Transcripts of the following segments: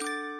you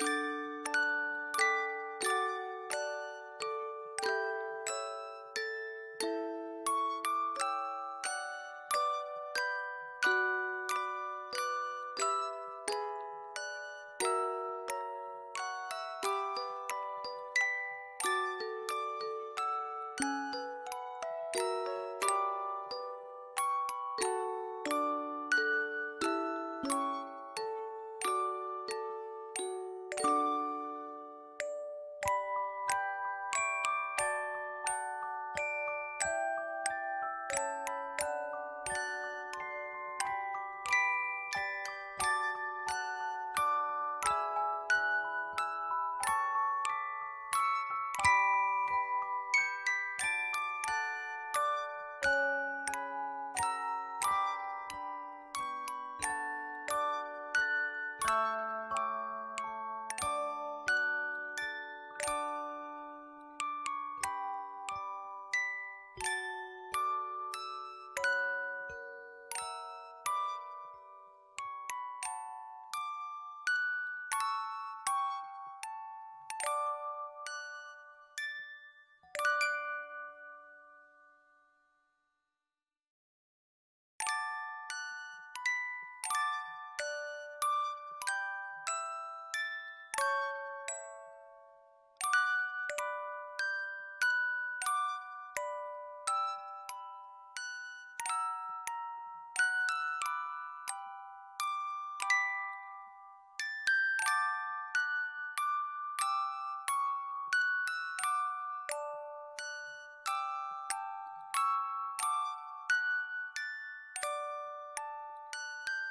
うん。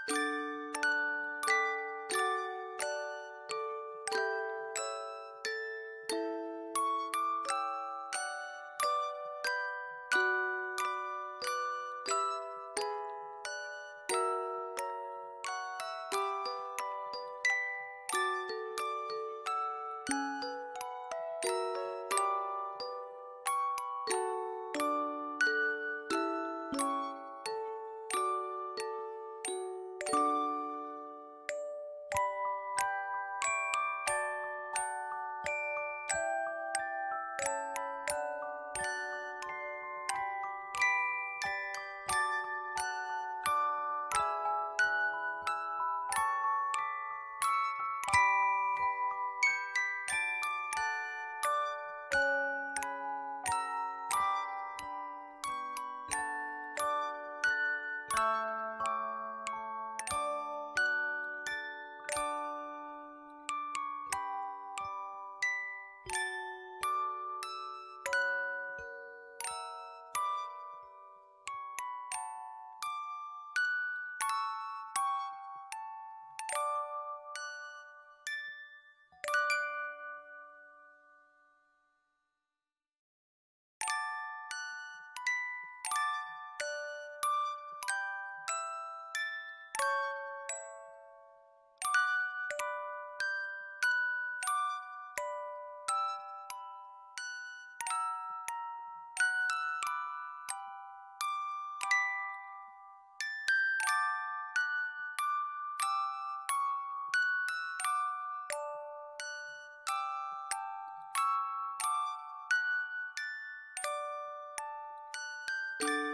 you you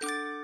うん。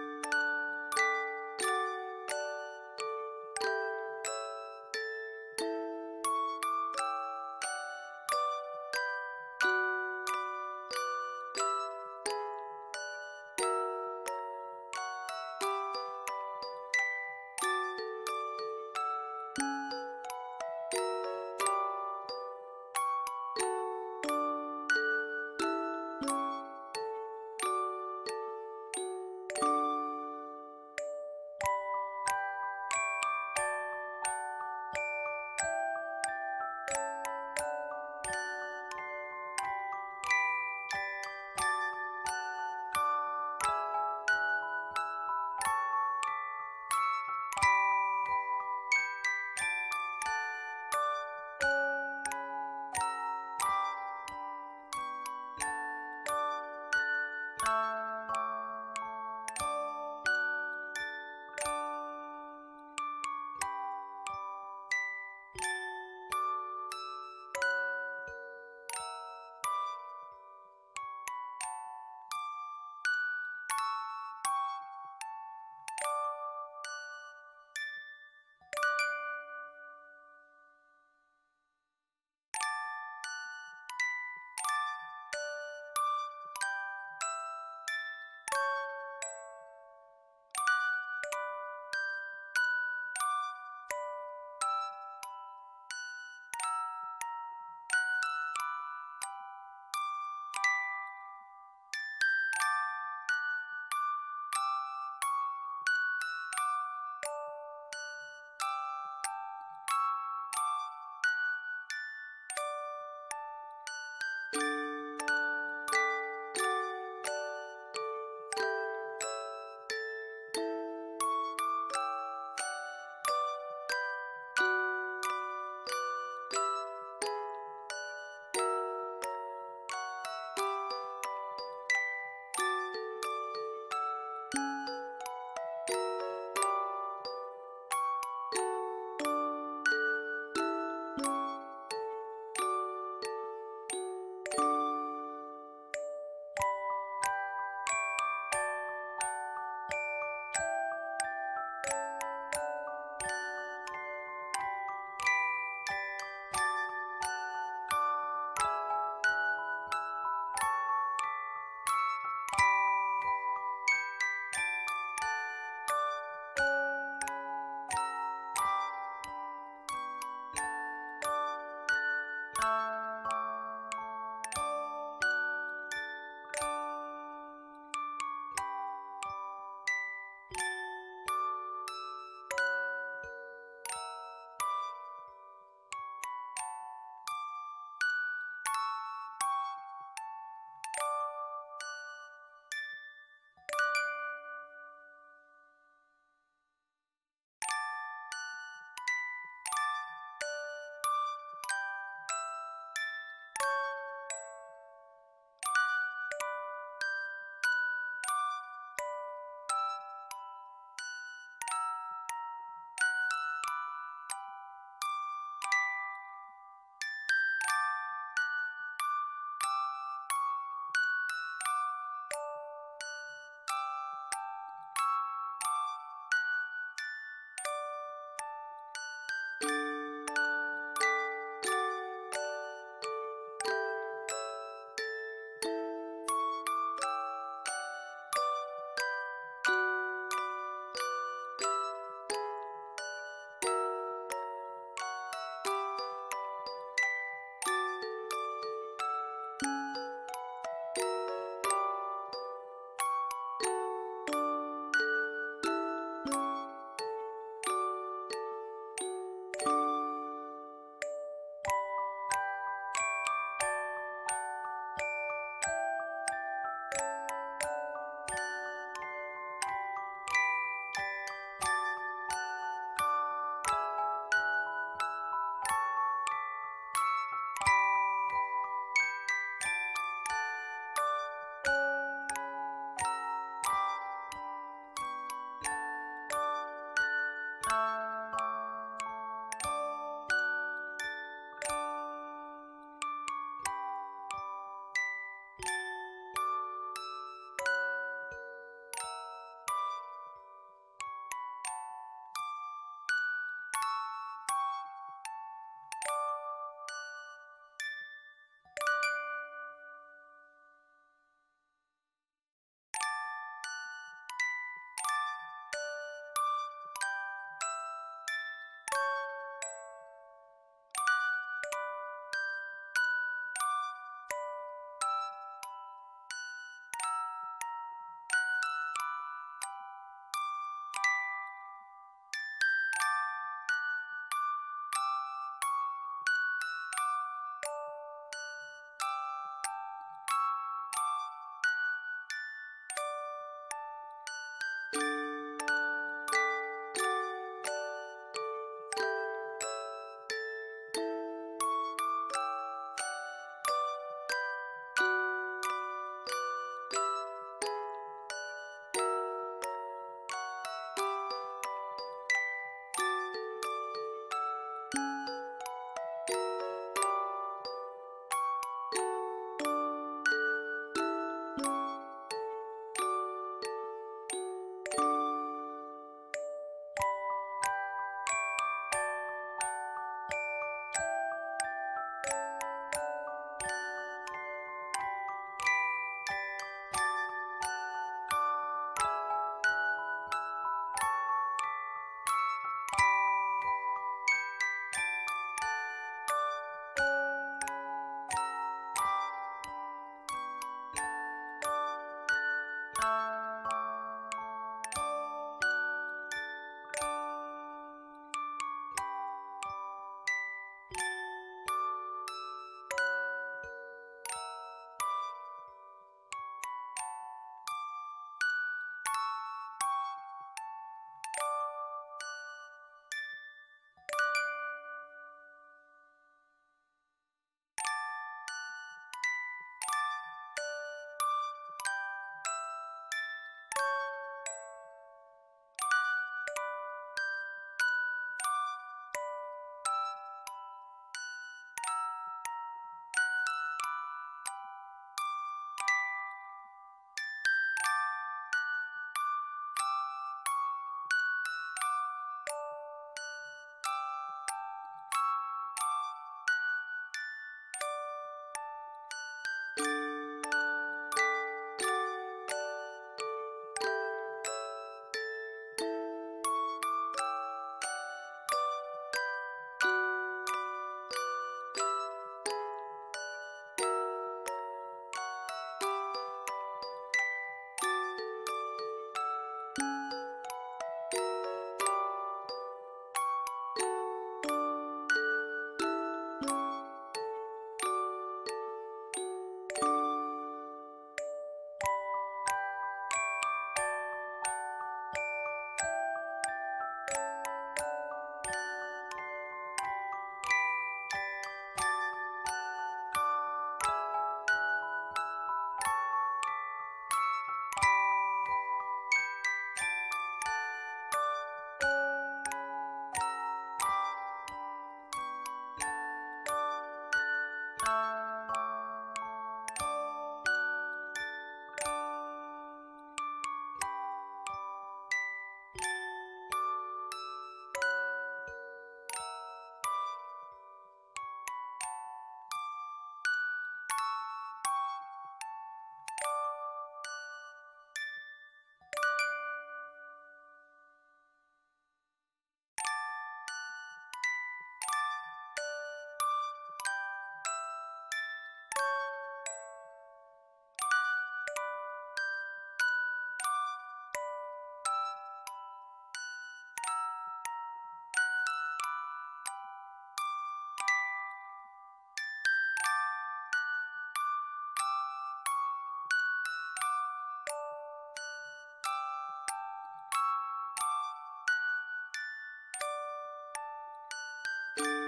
you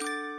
you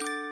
you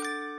you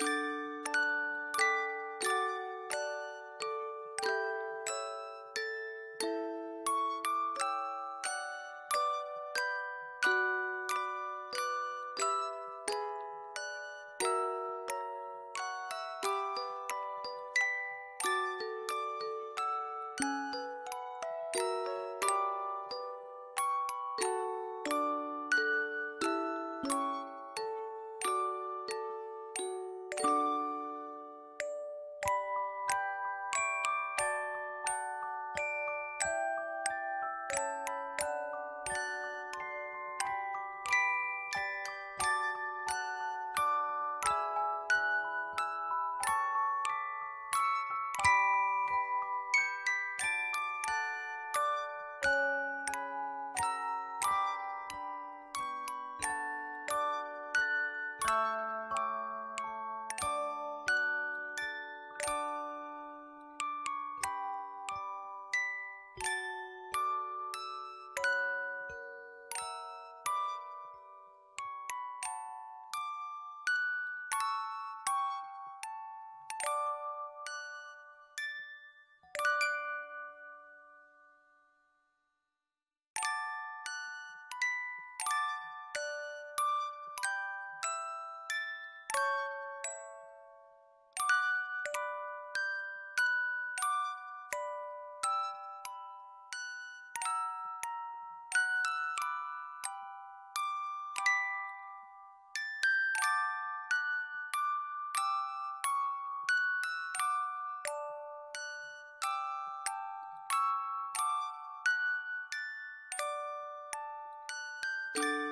うん。you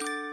you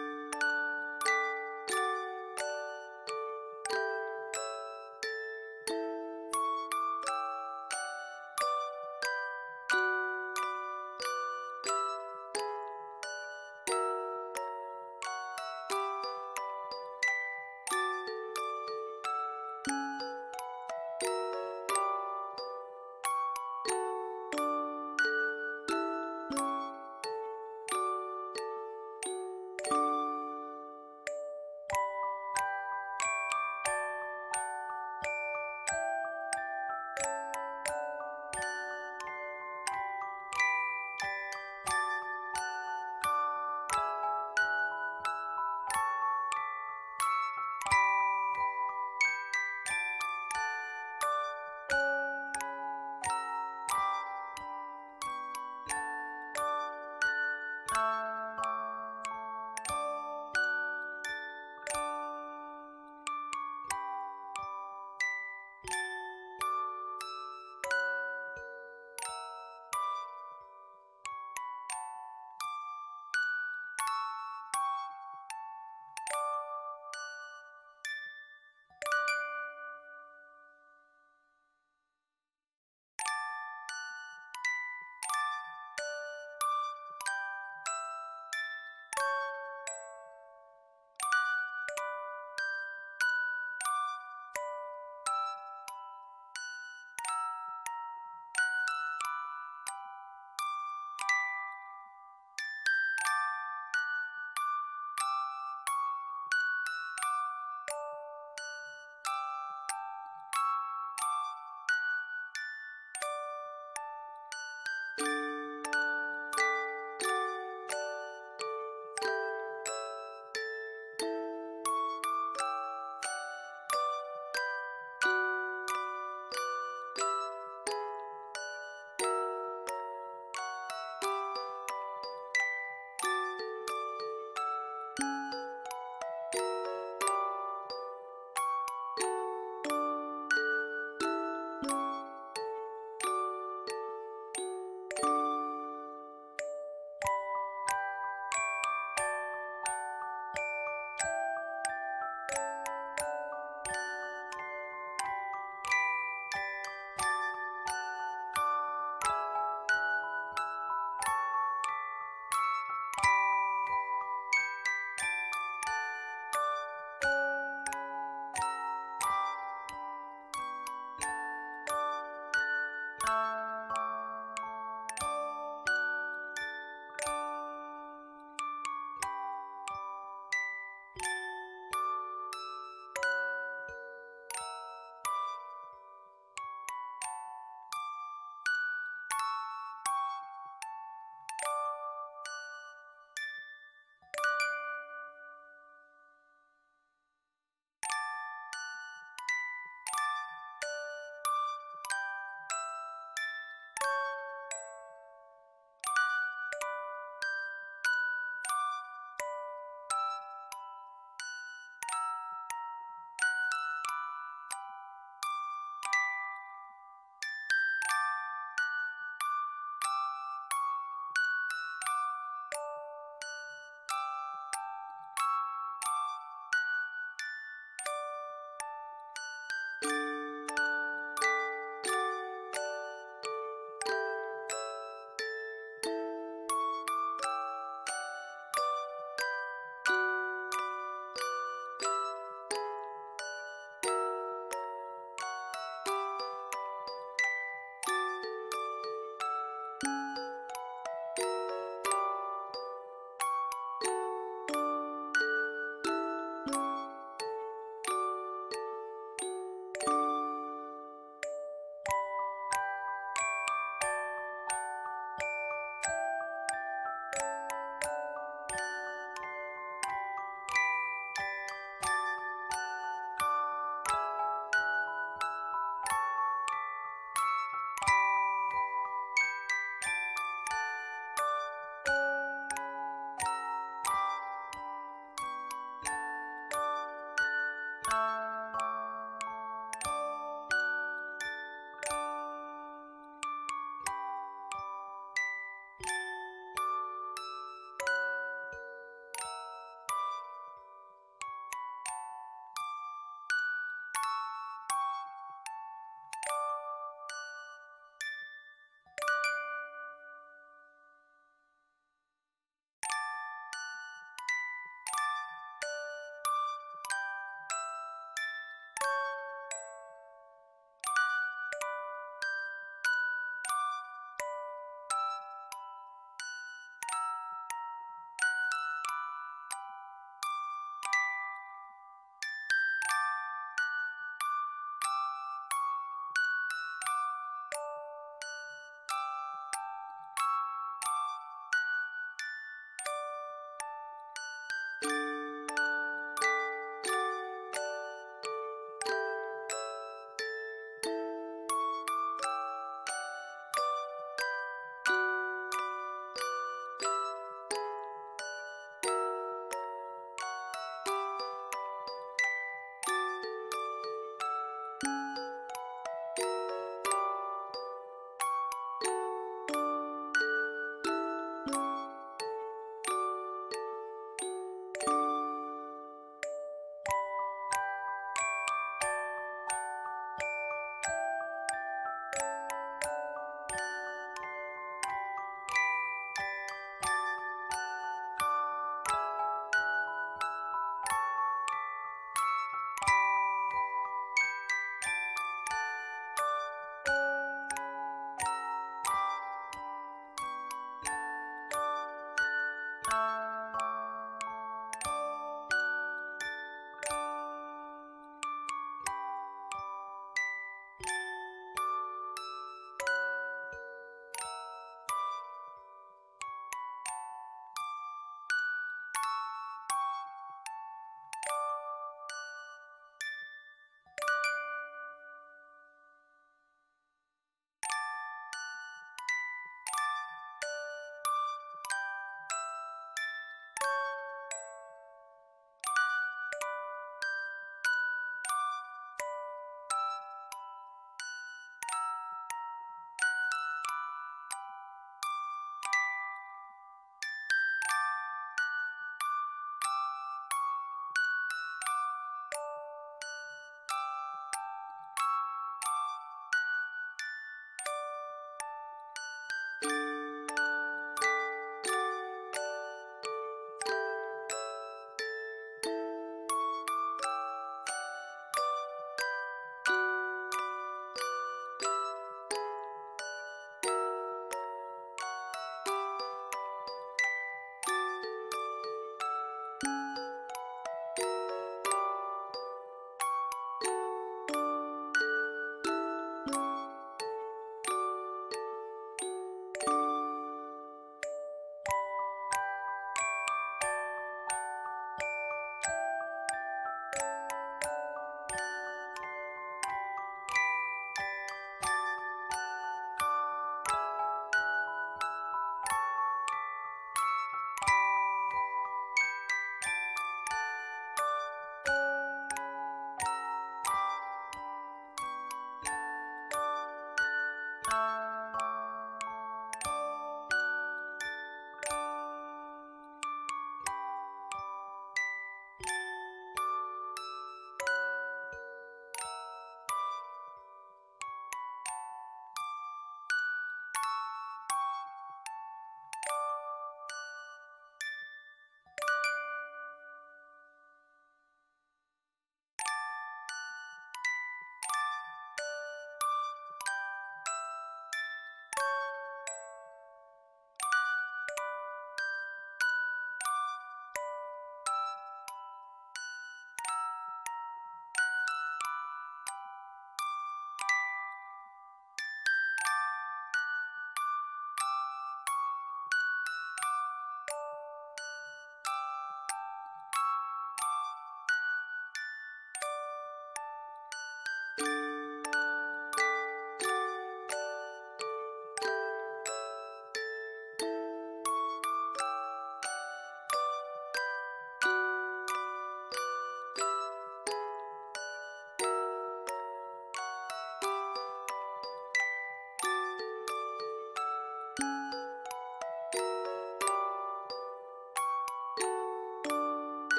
you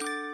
うん。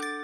ん?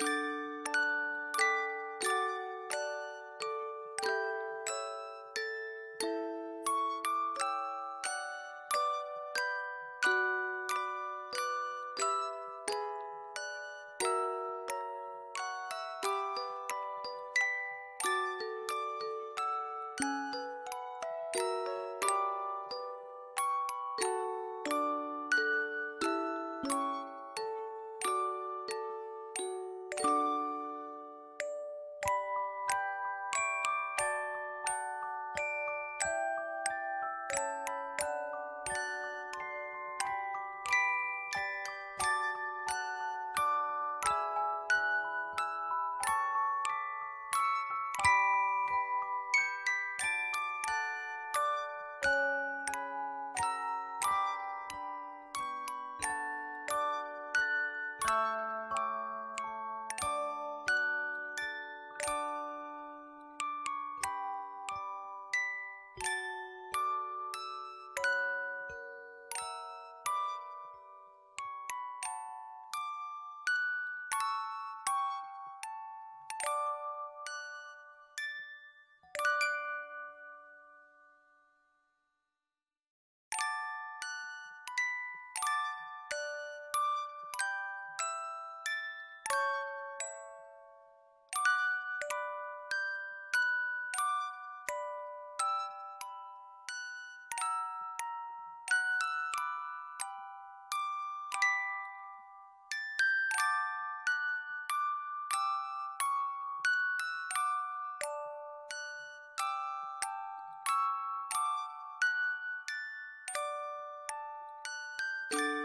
you ん?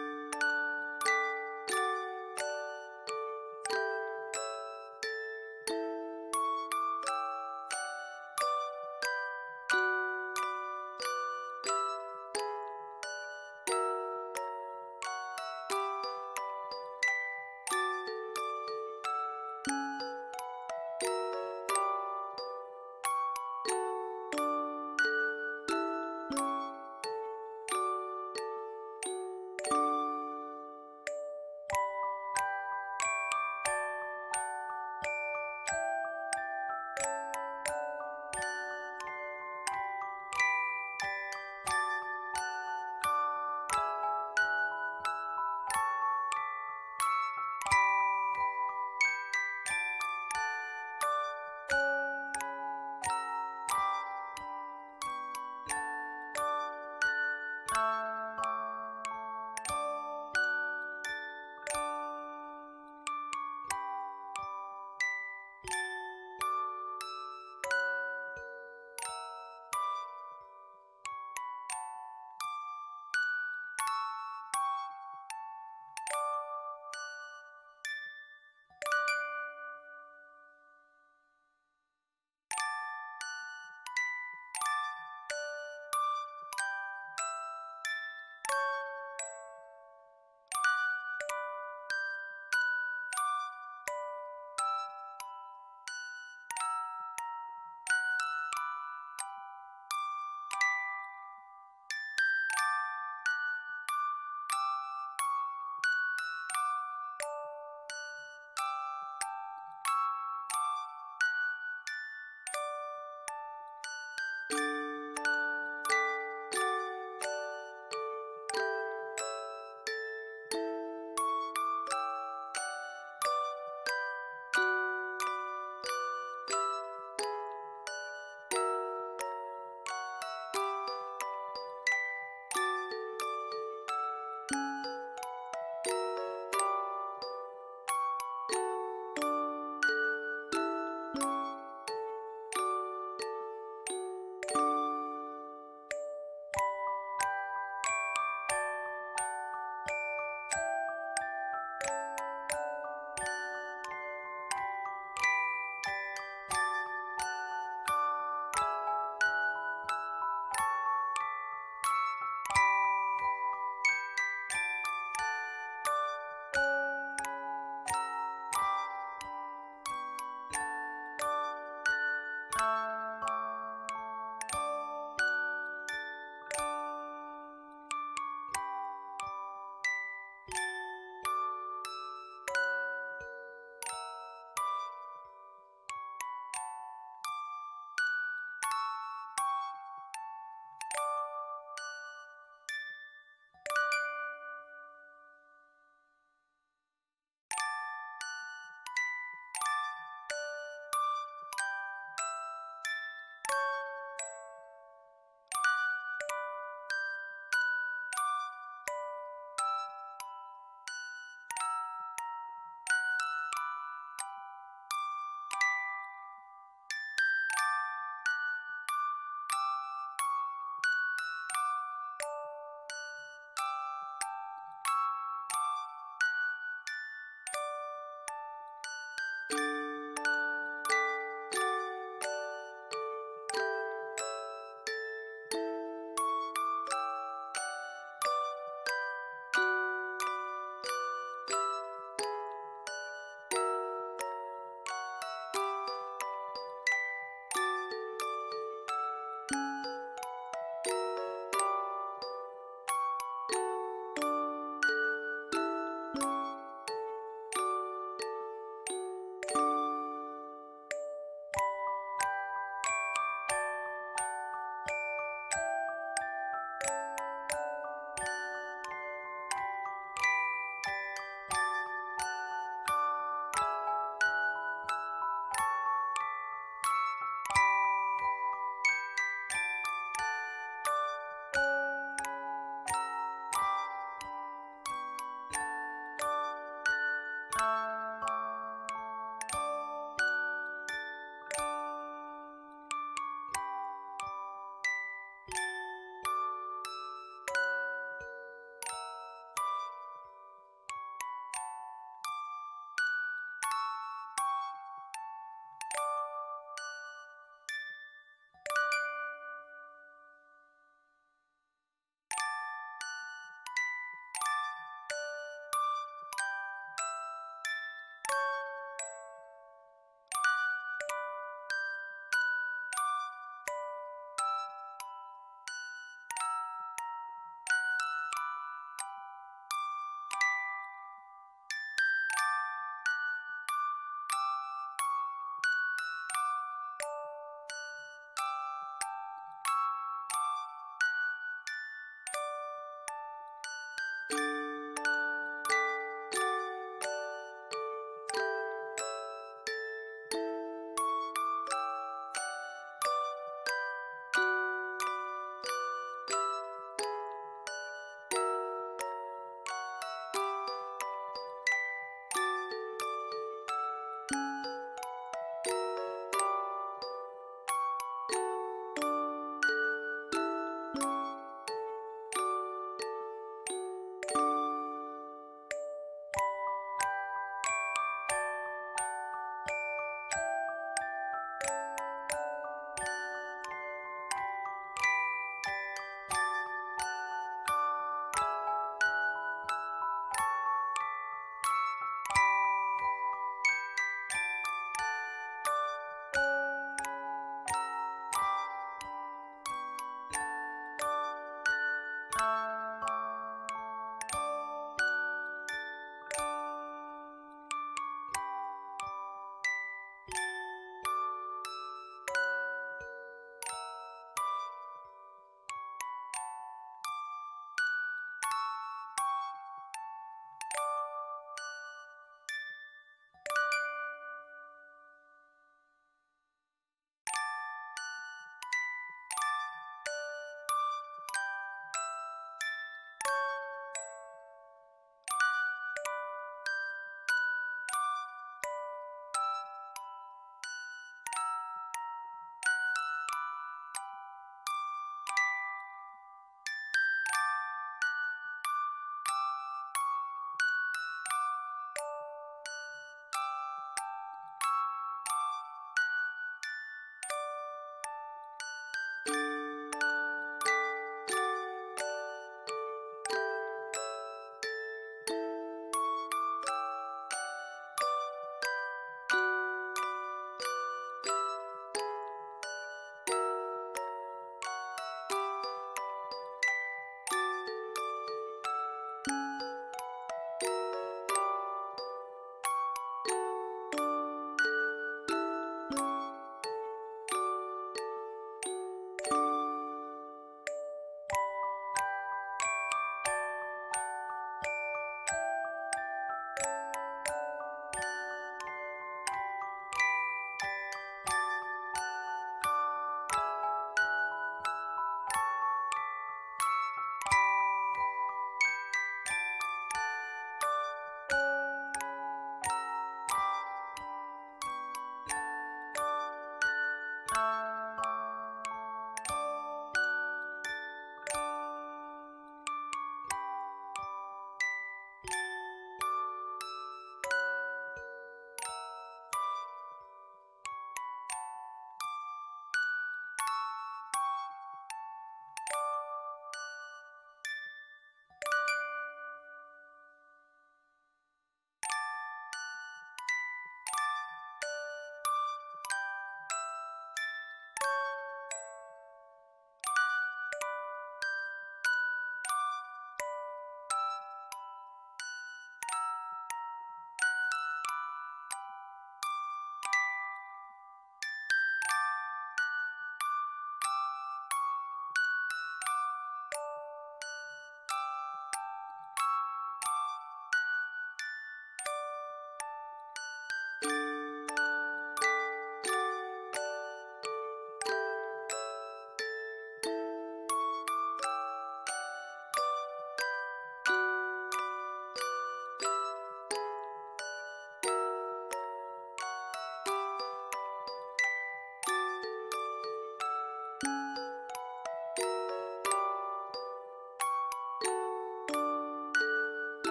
you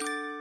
you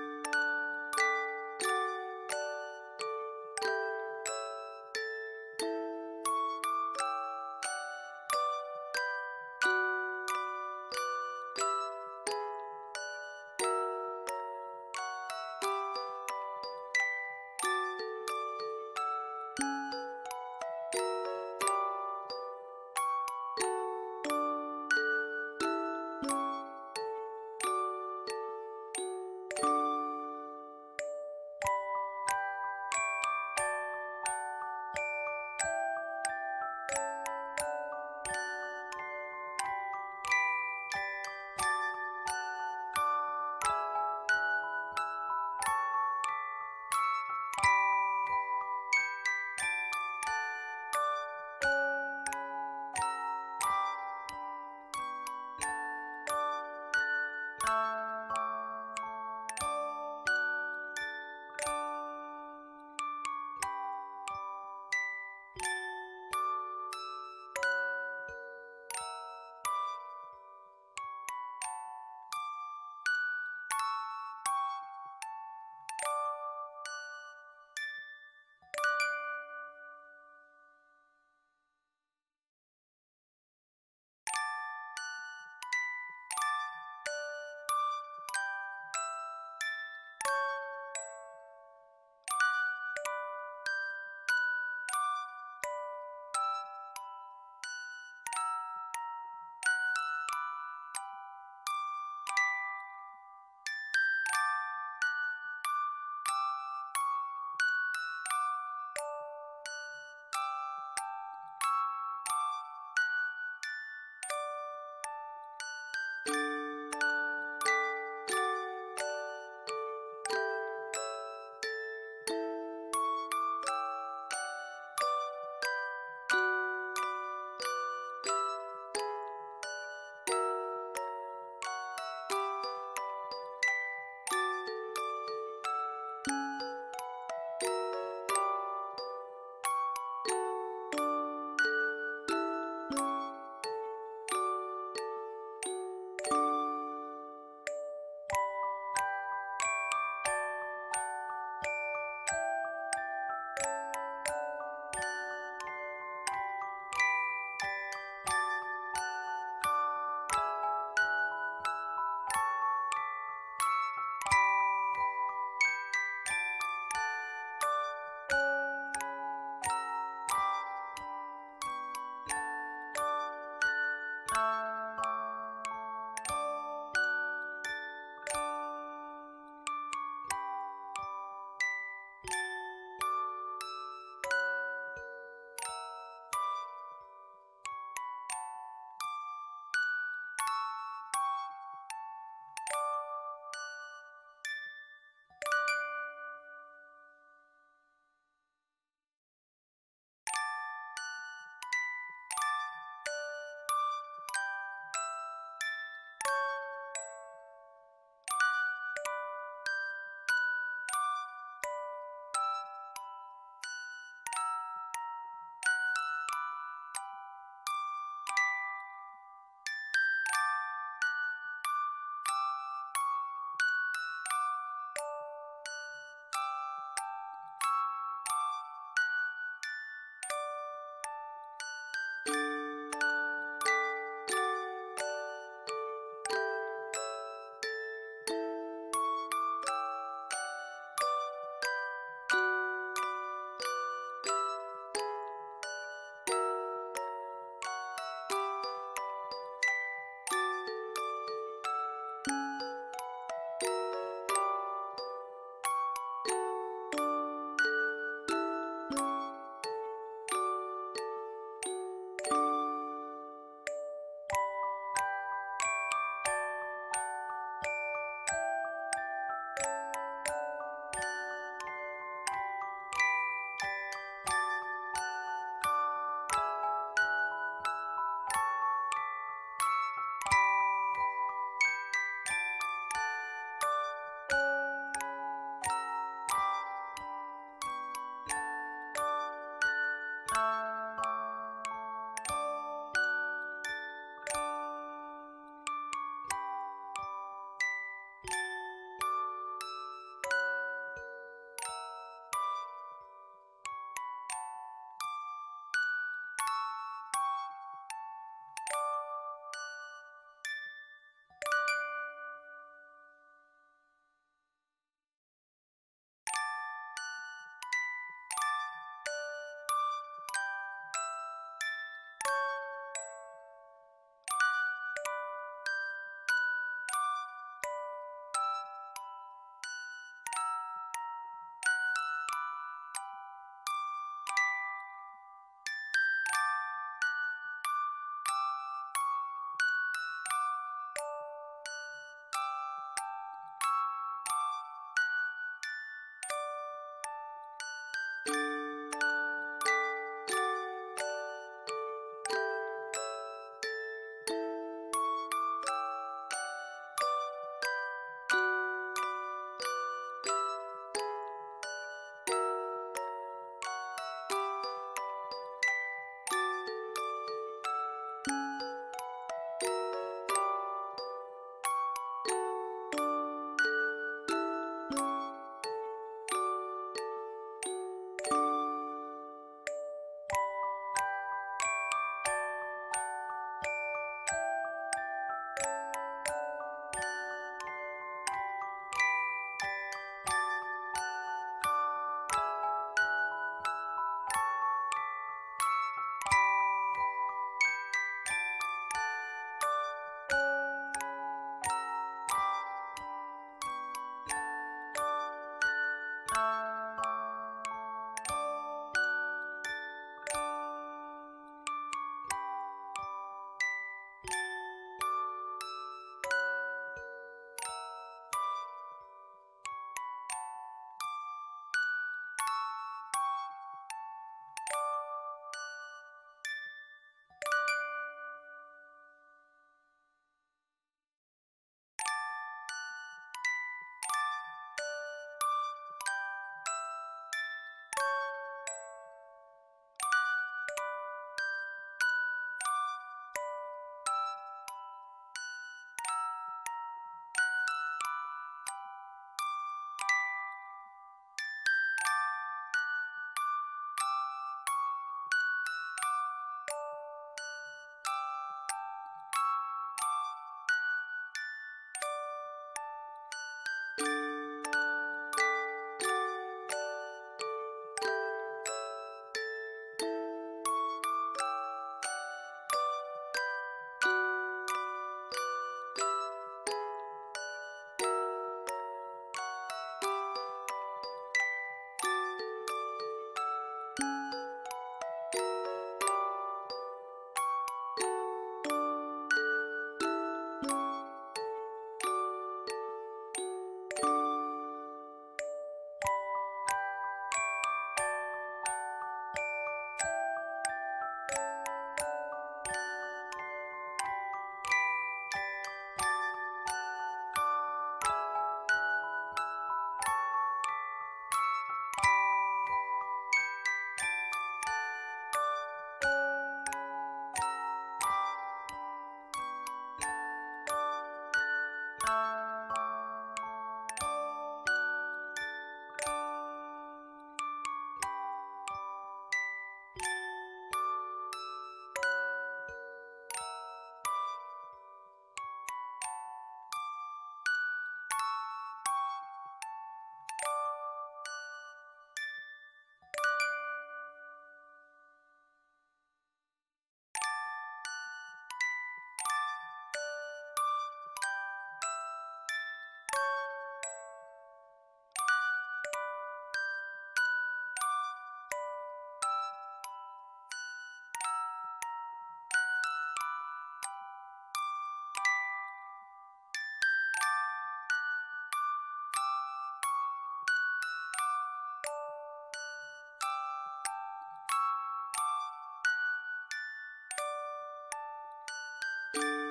you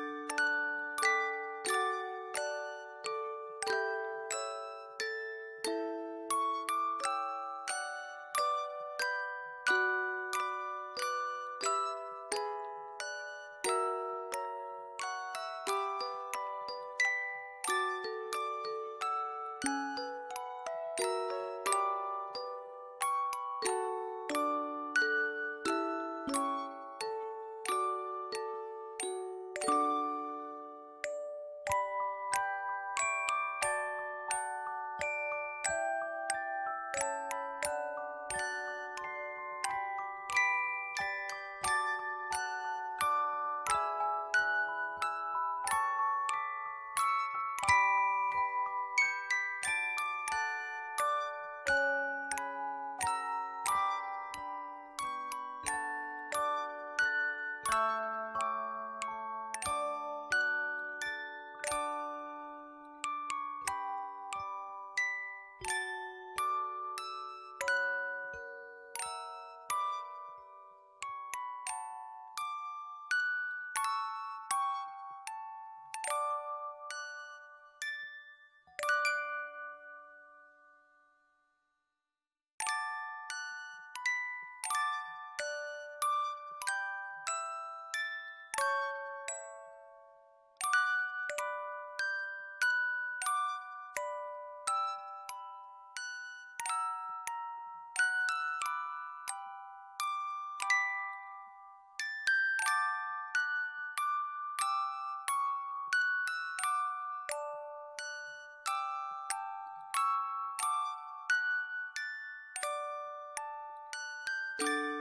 you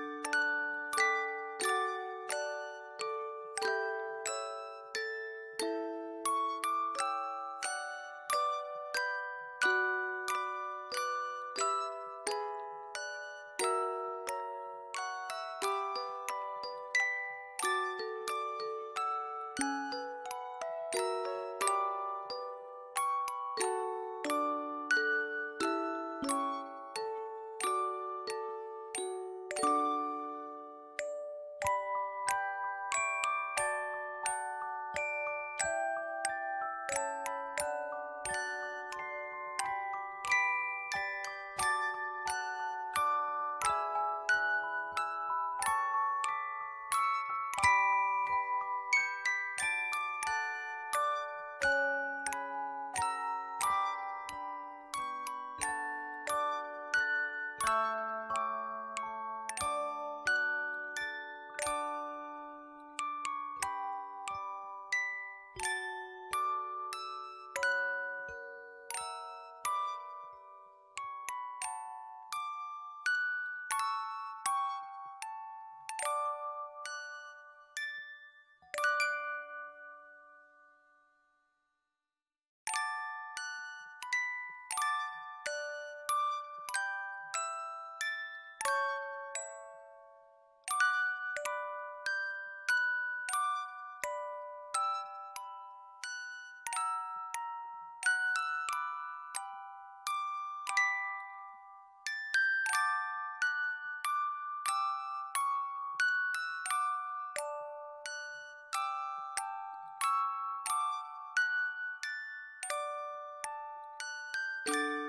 you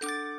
you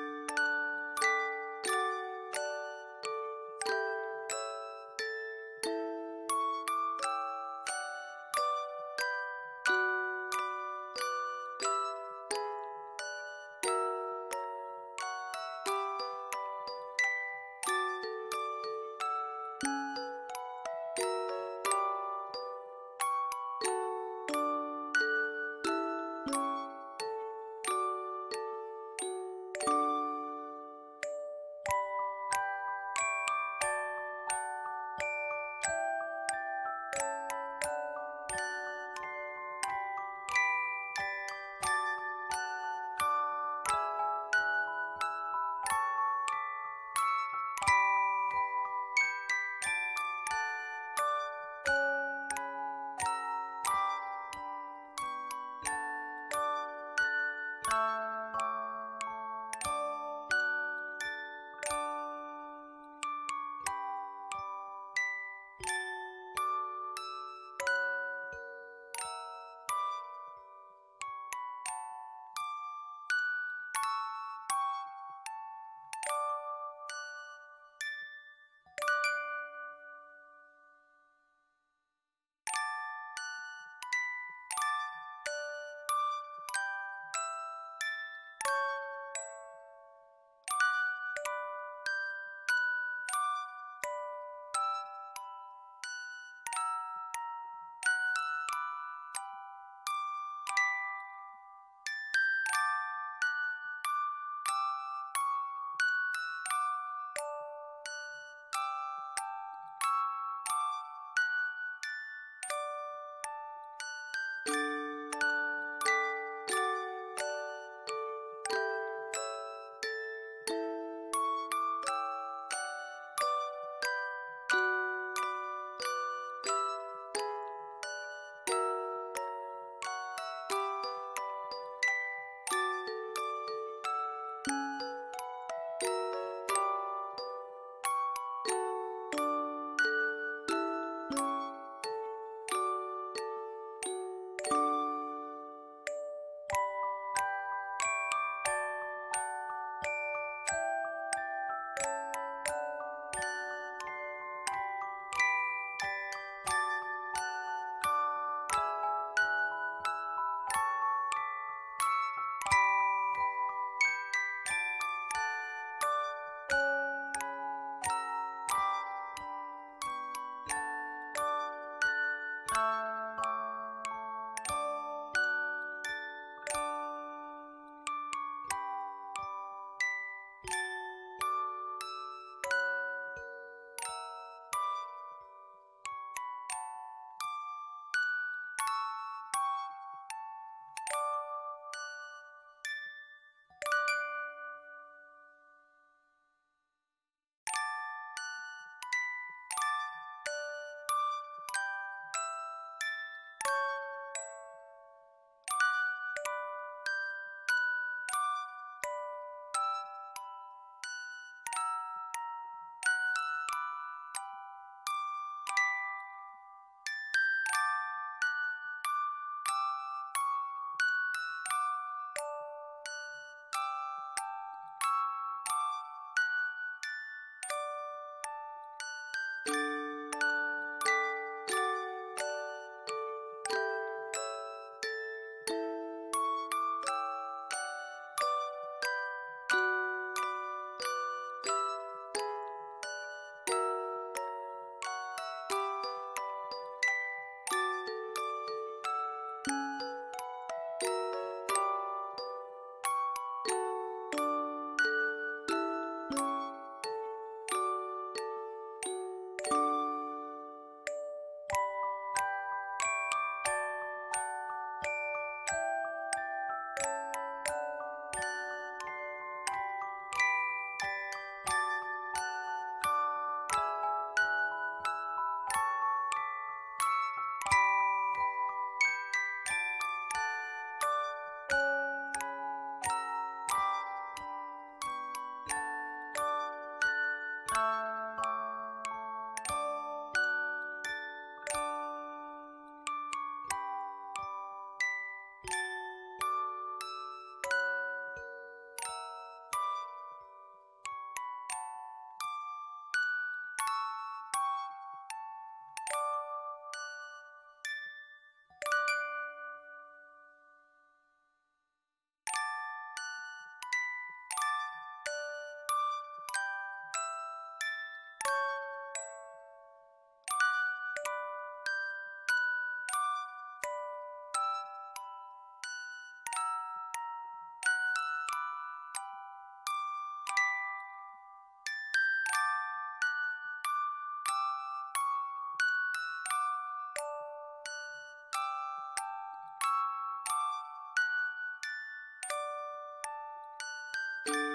you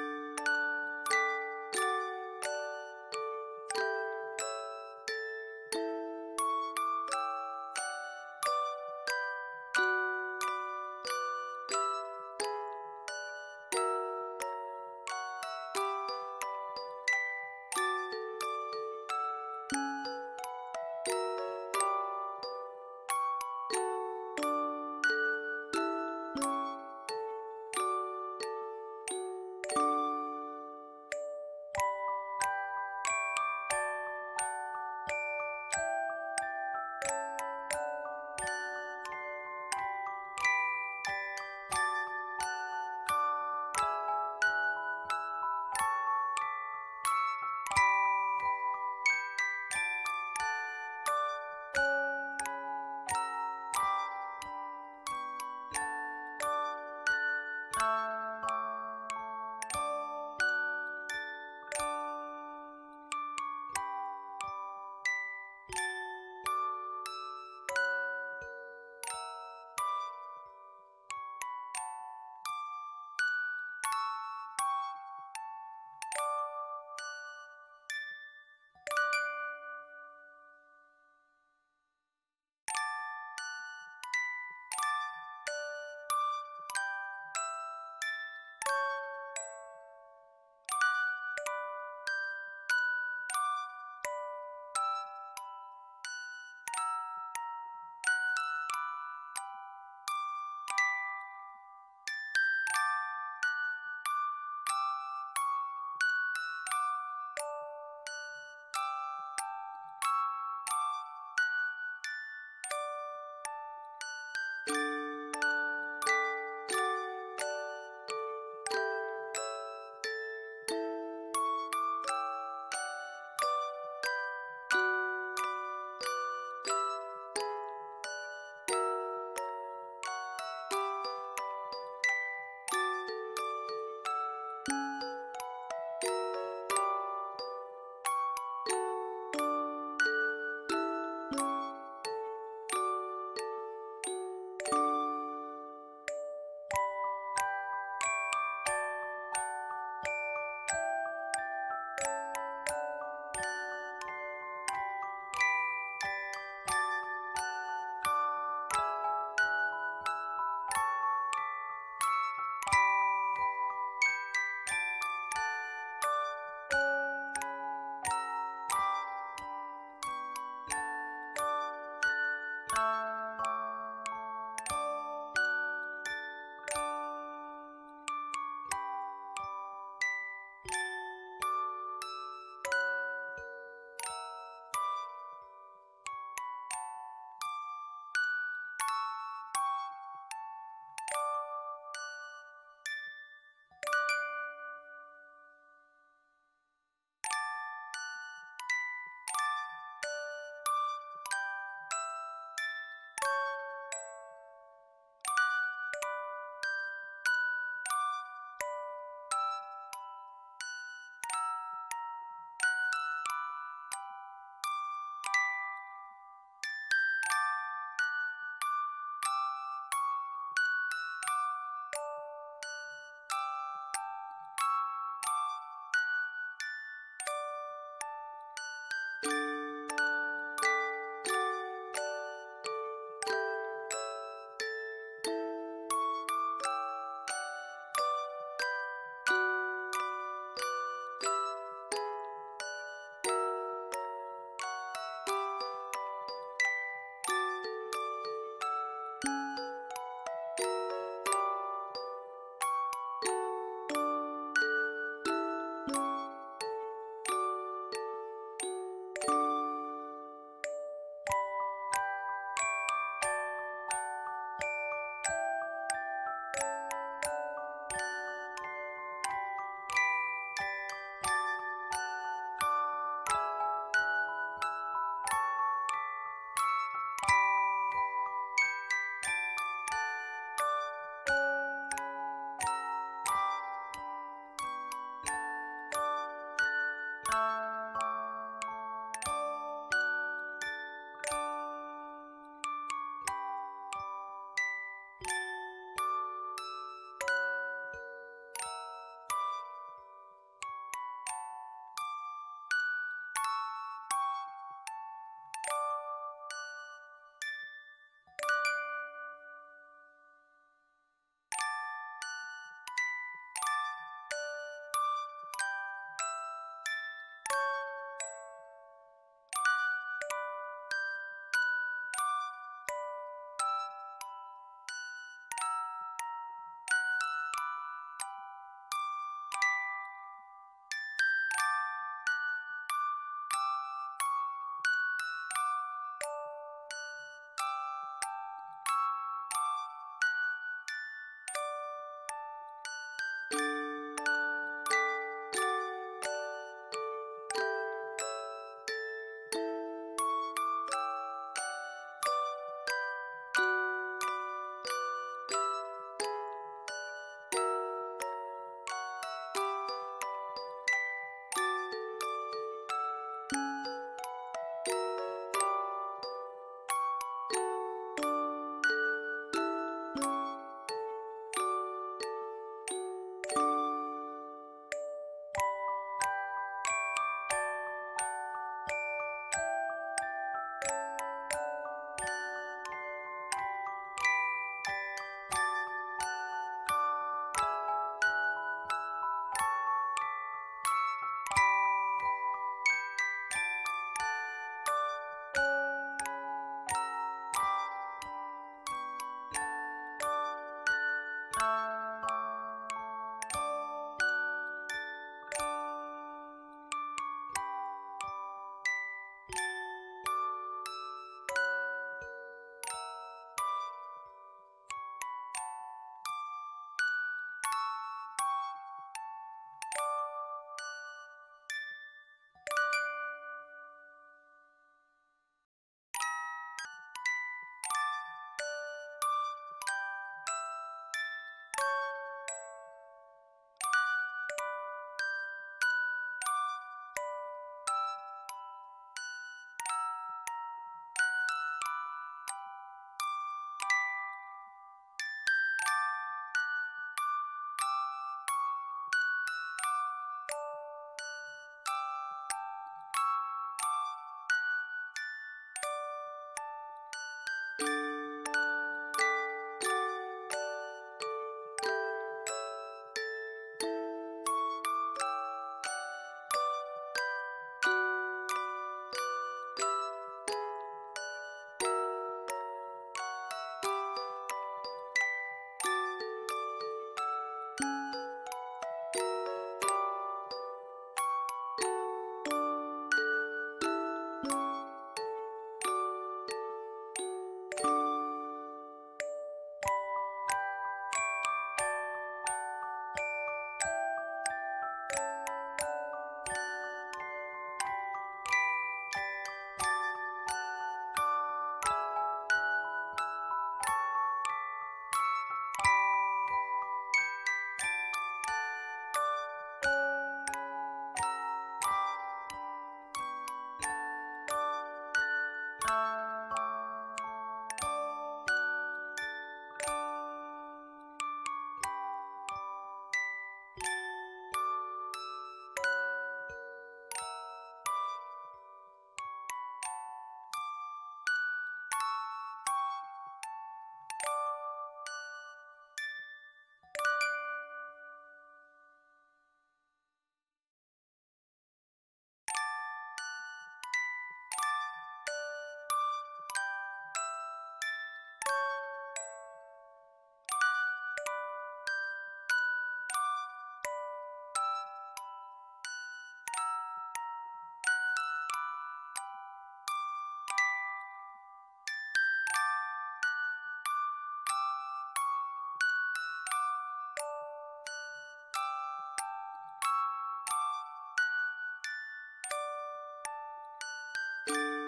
you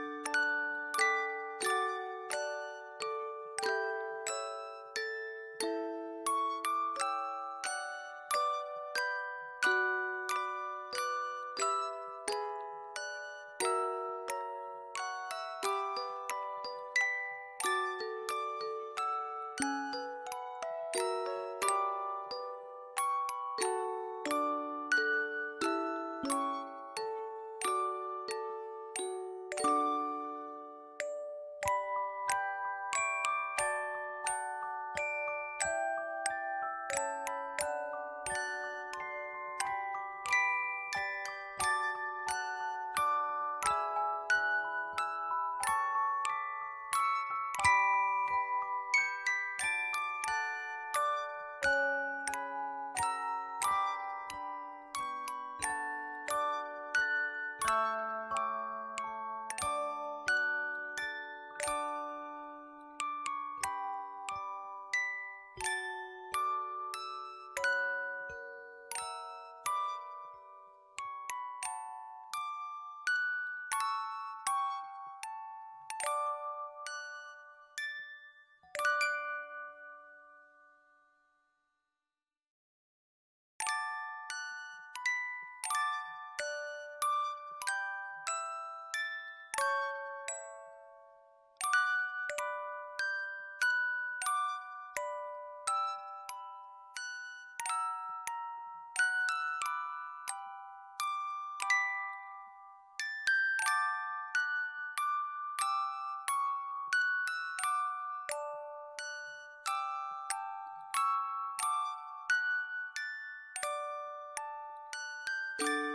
you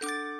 you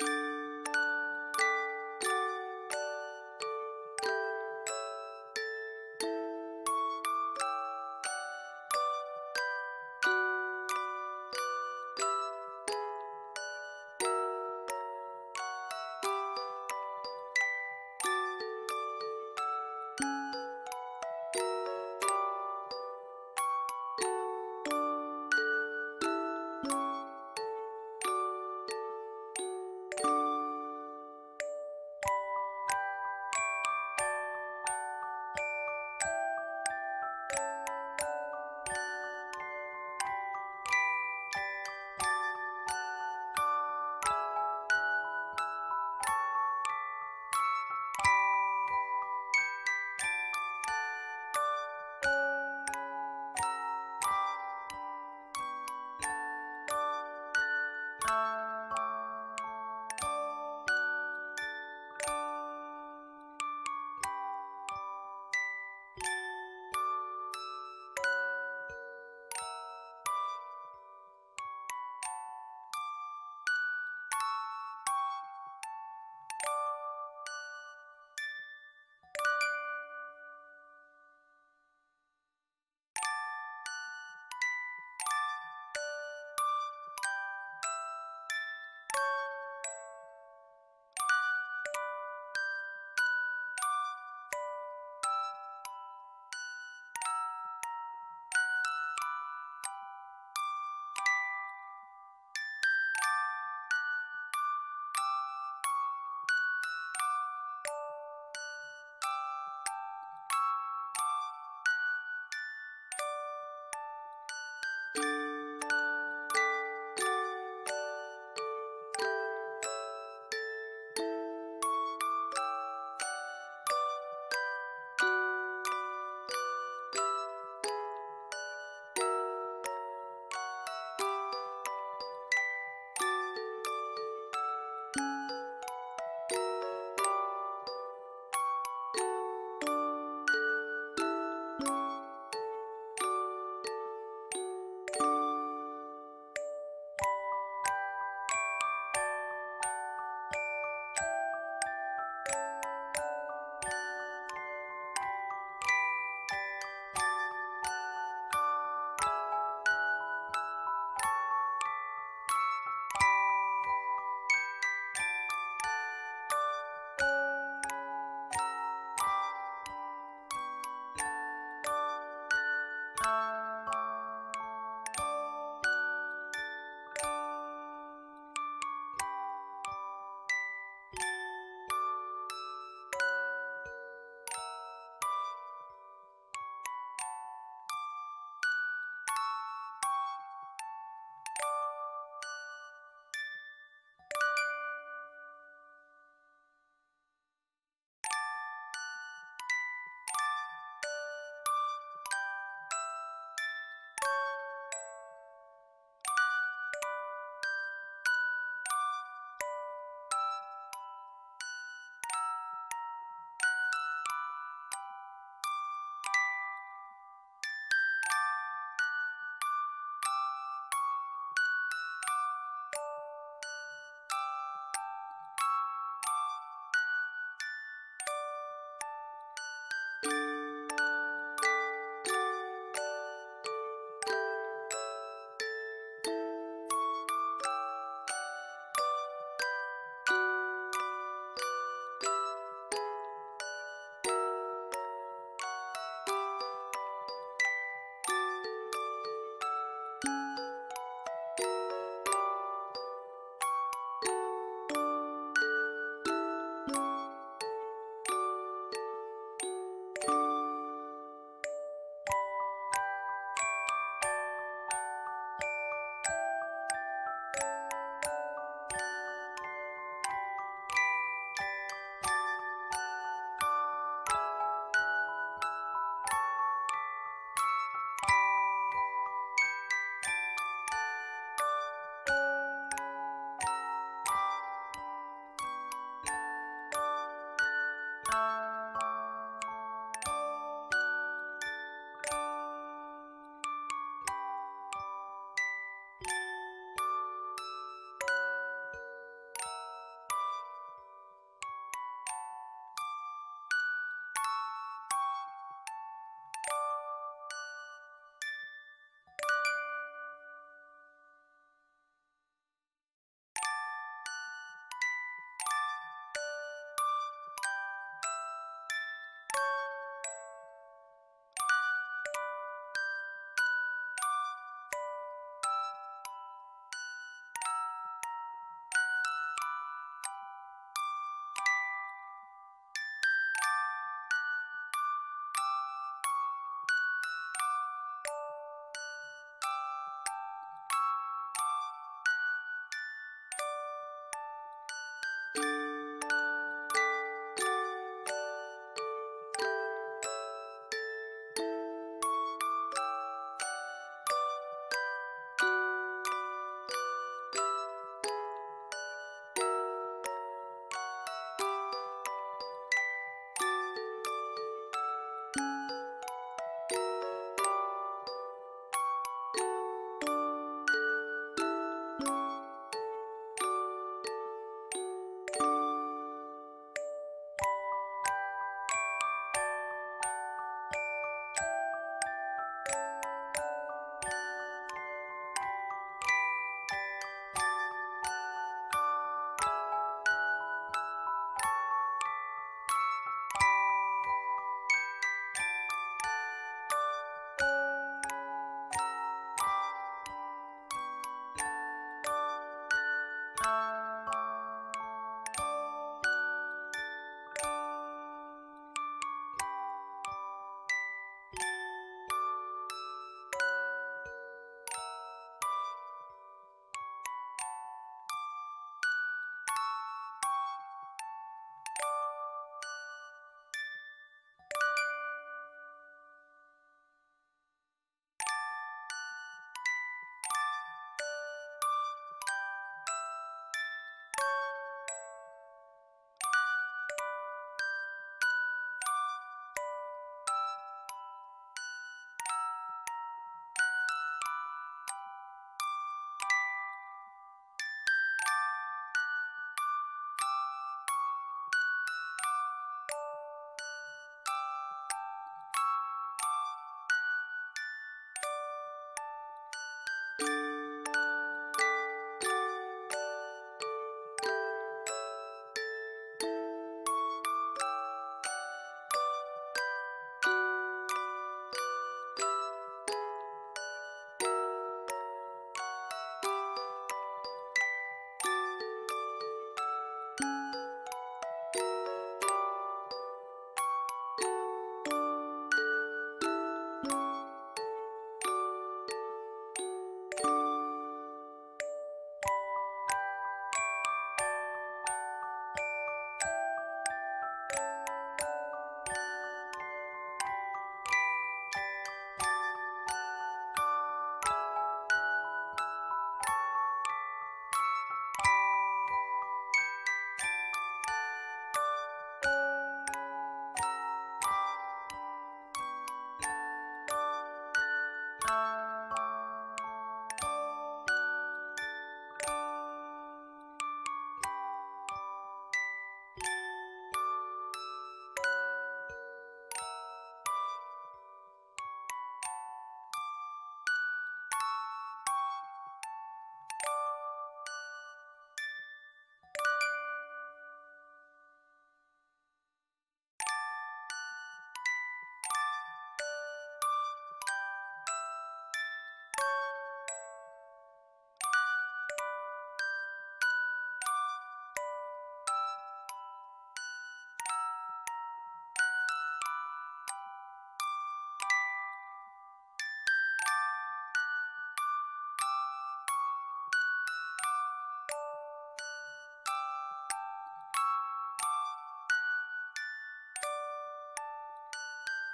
うん。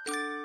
you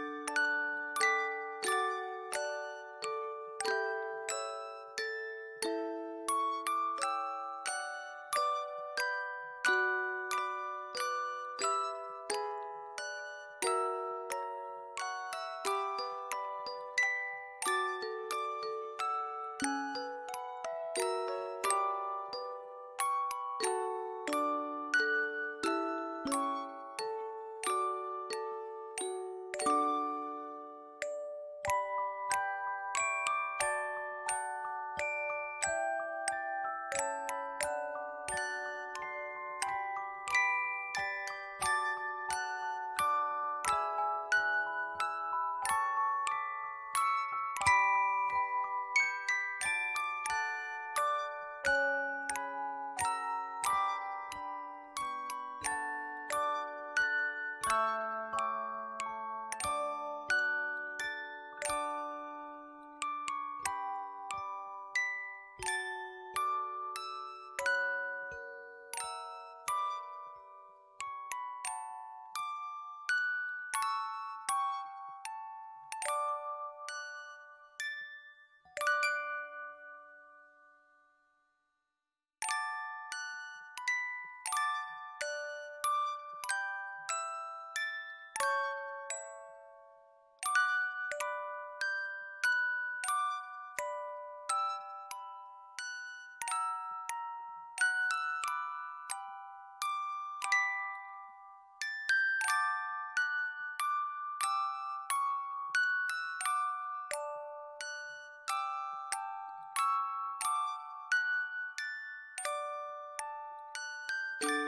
you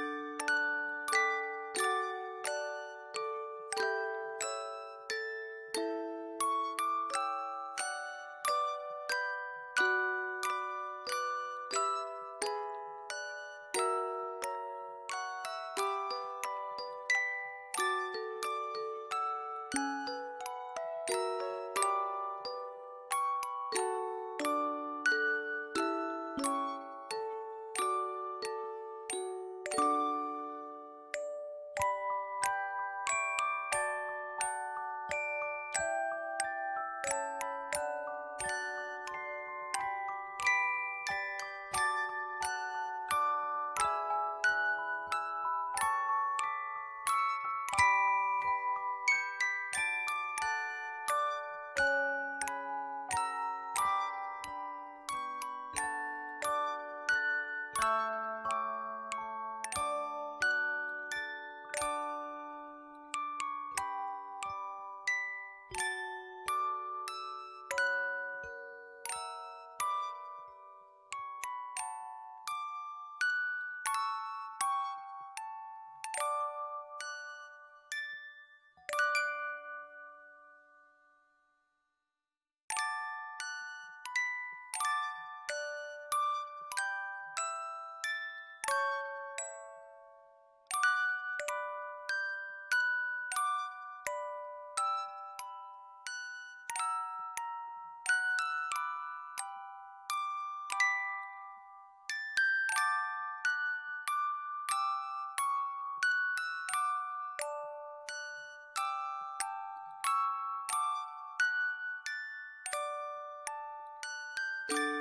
you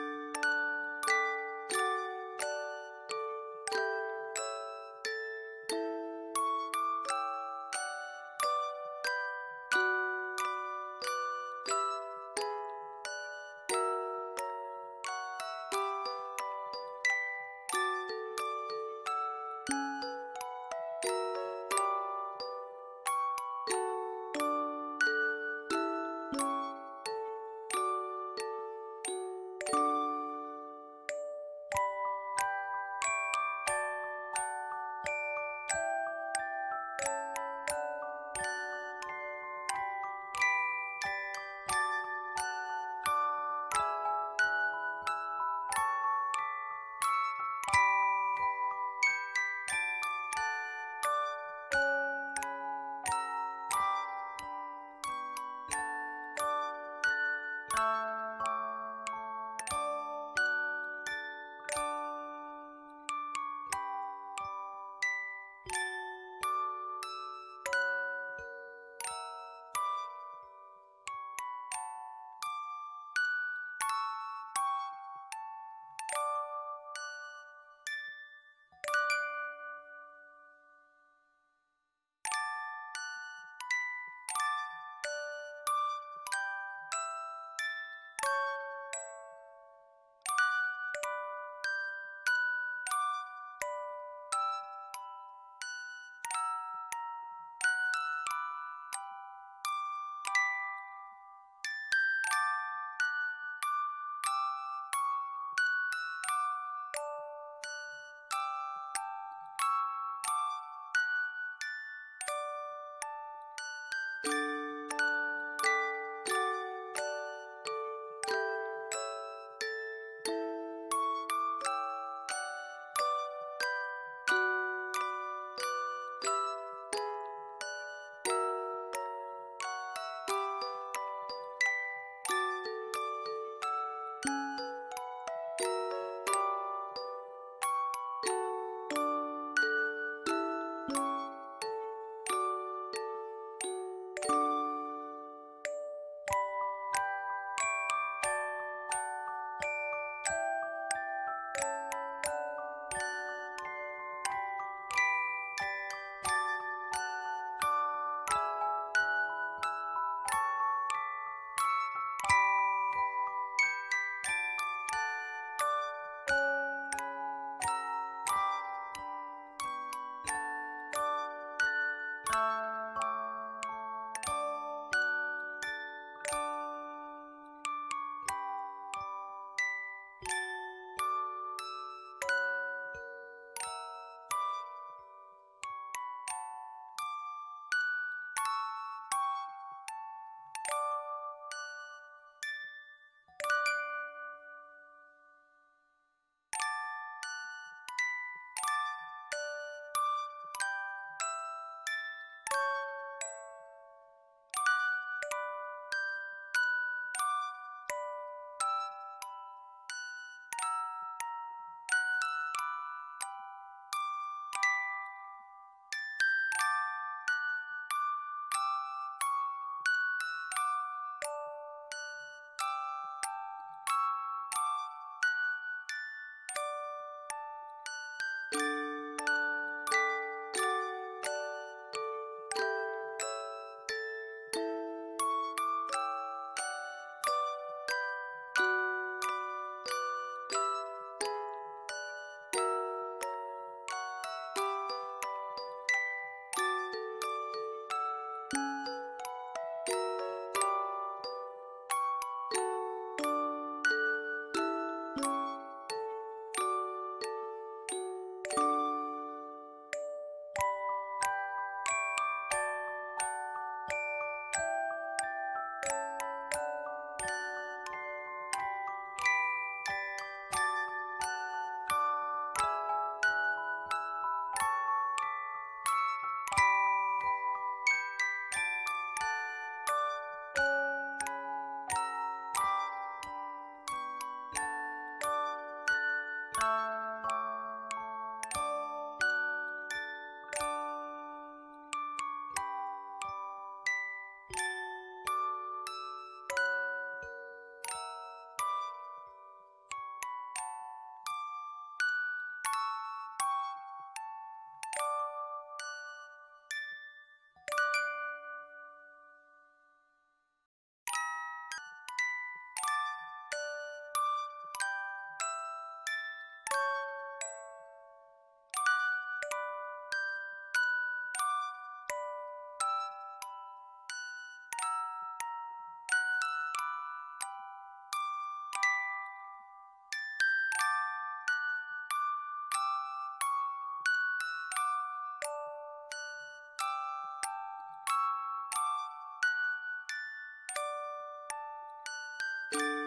you you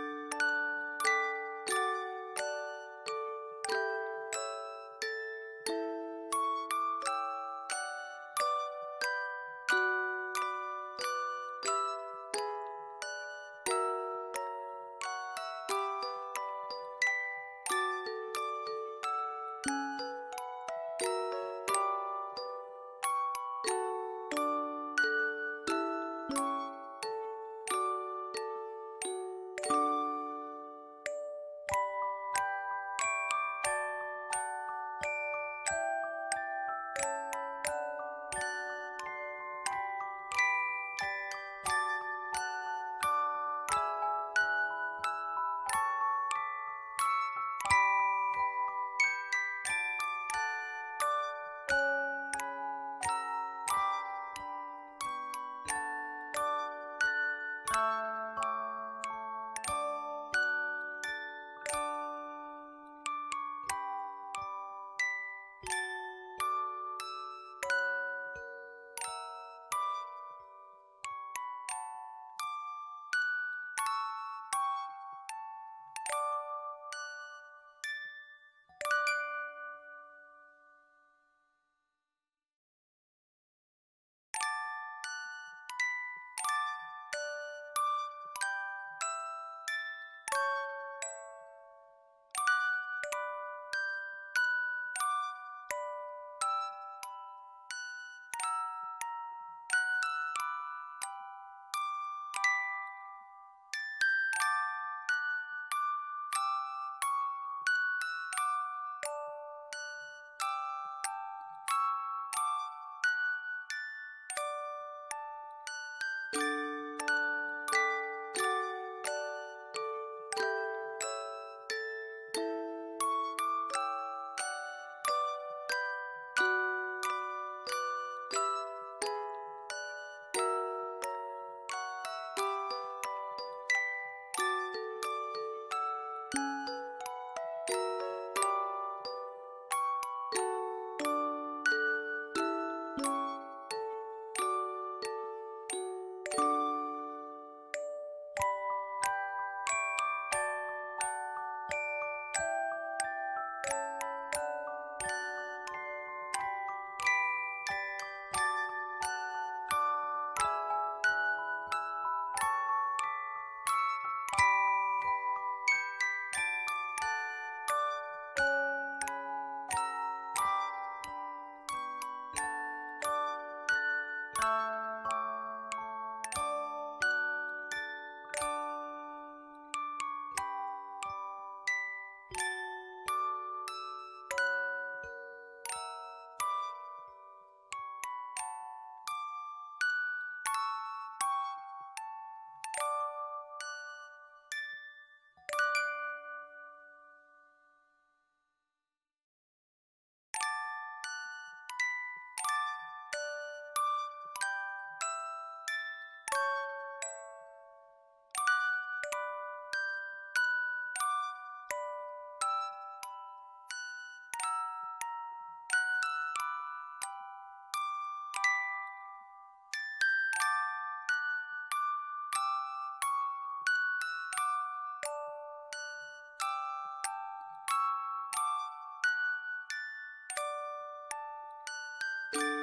ん?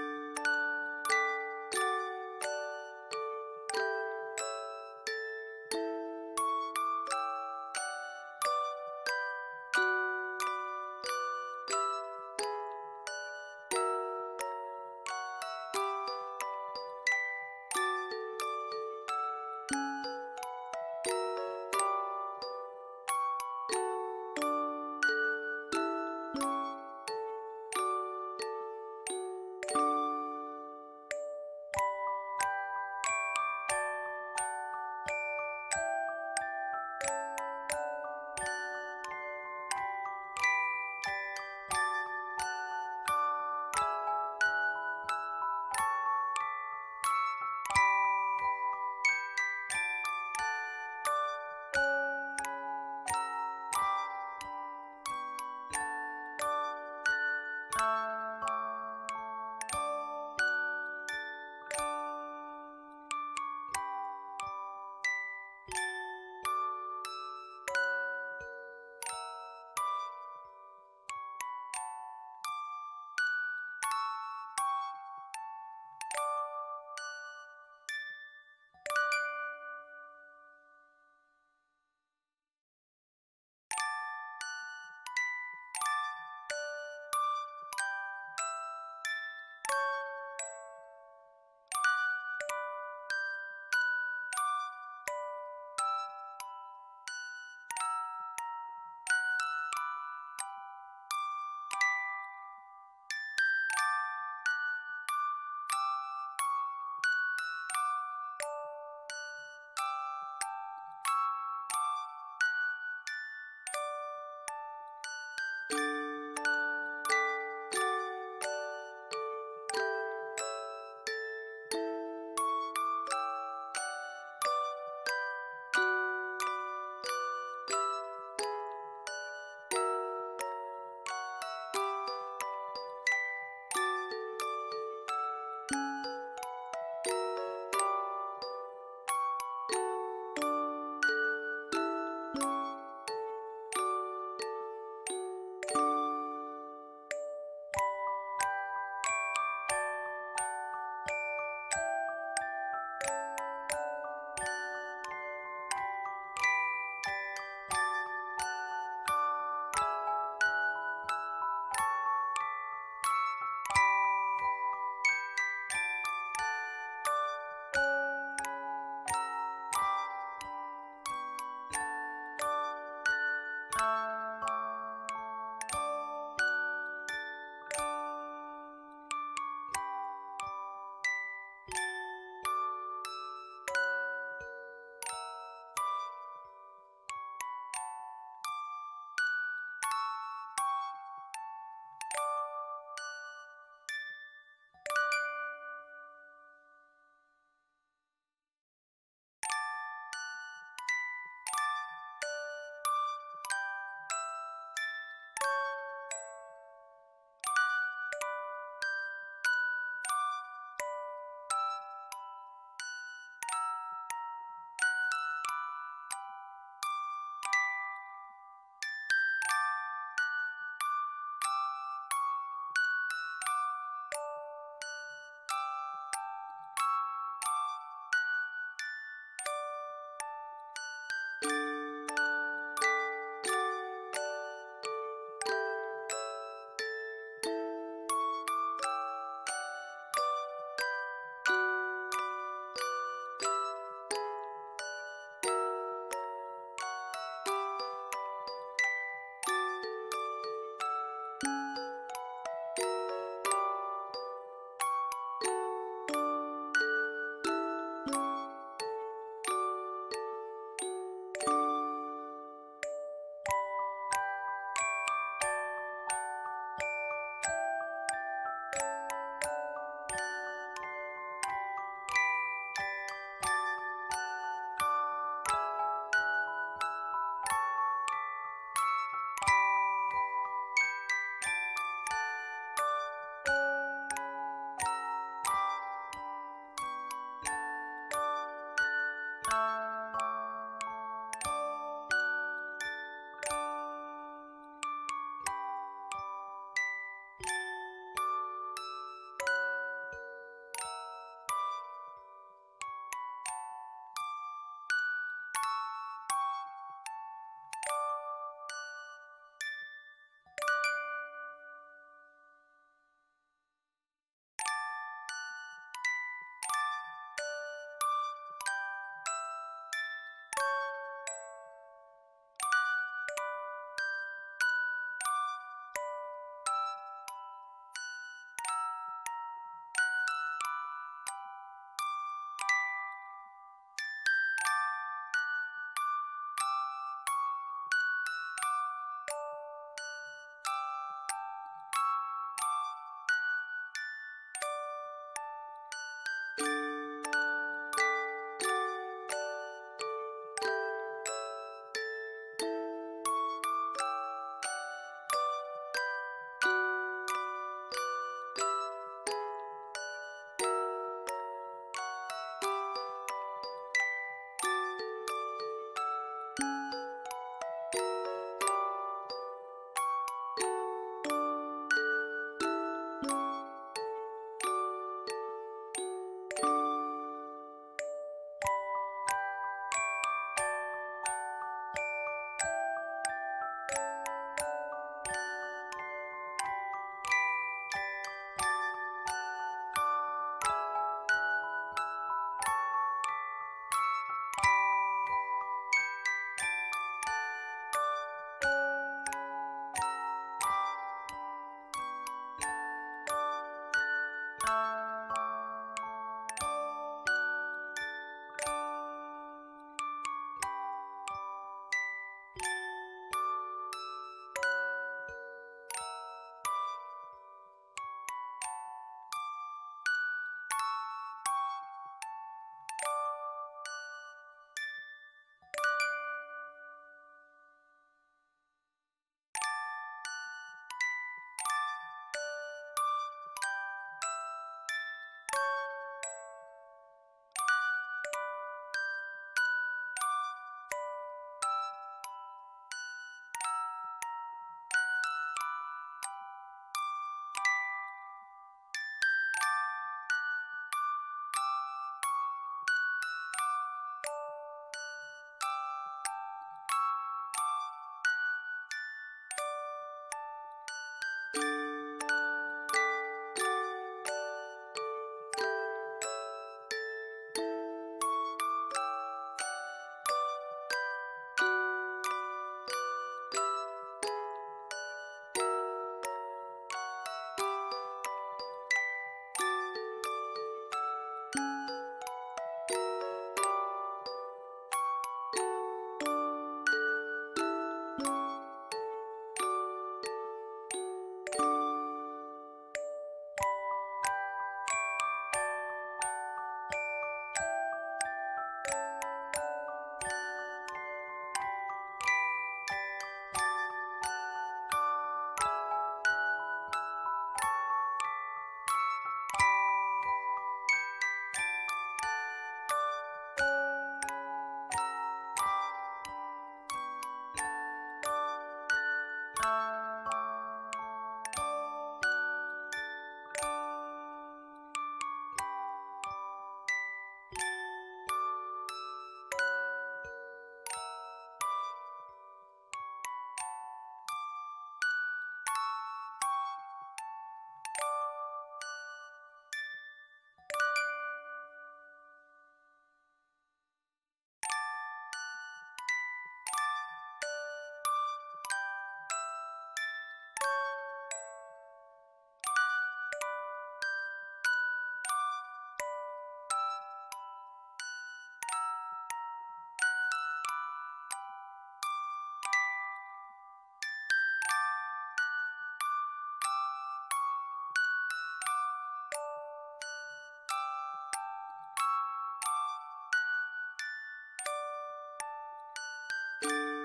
you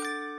you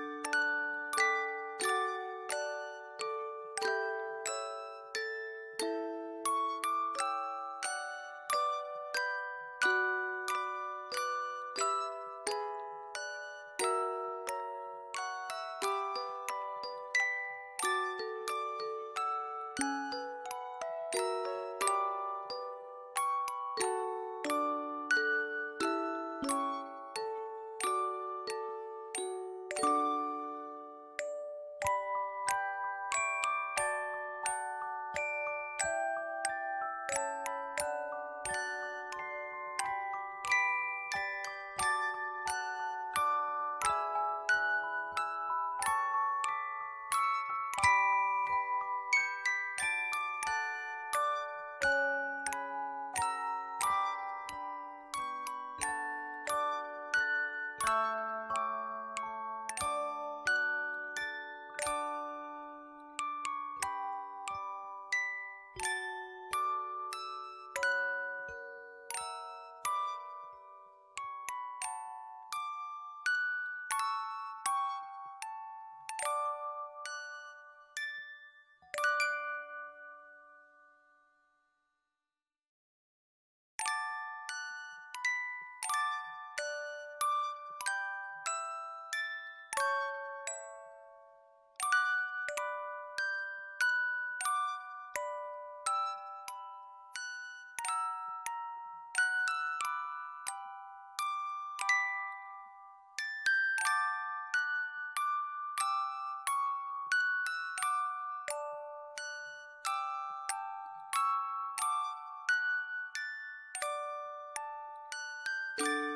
you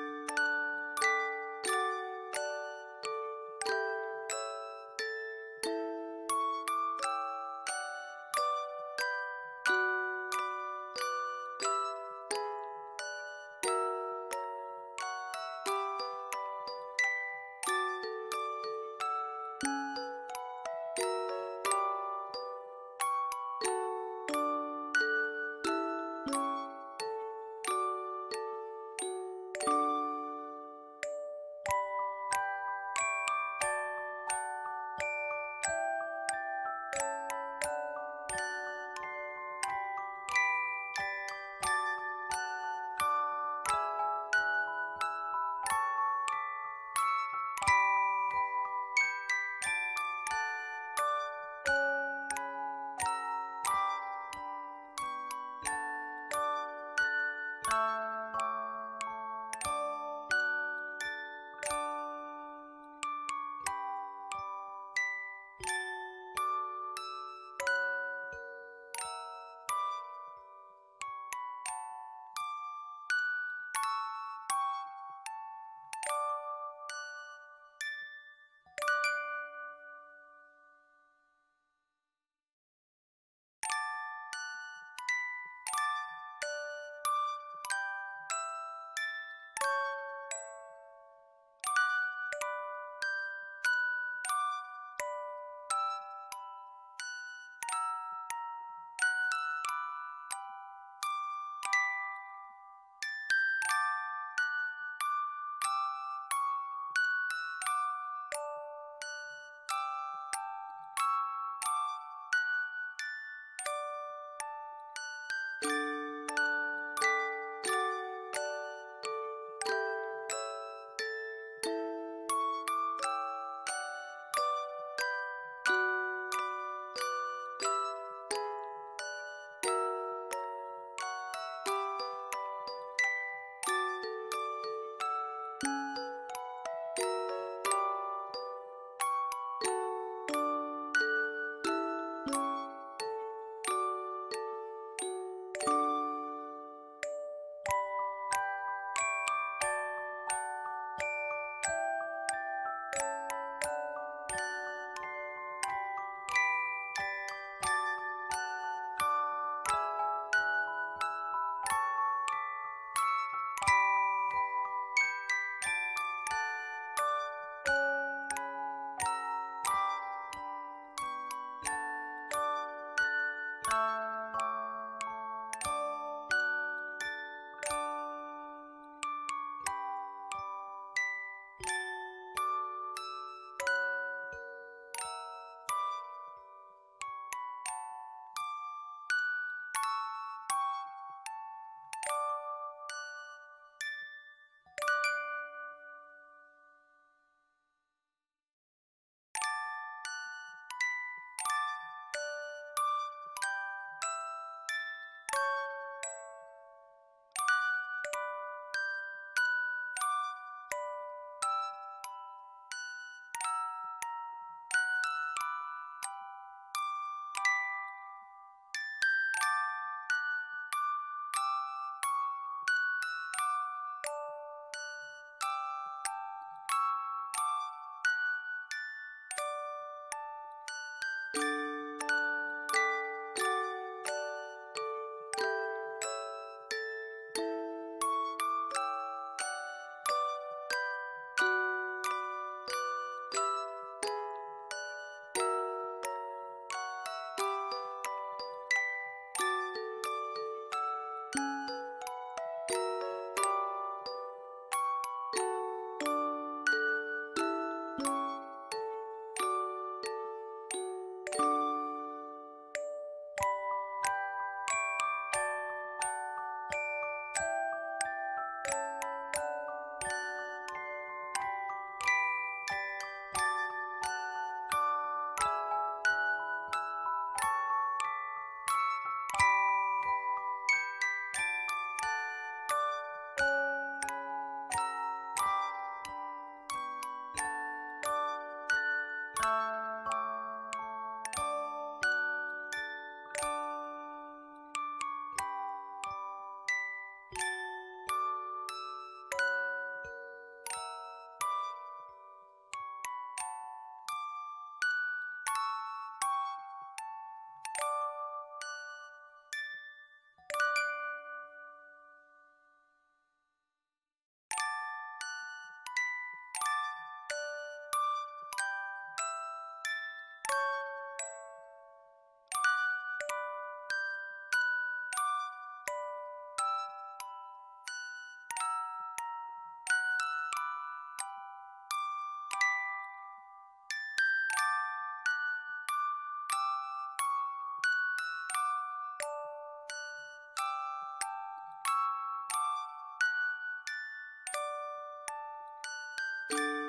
you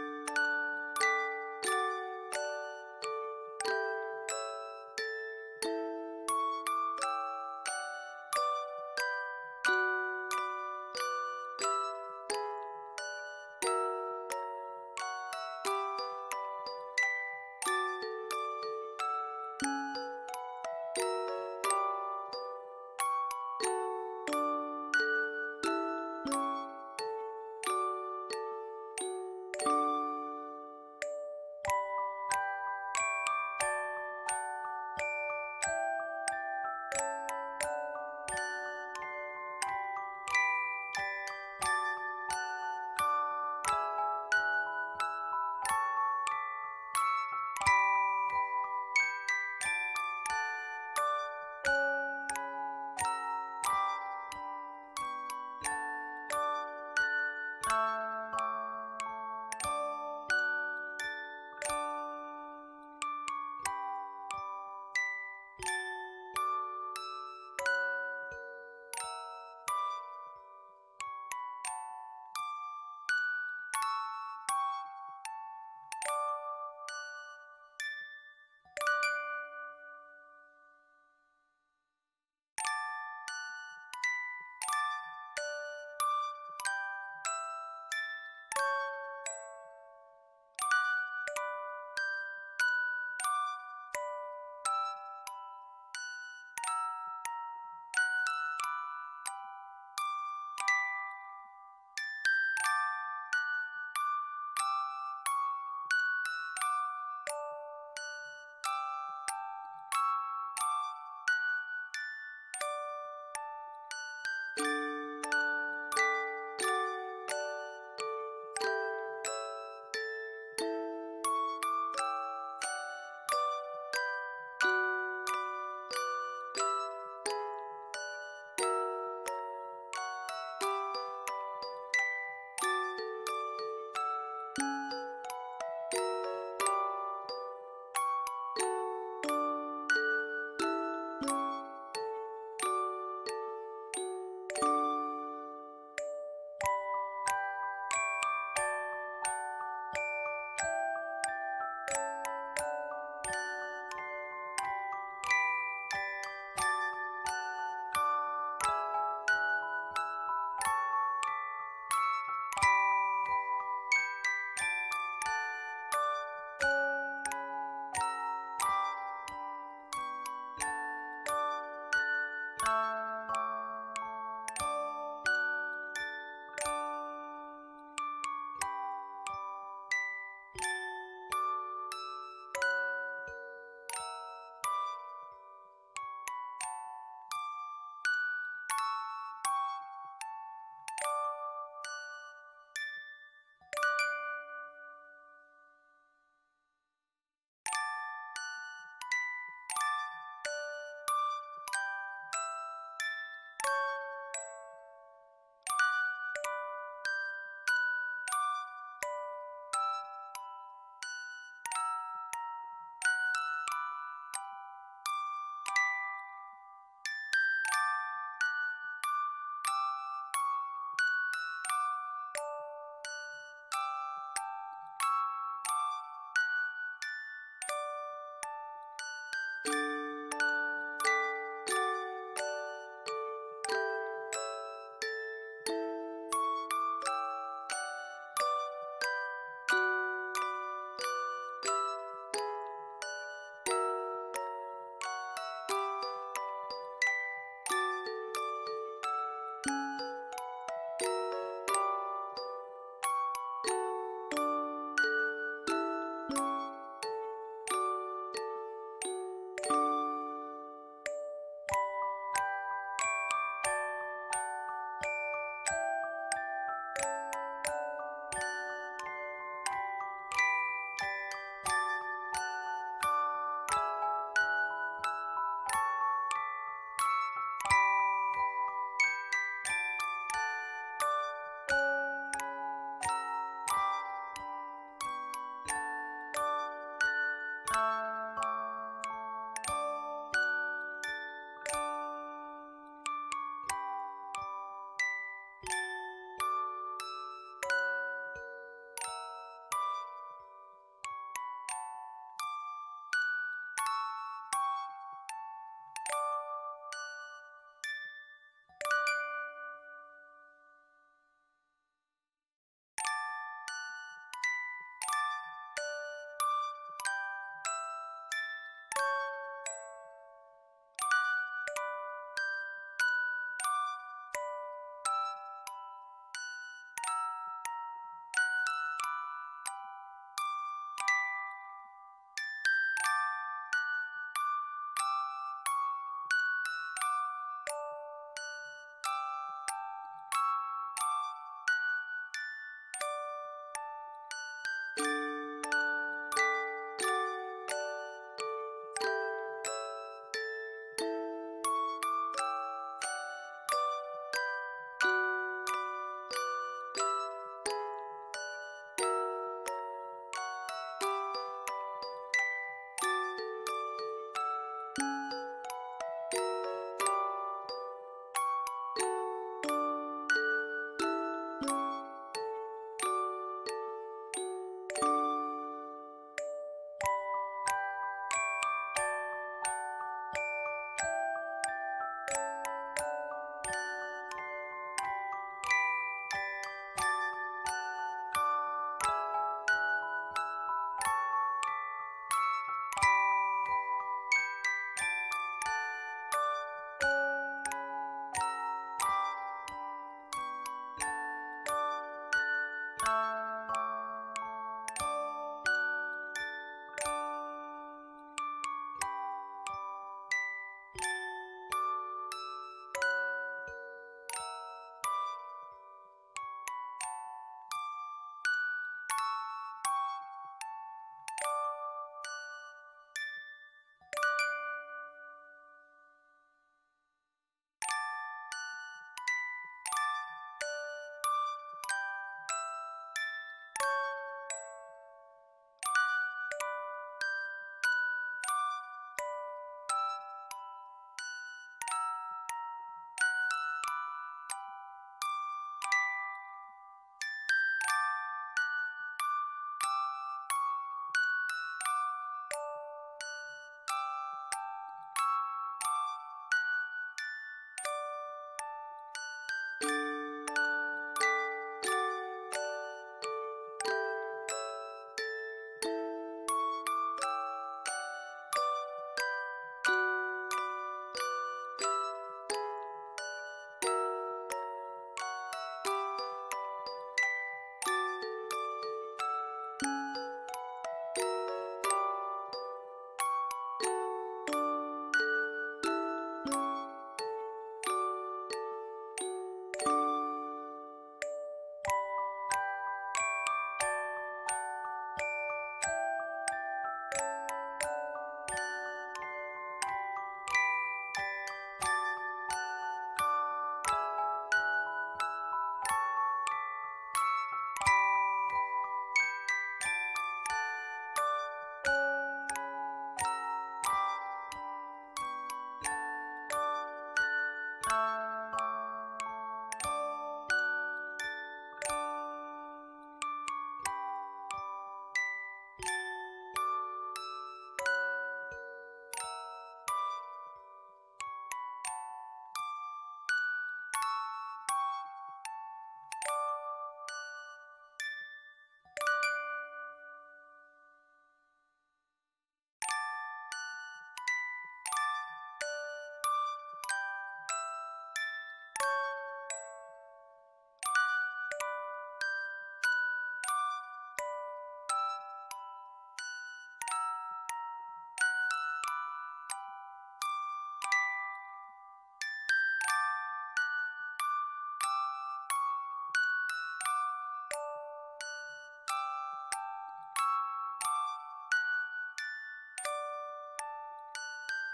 you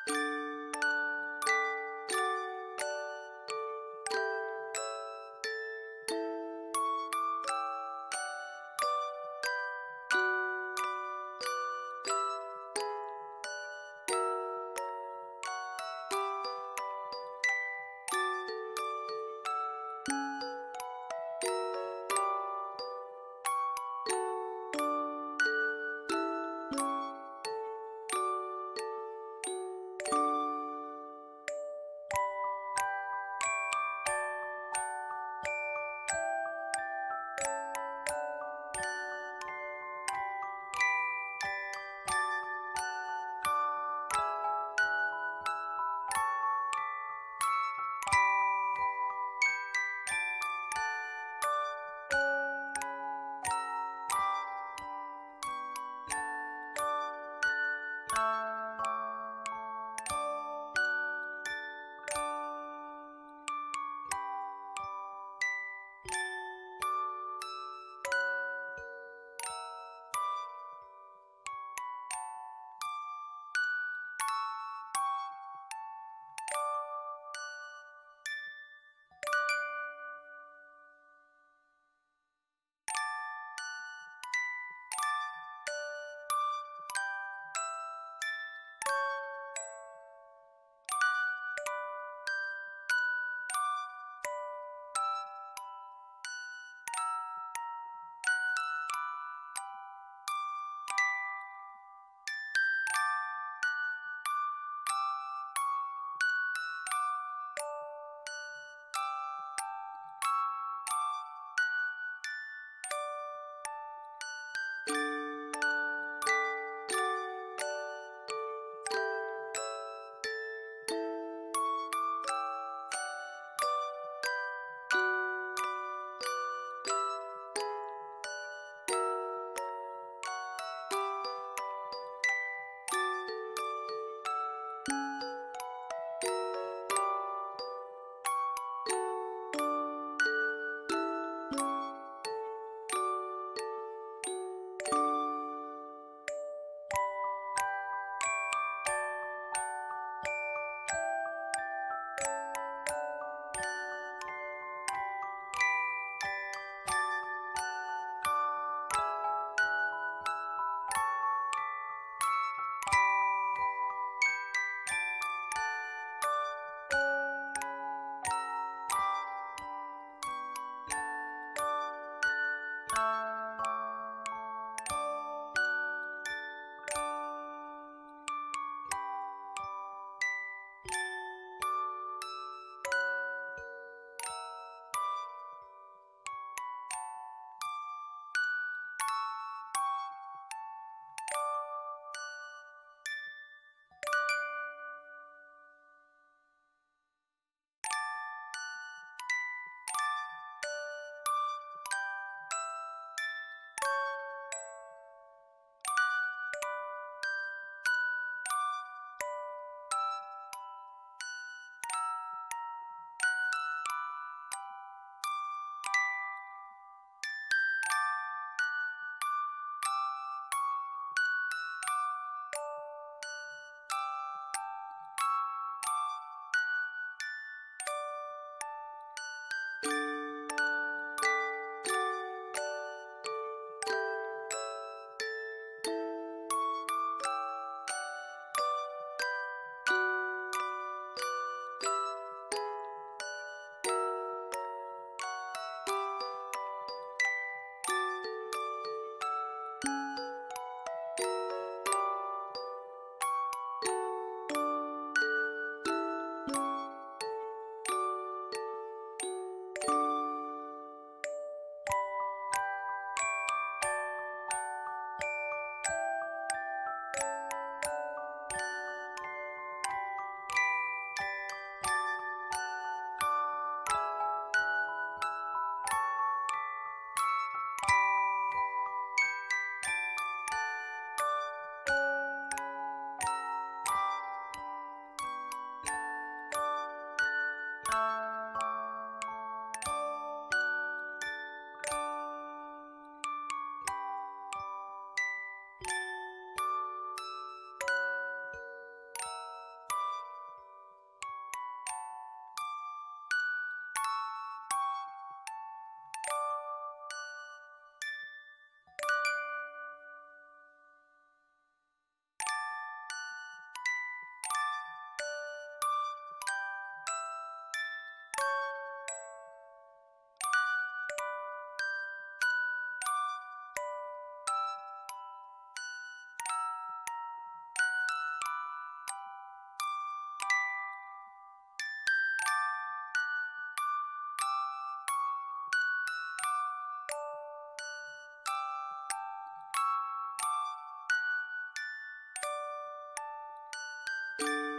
you うん。you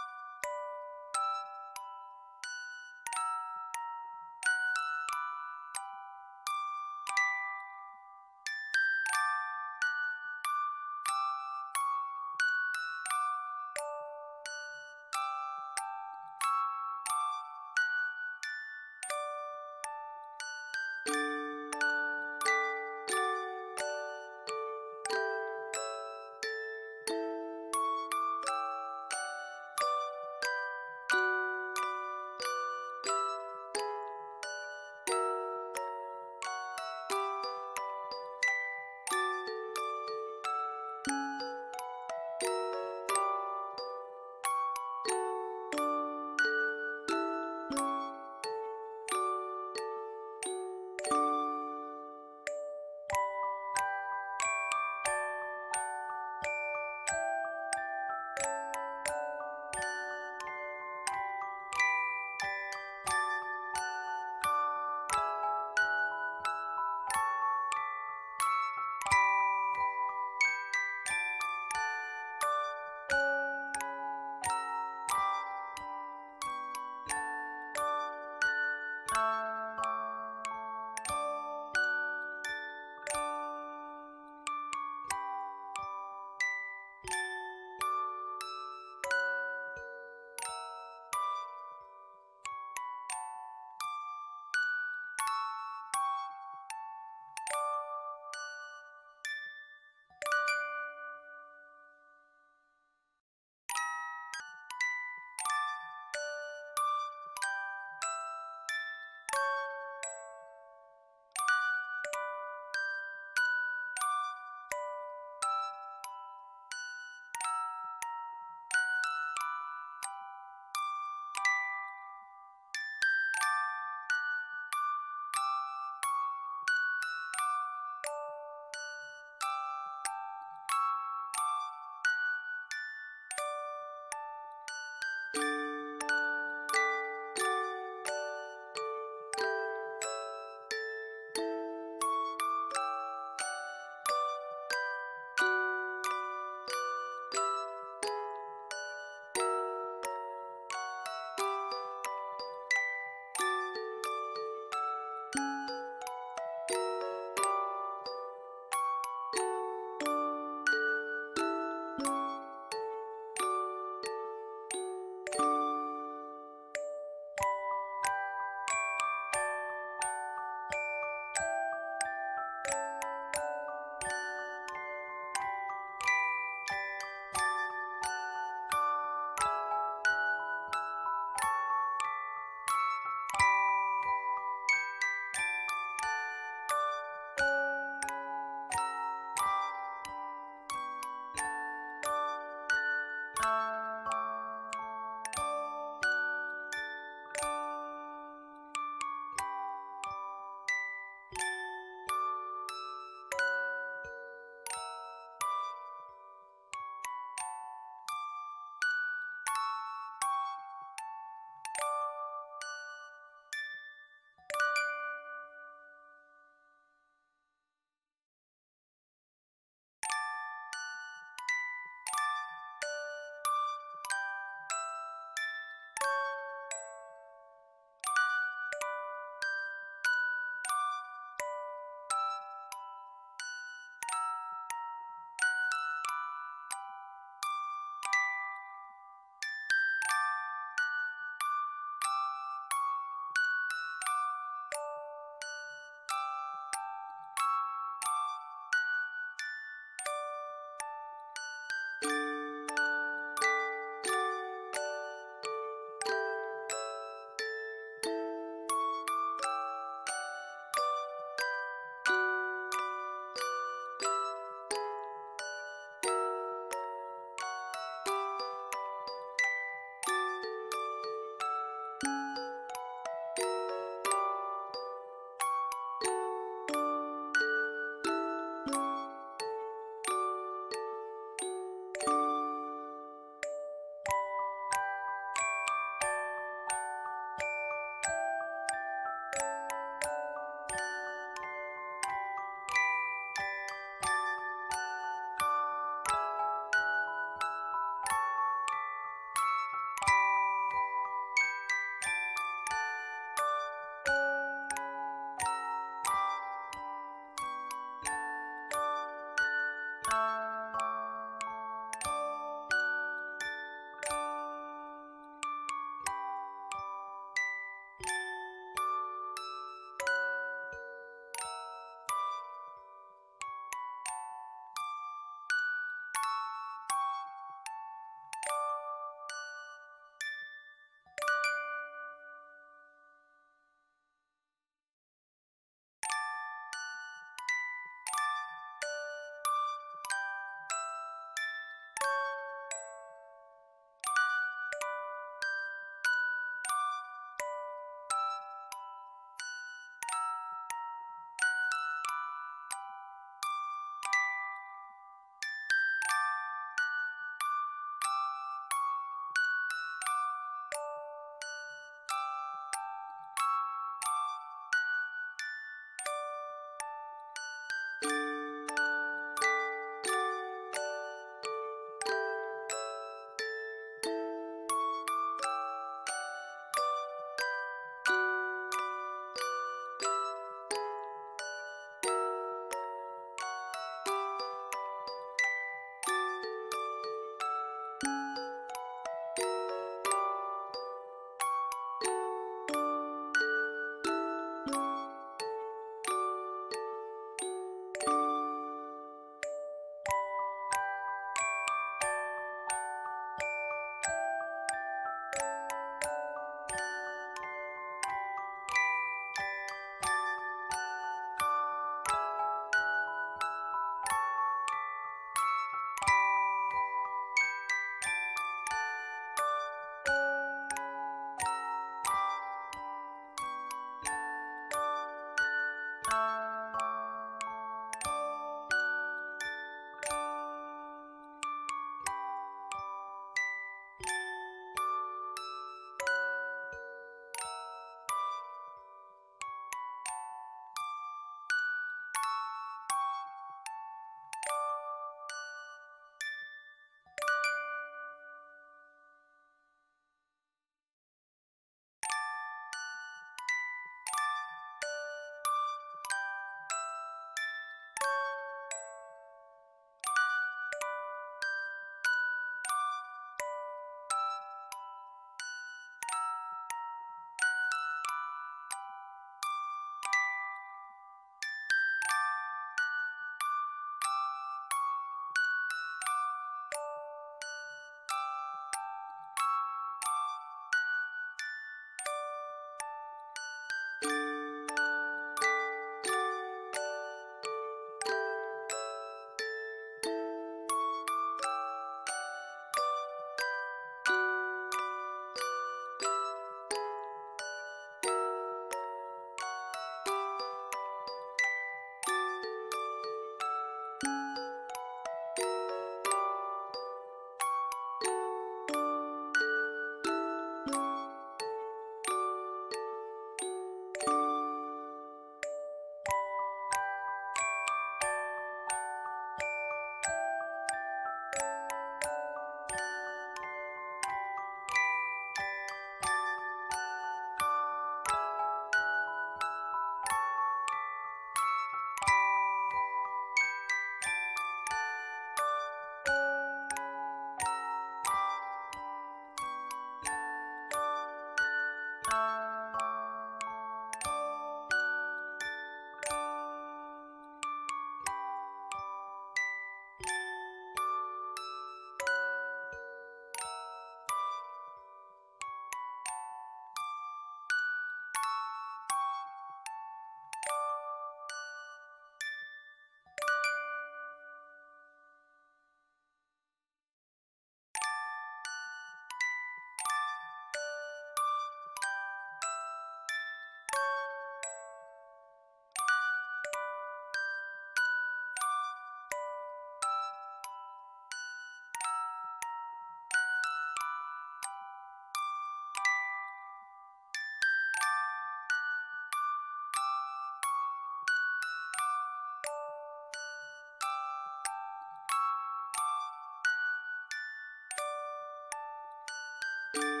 you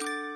you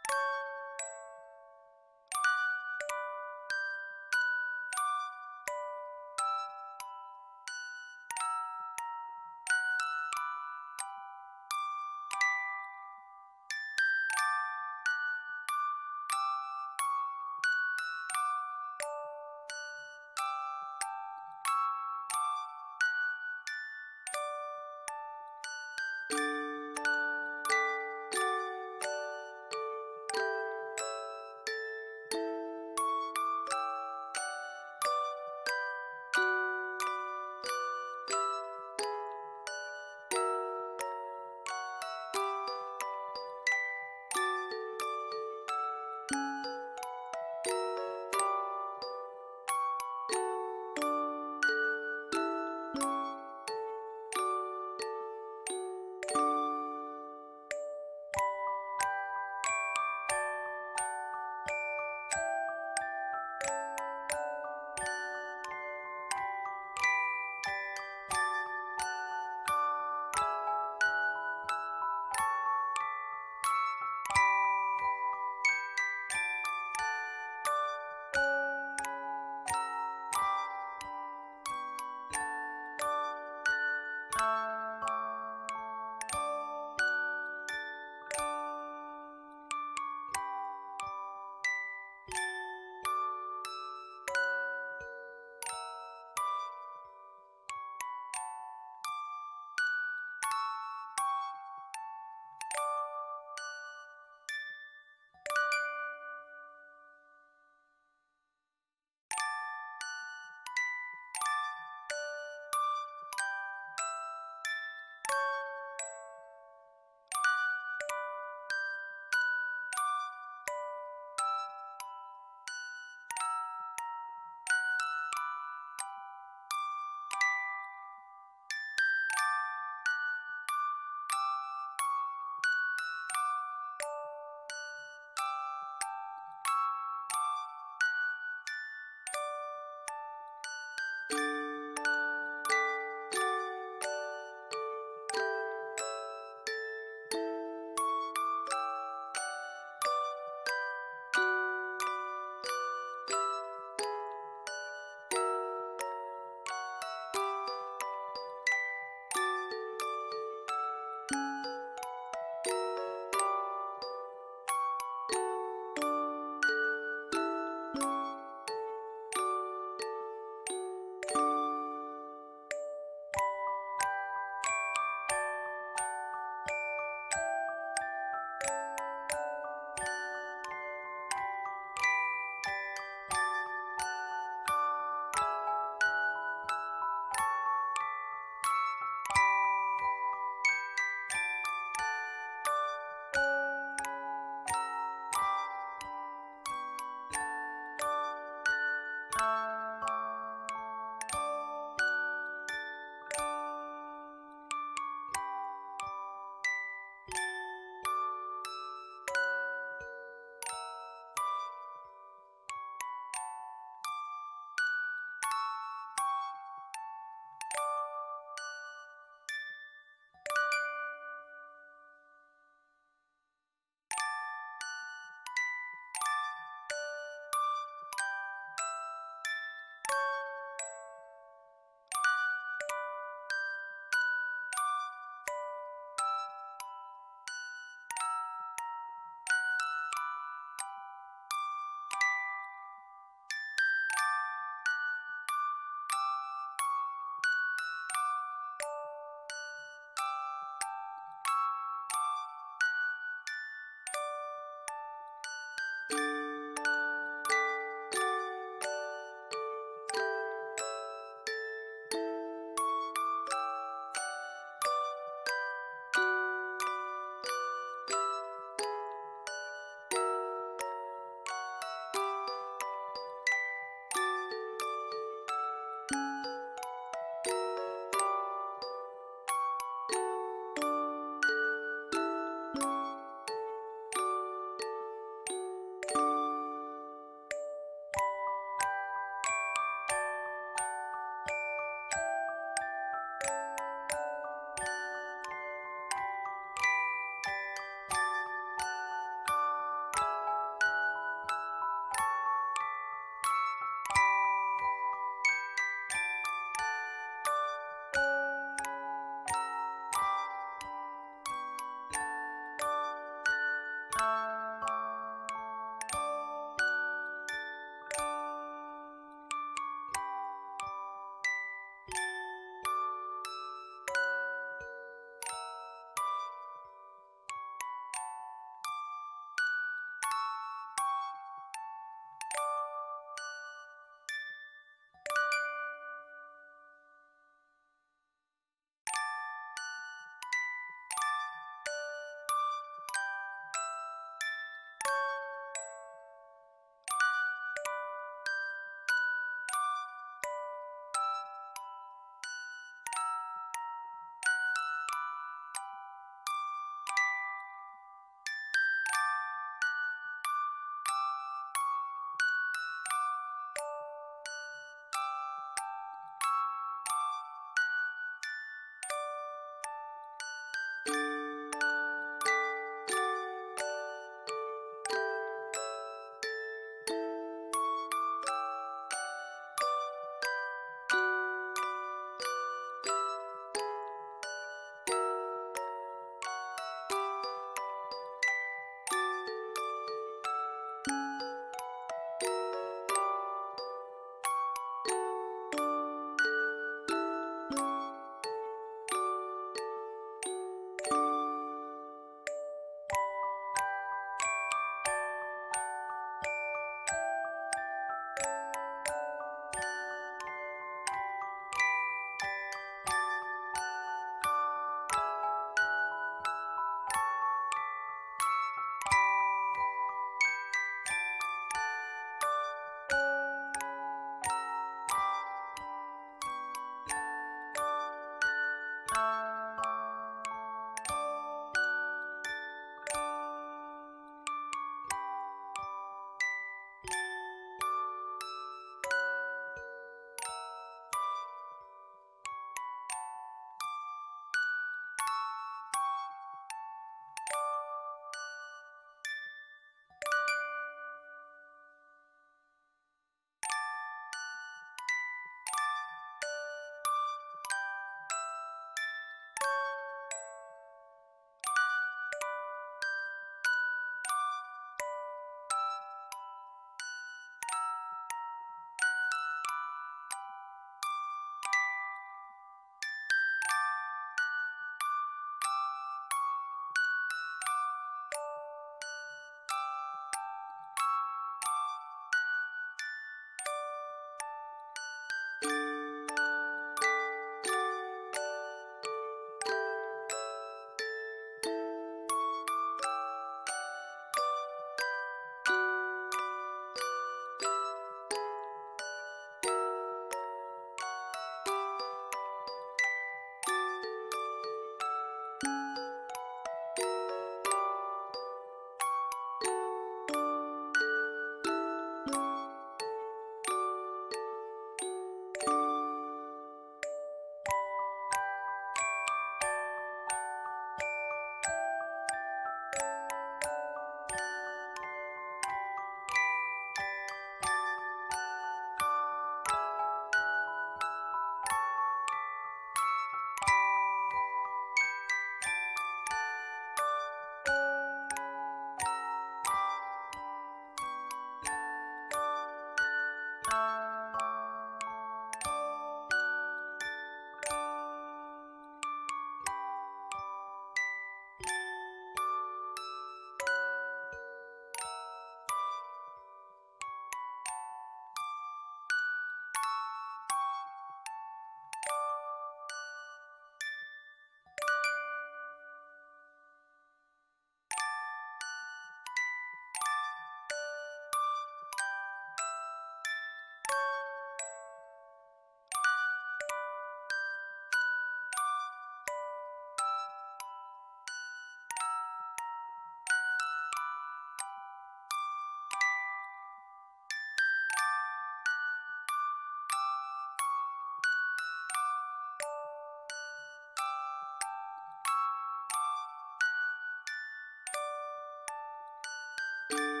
you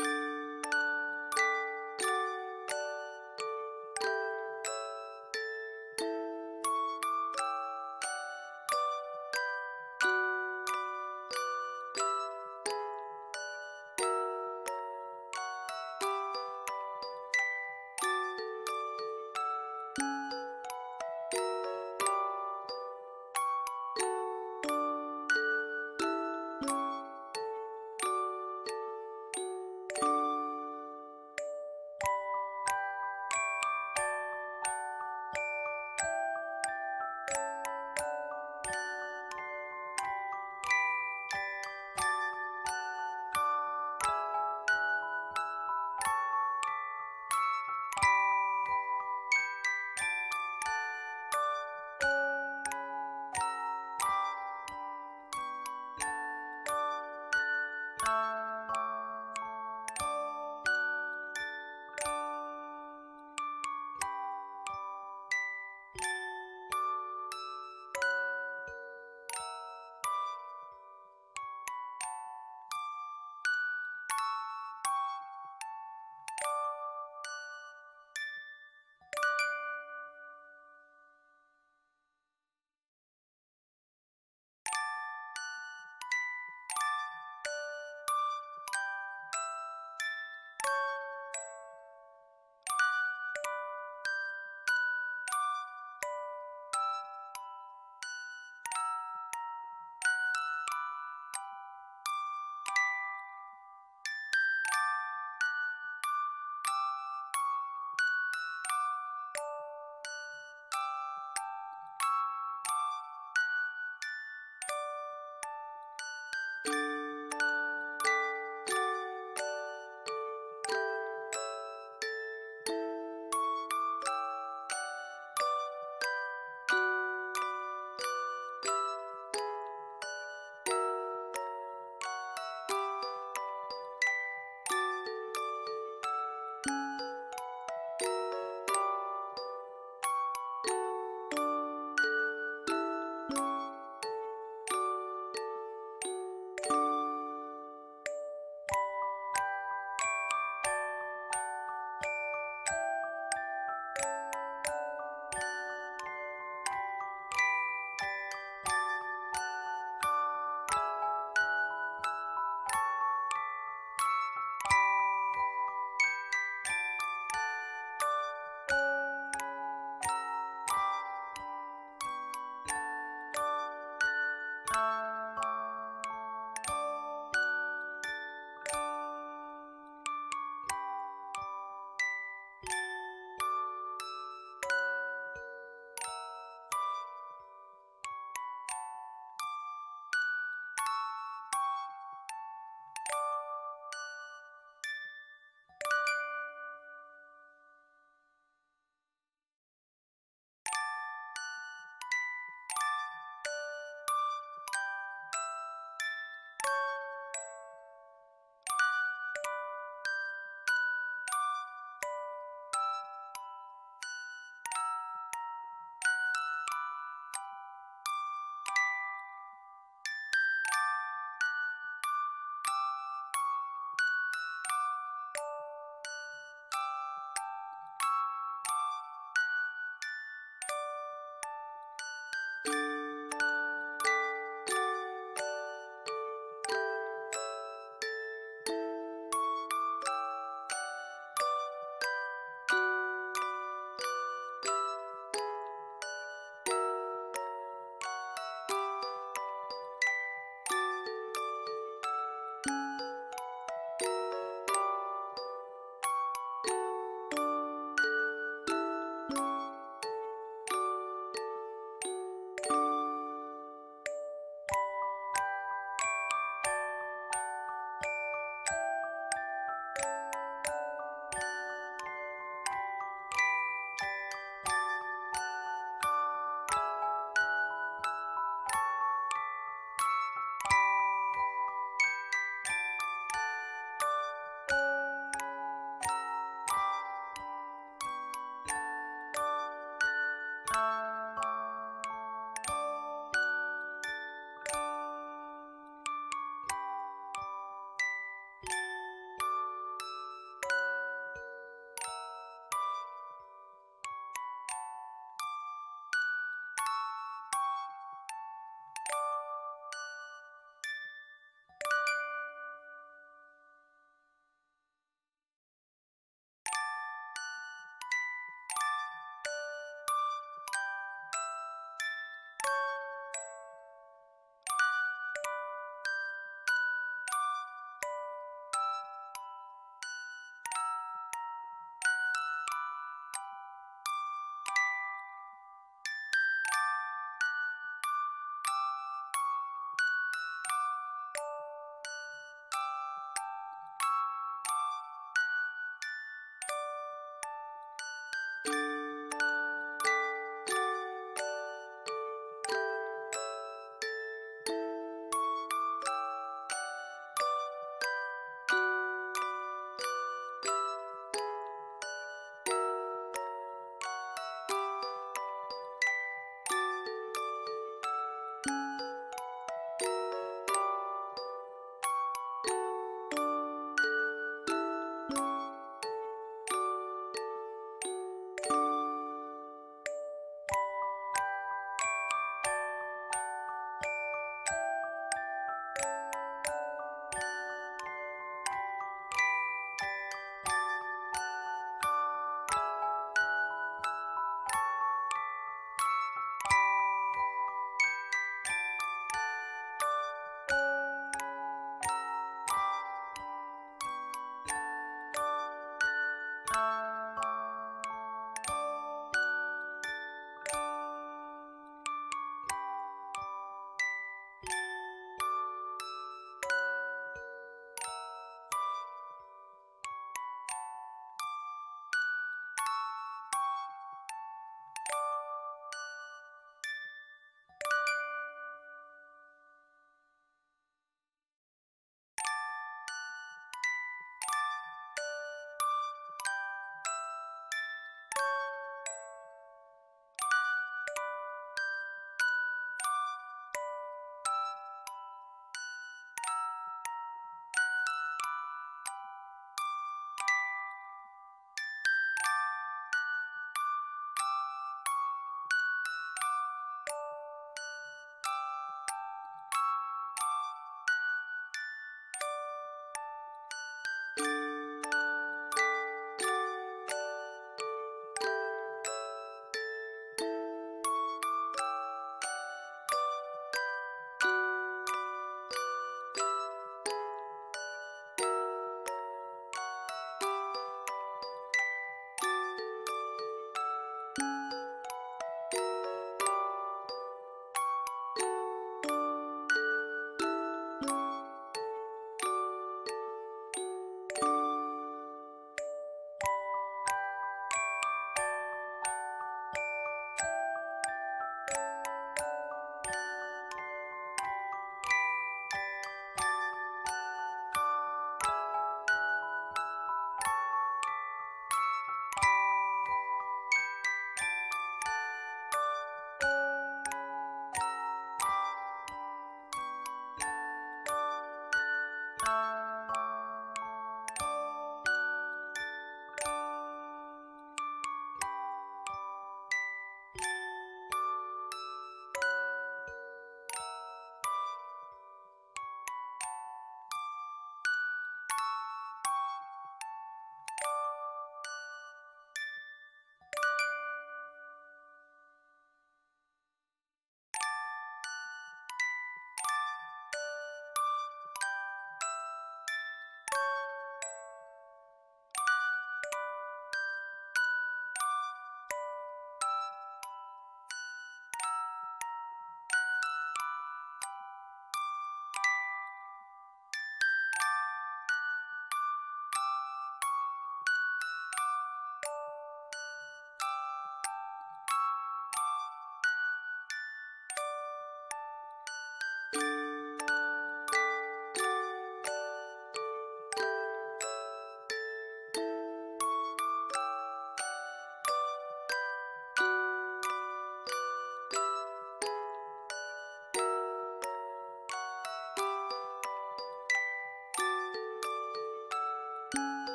you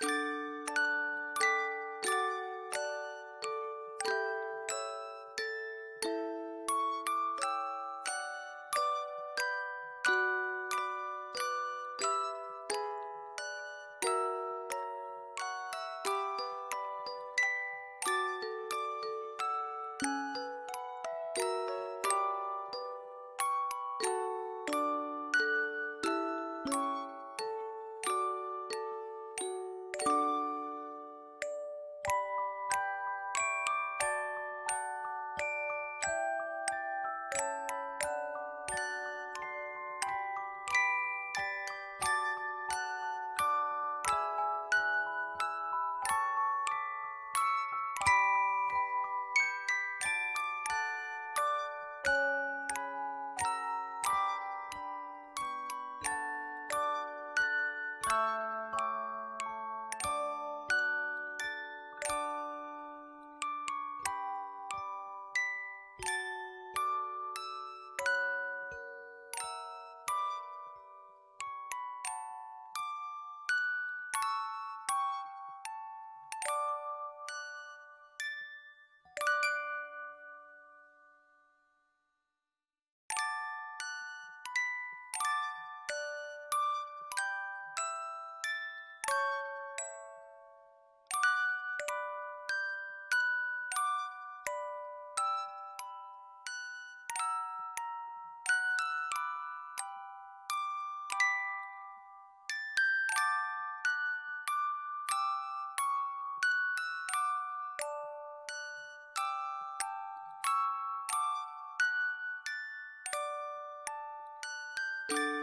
you you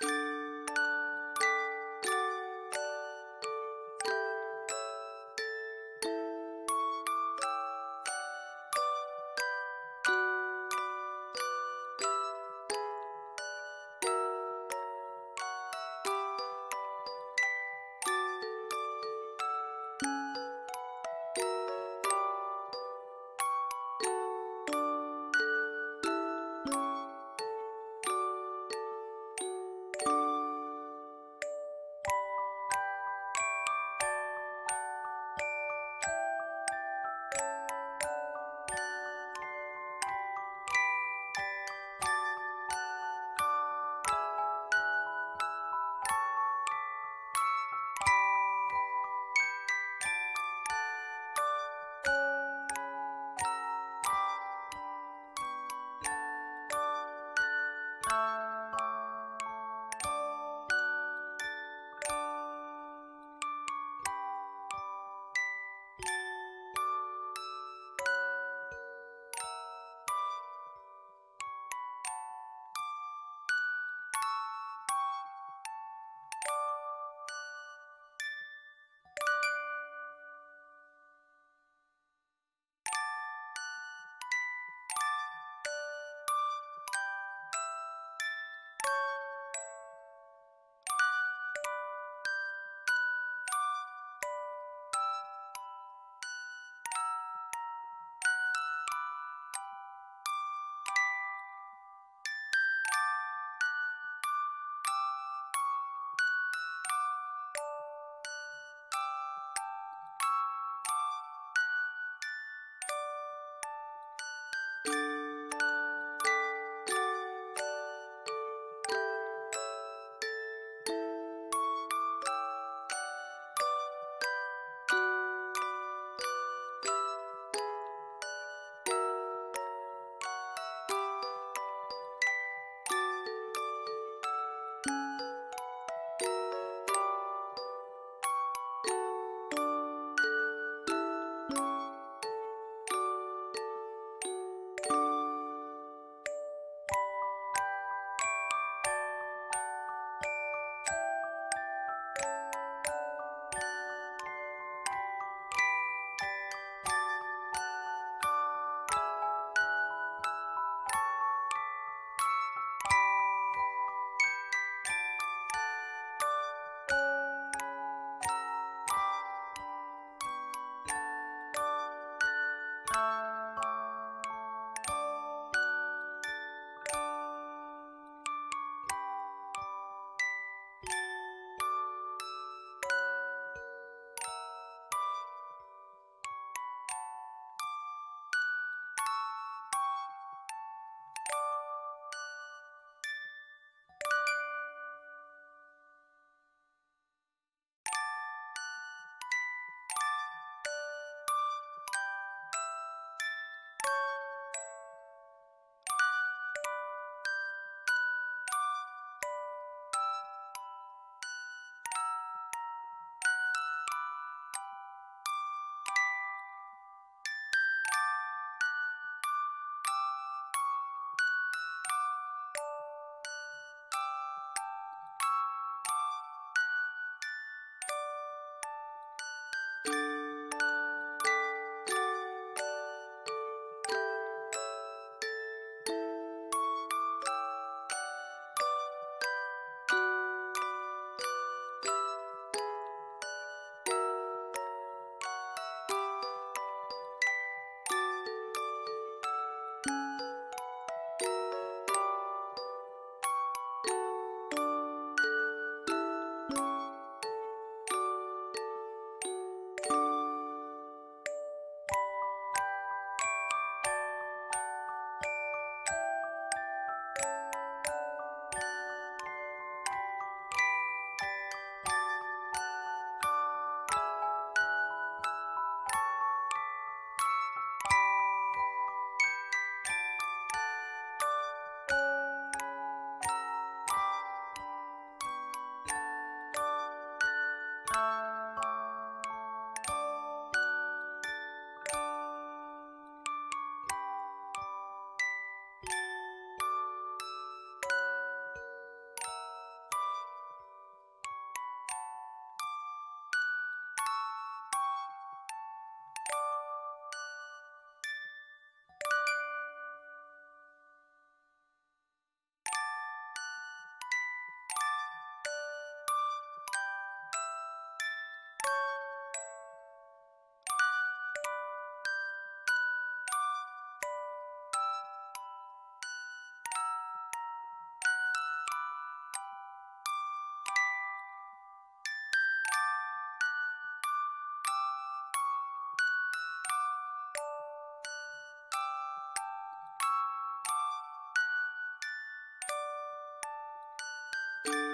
you ん?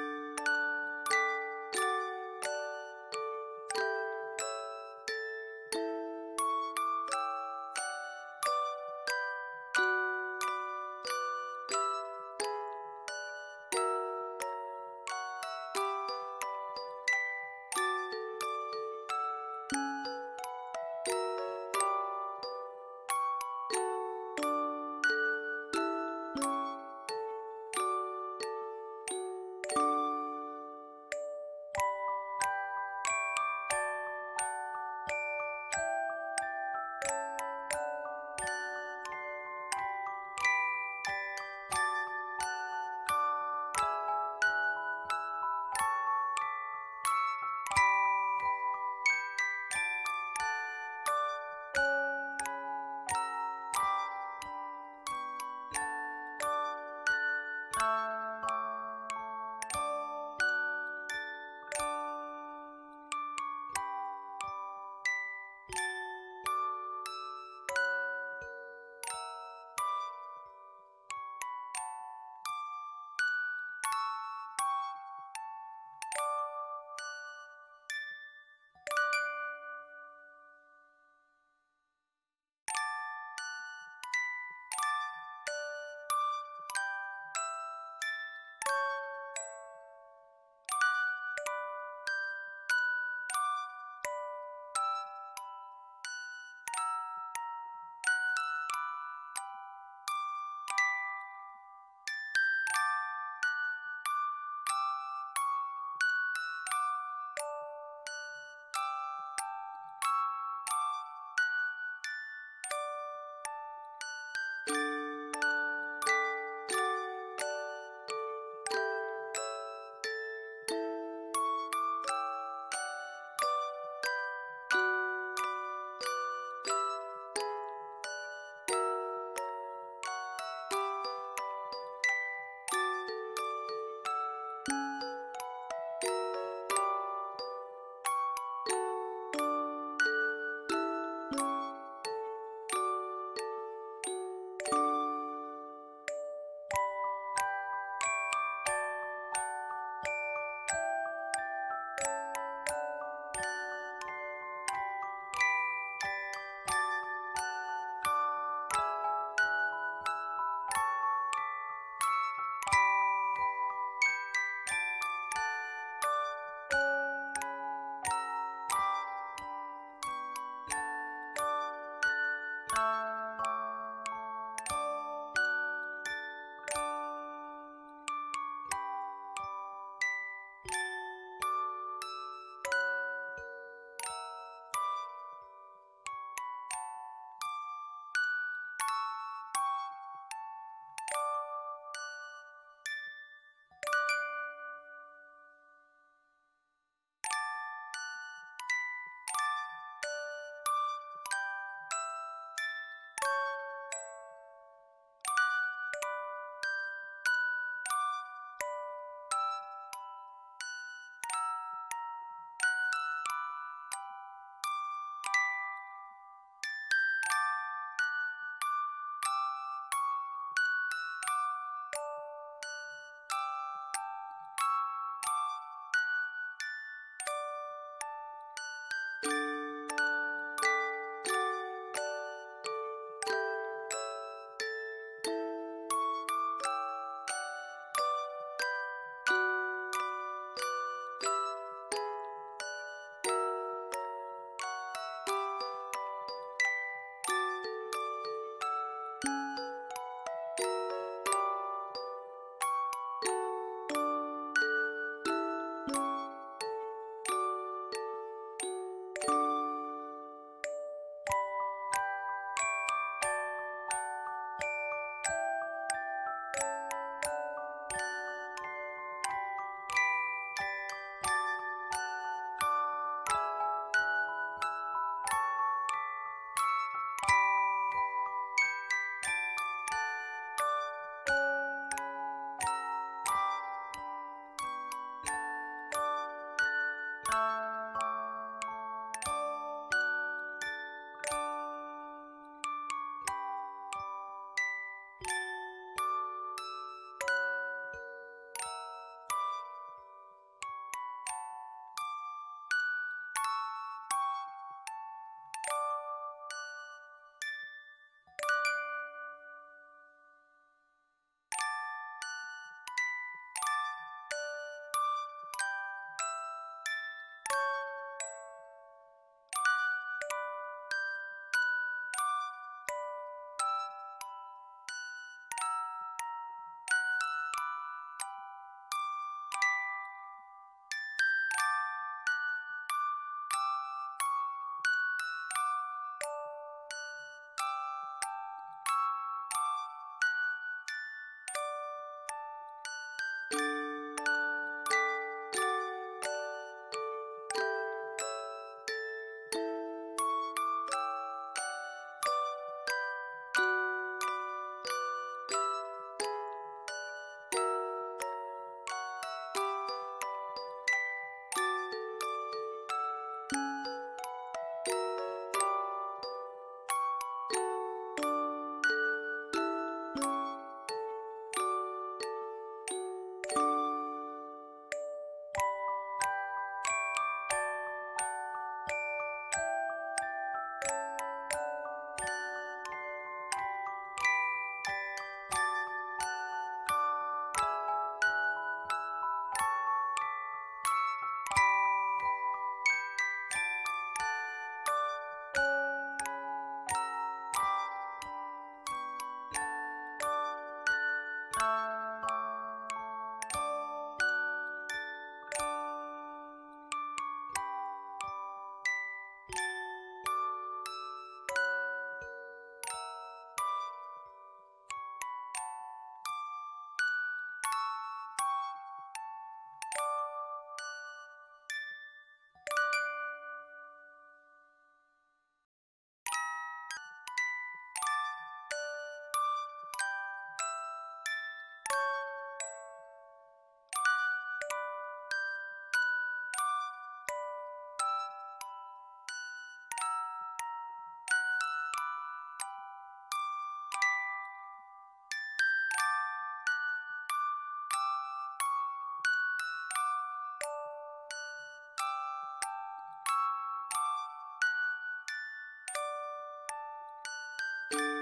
ん?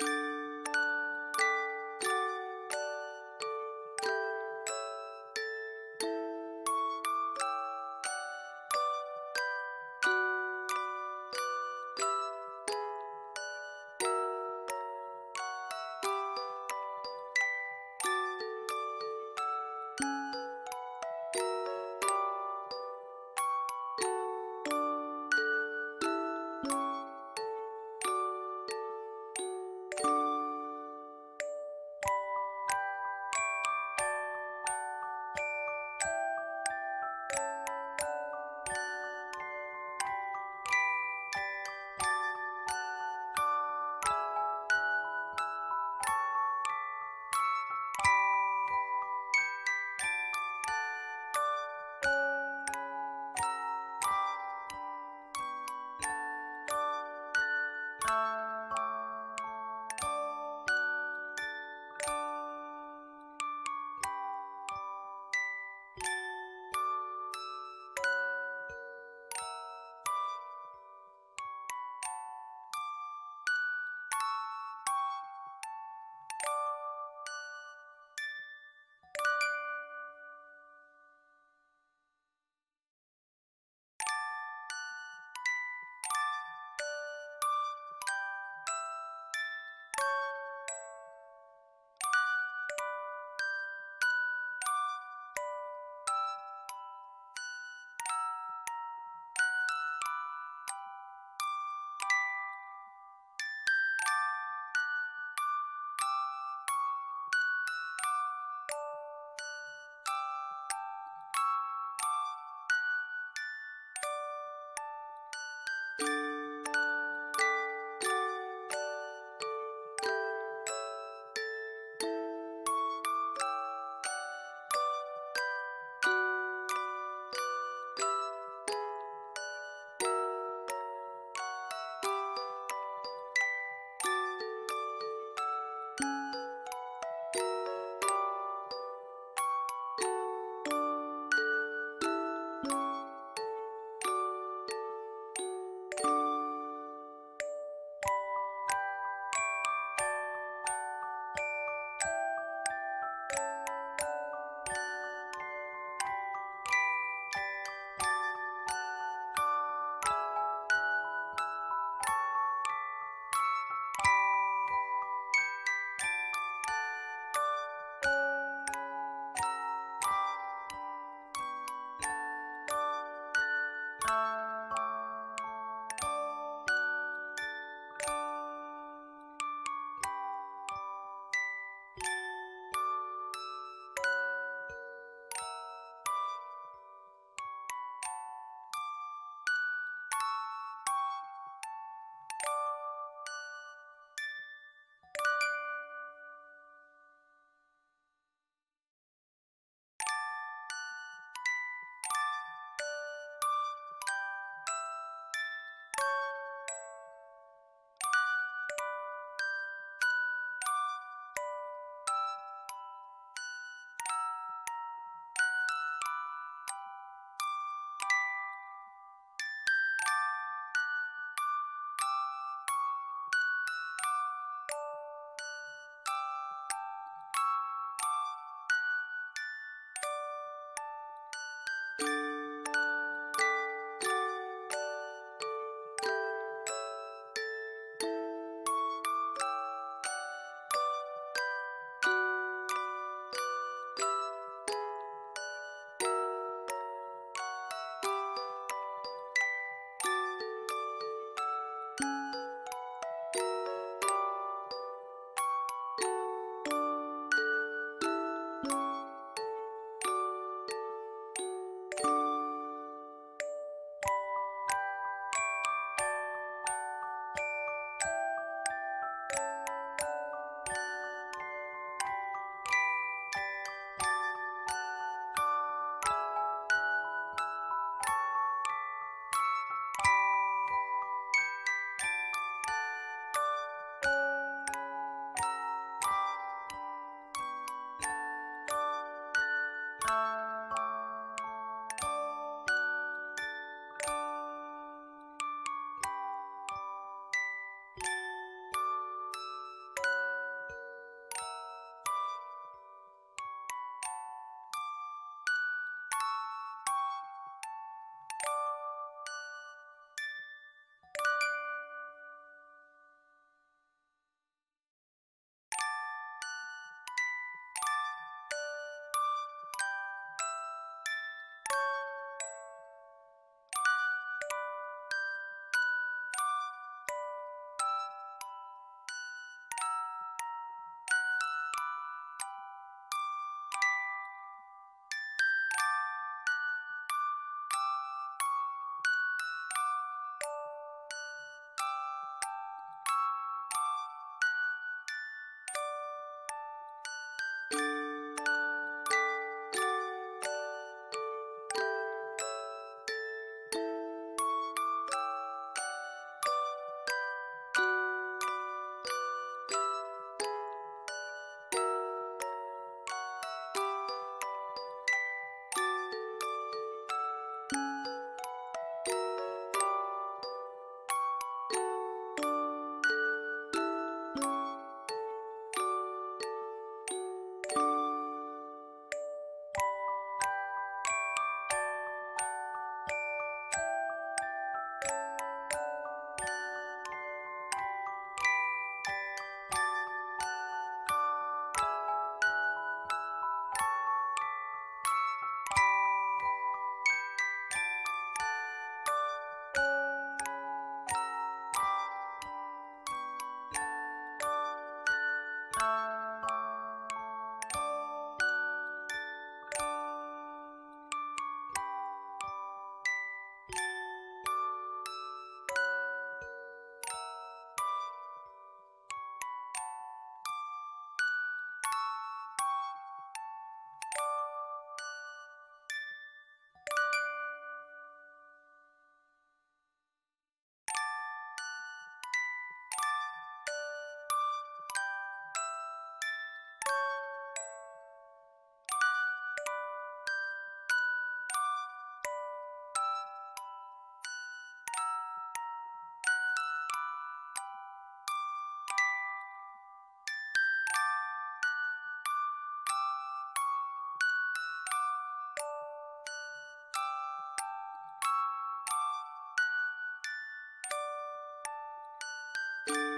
うん。you うん。ん?うん。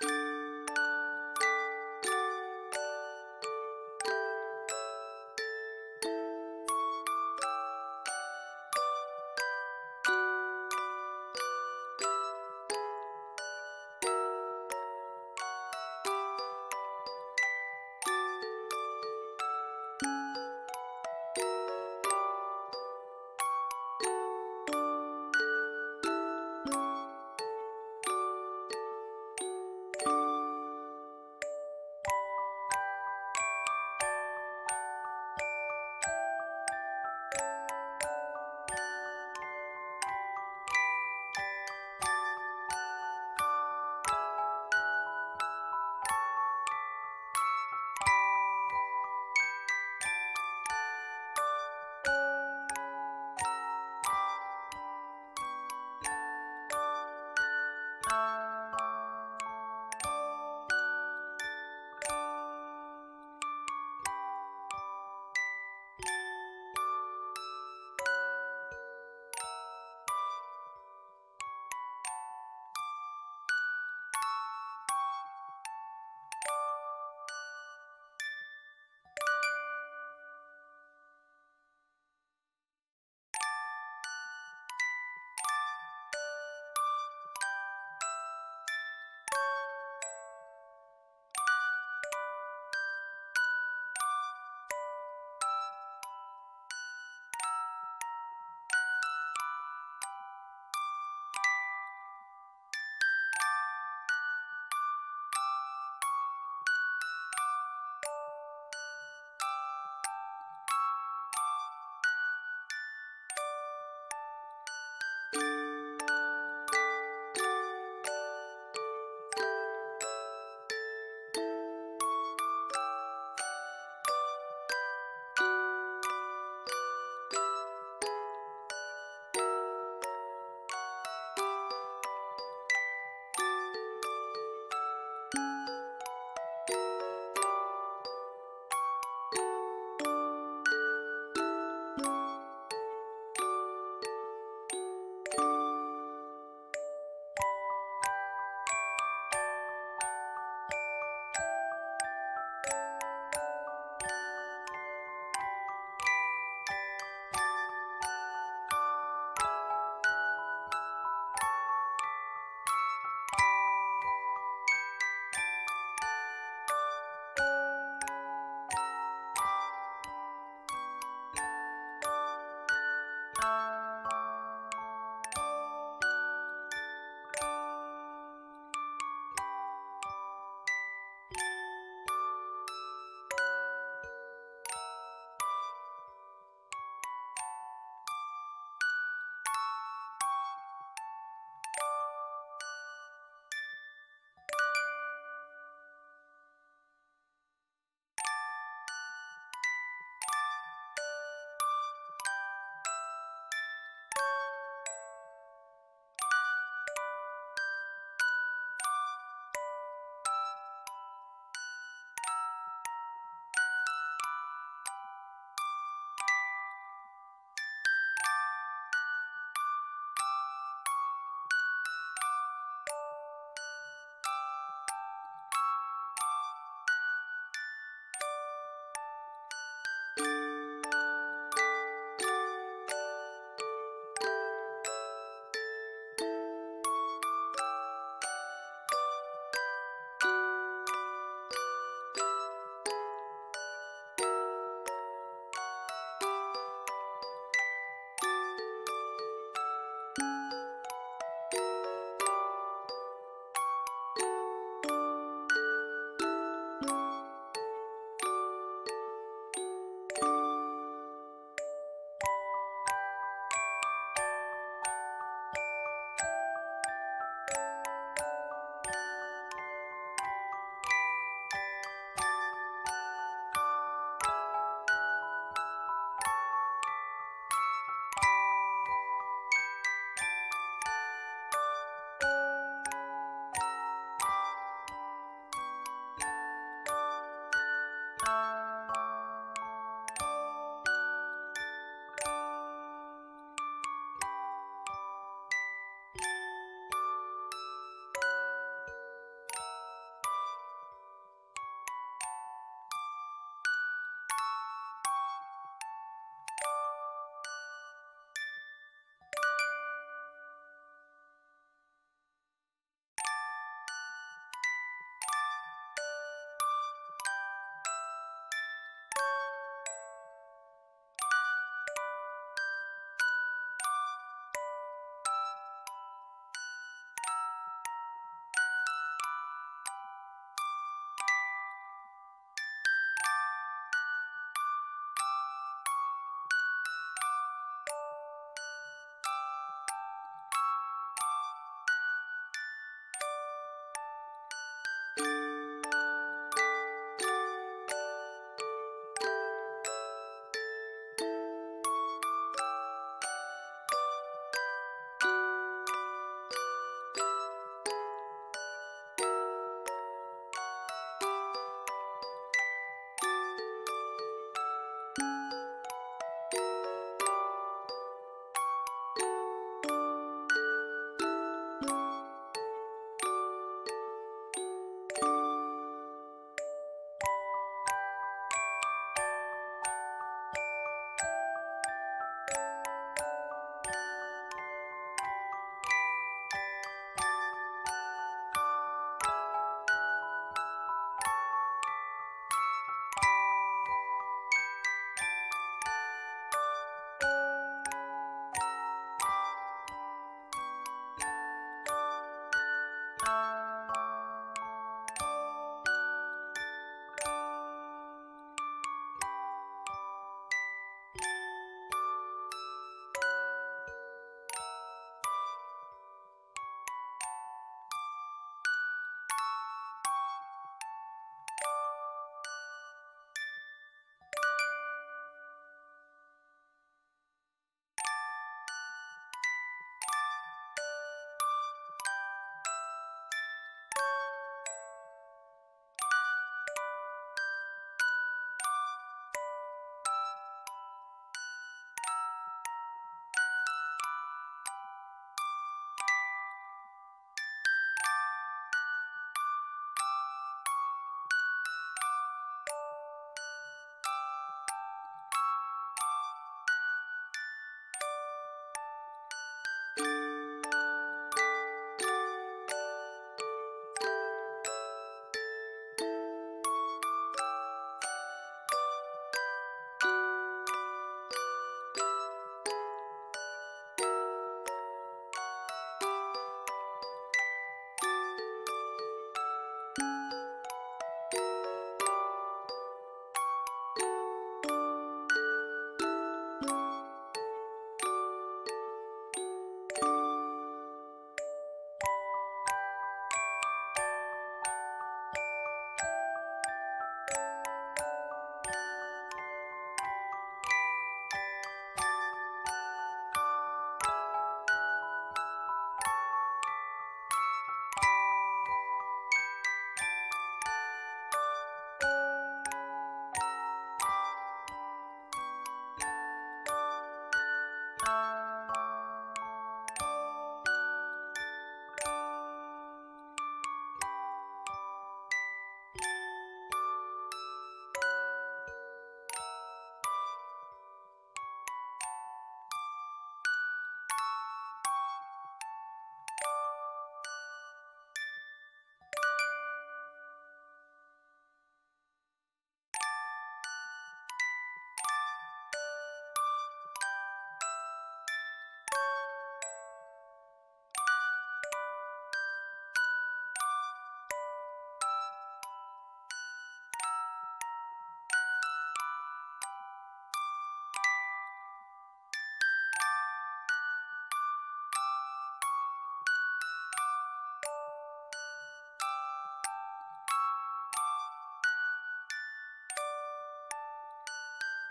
you you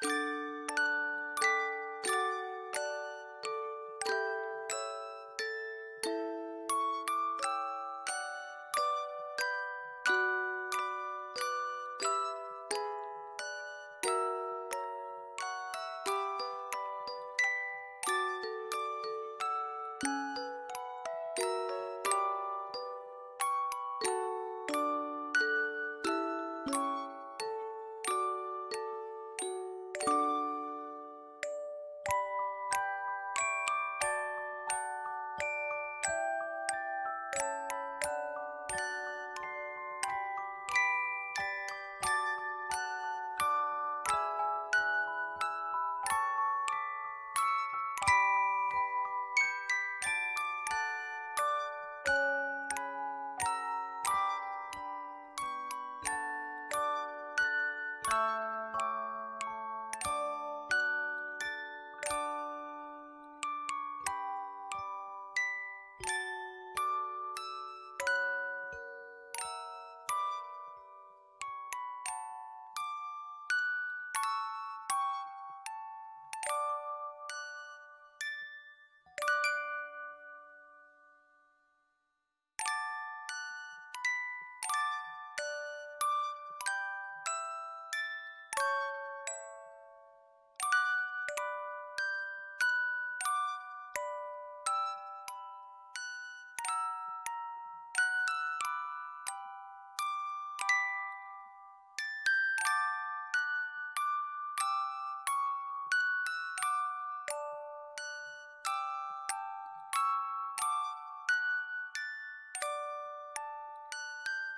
you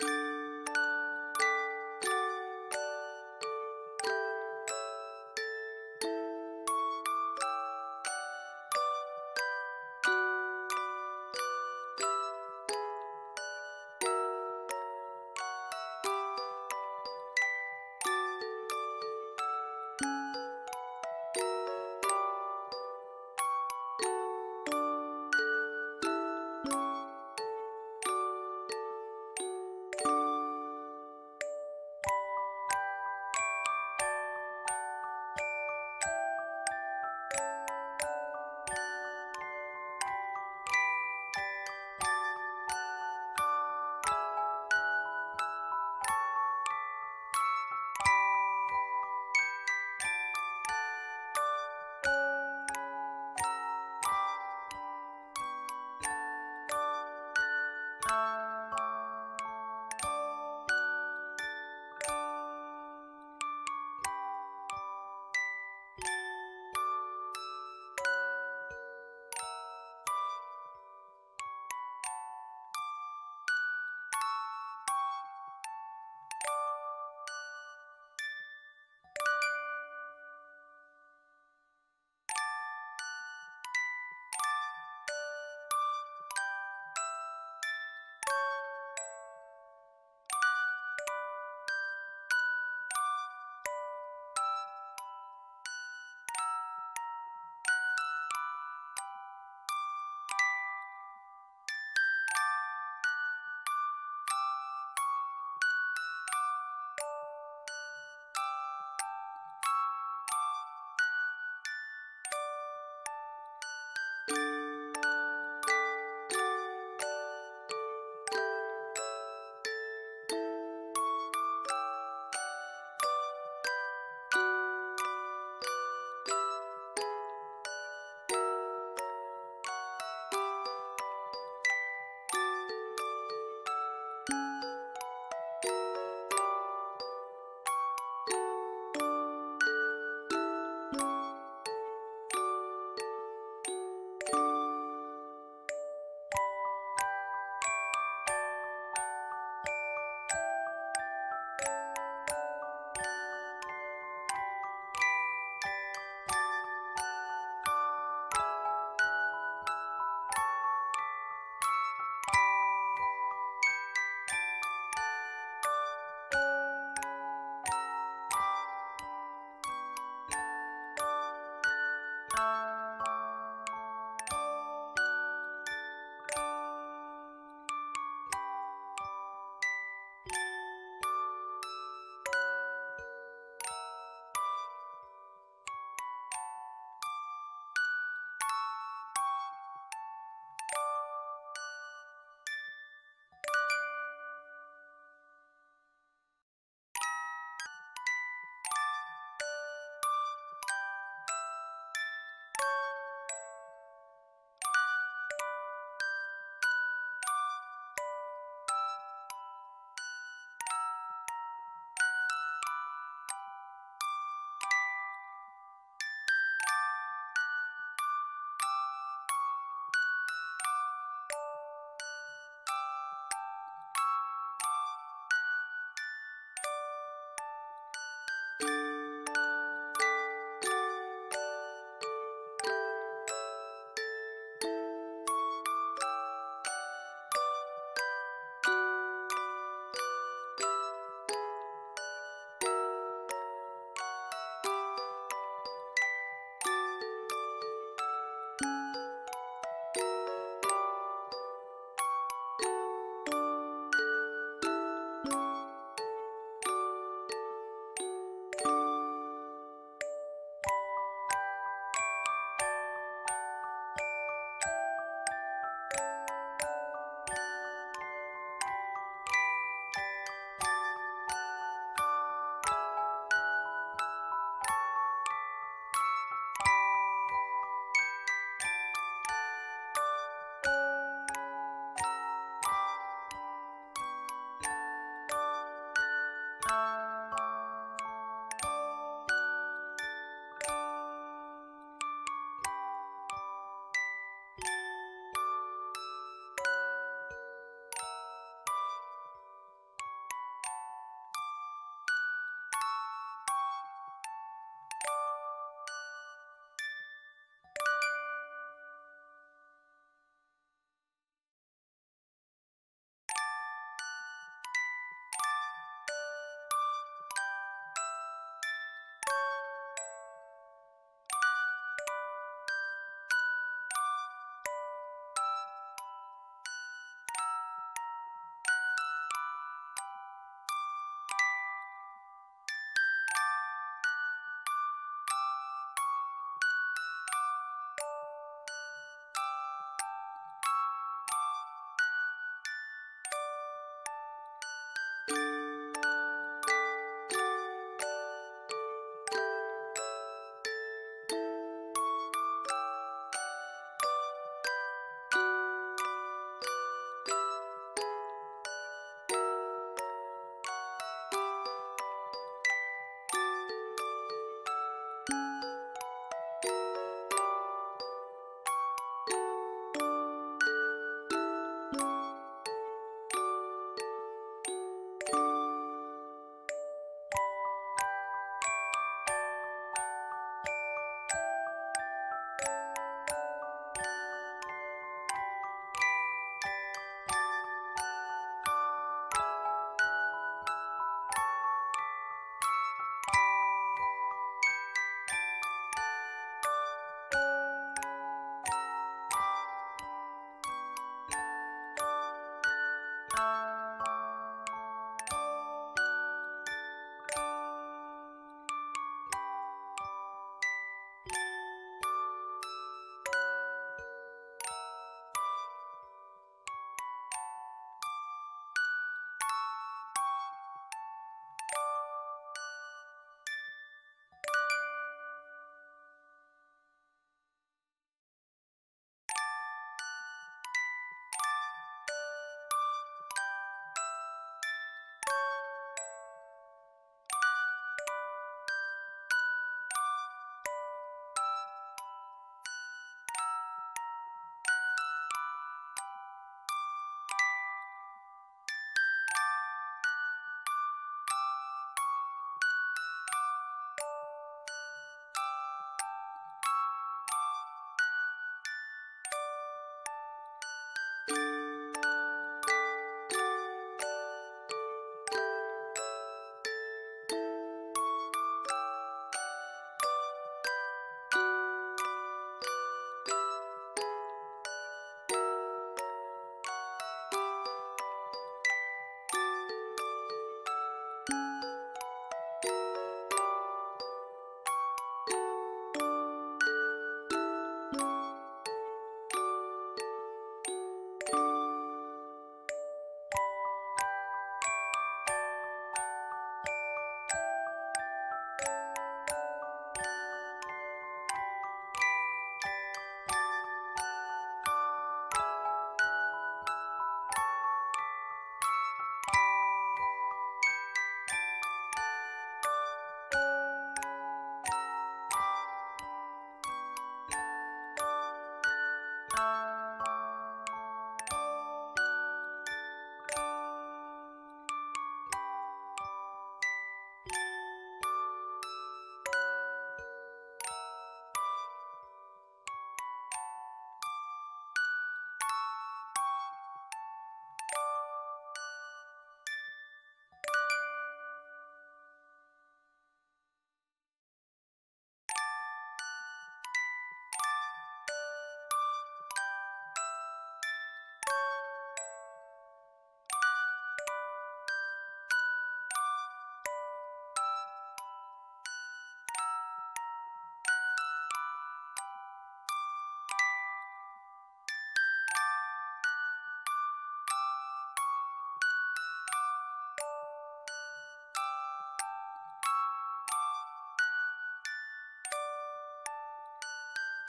you you you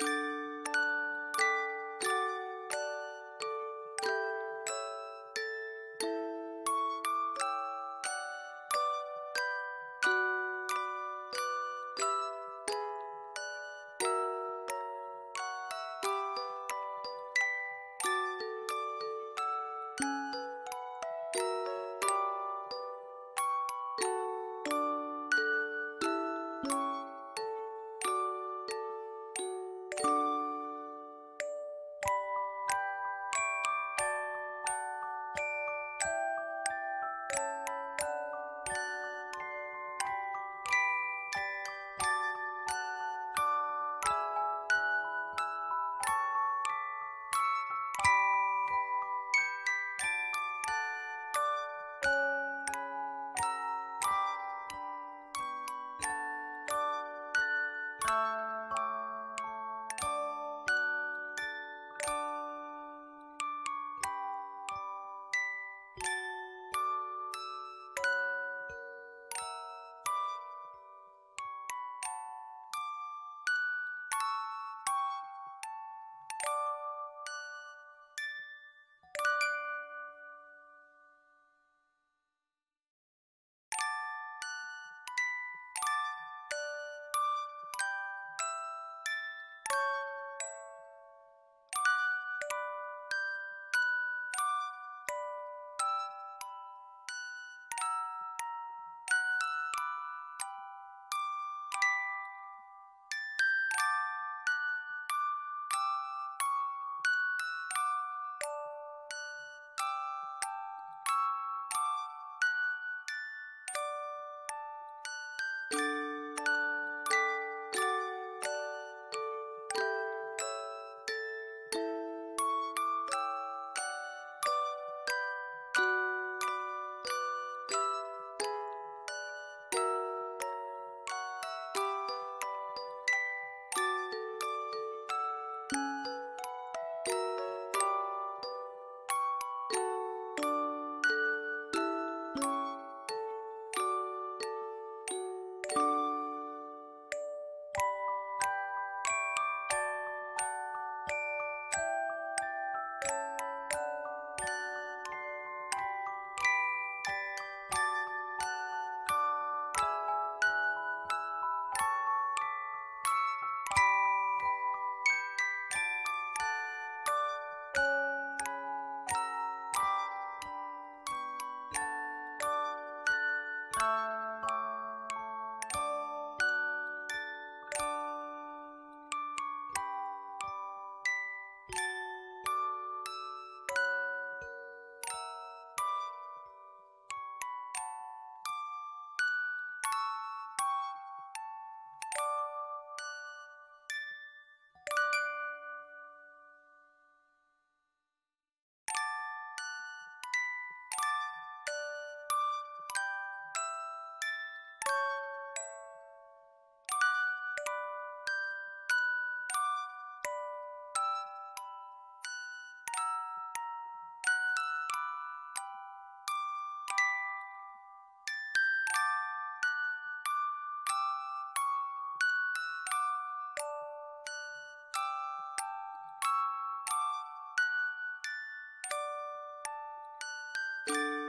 you you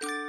you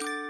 you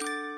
you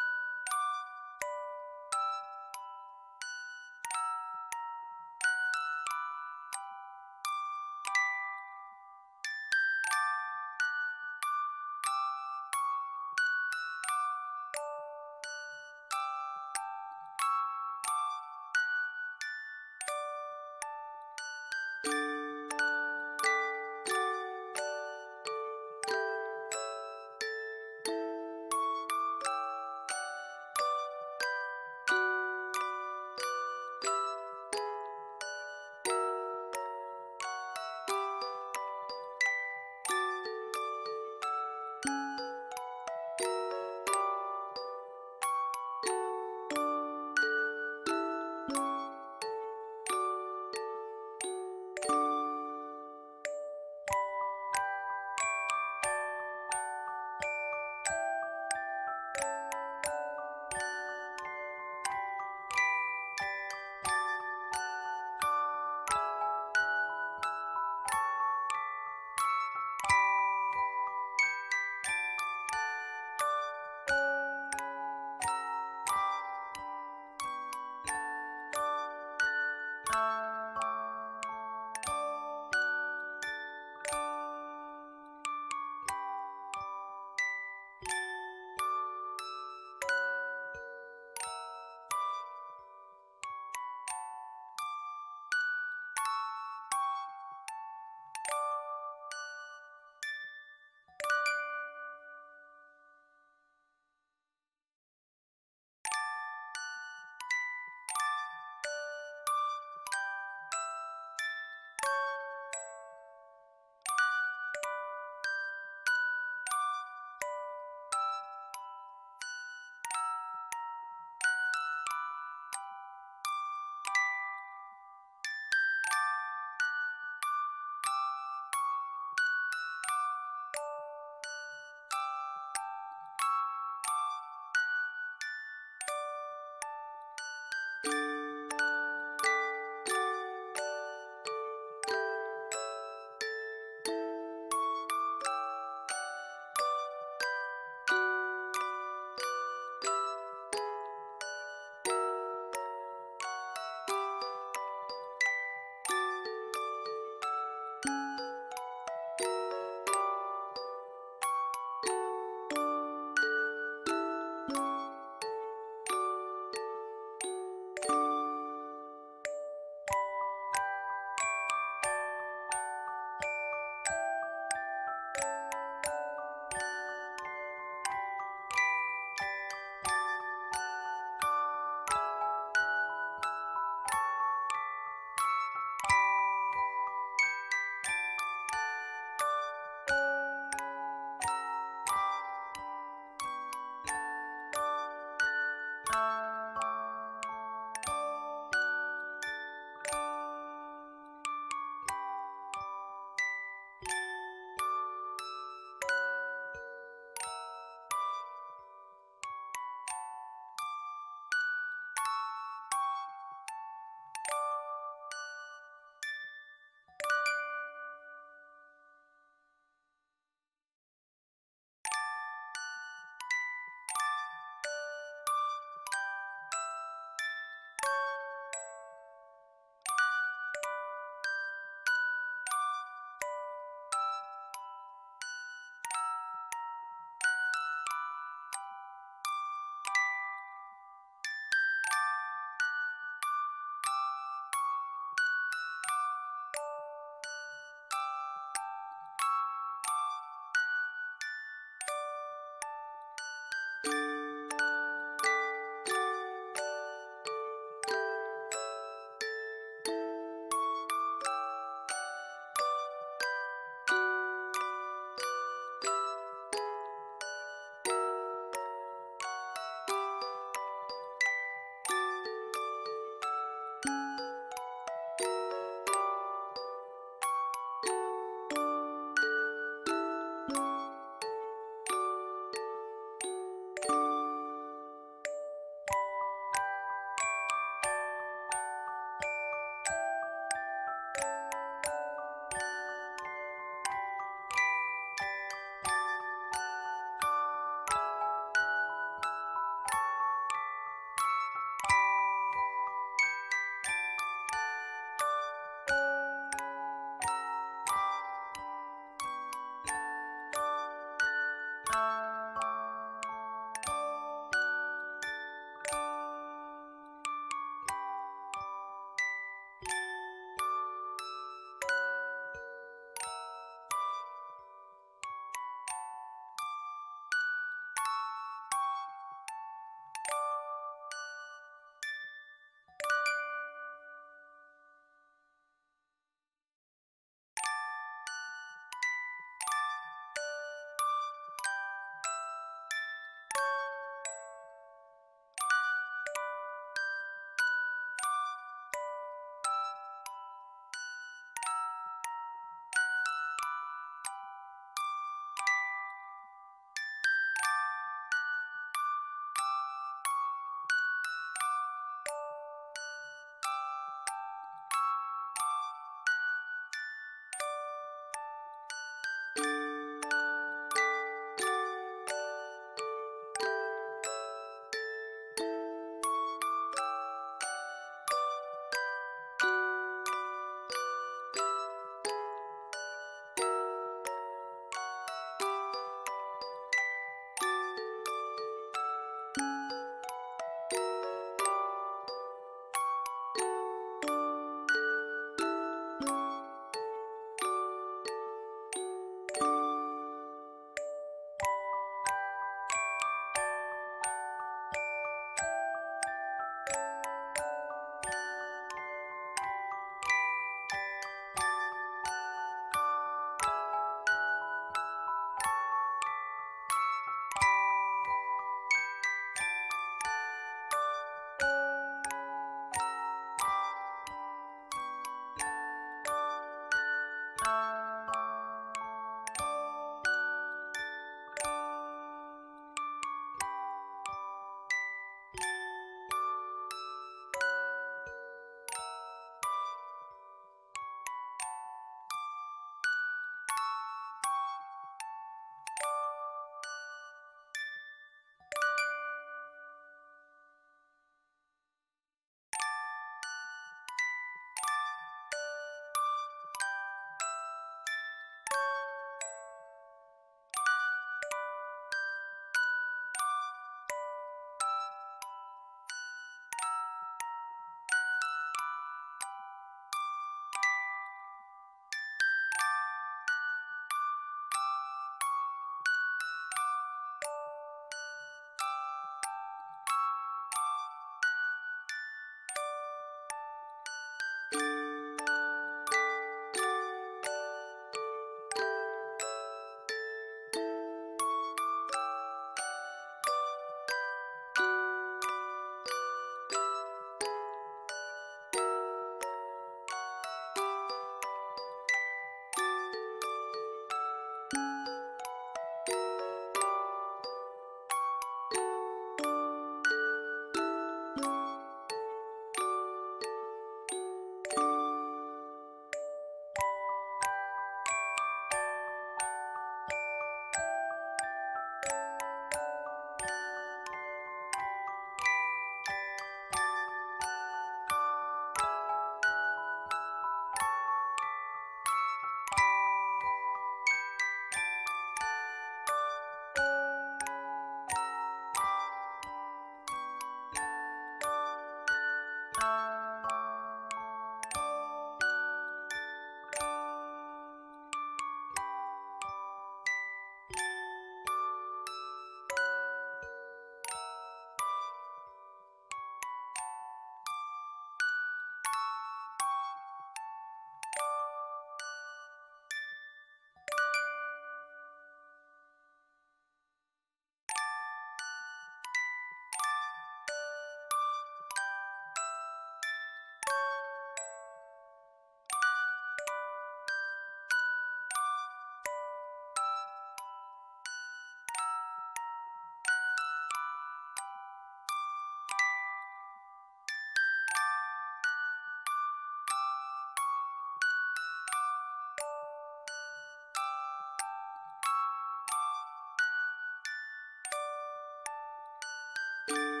you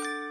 you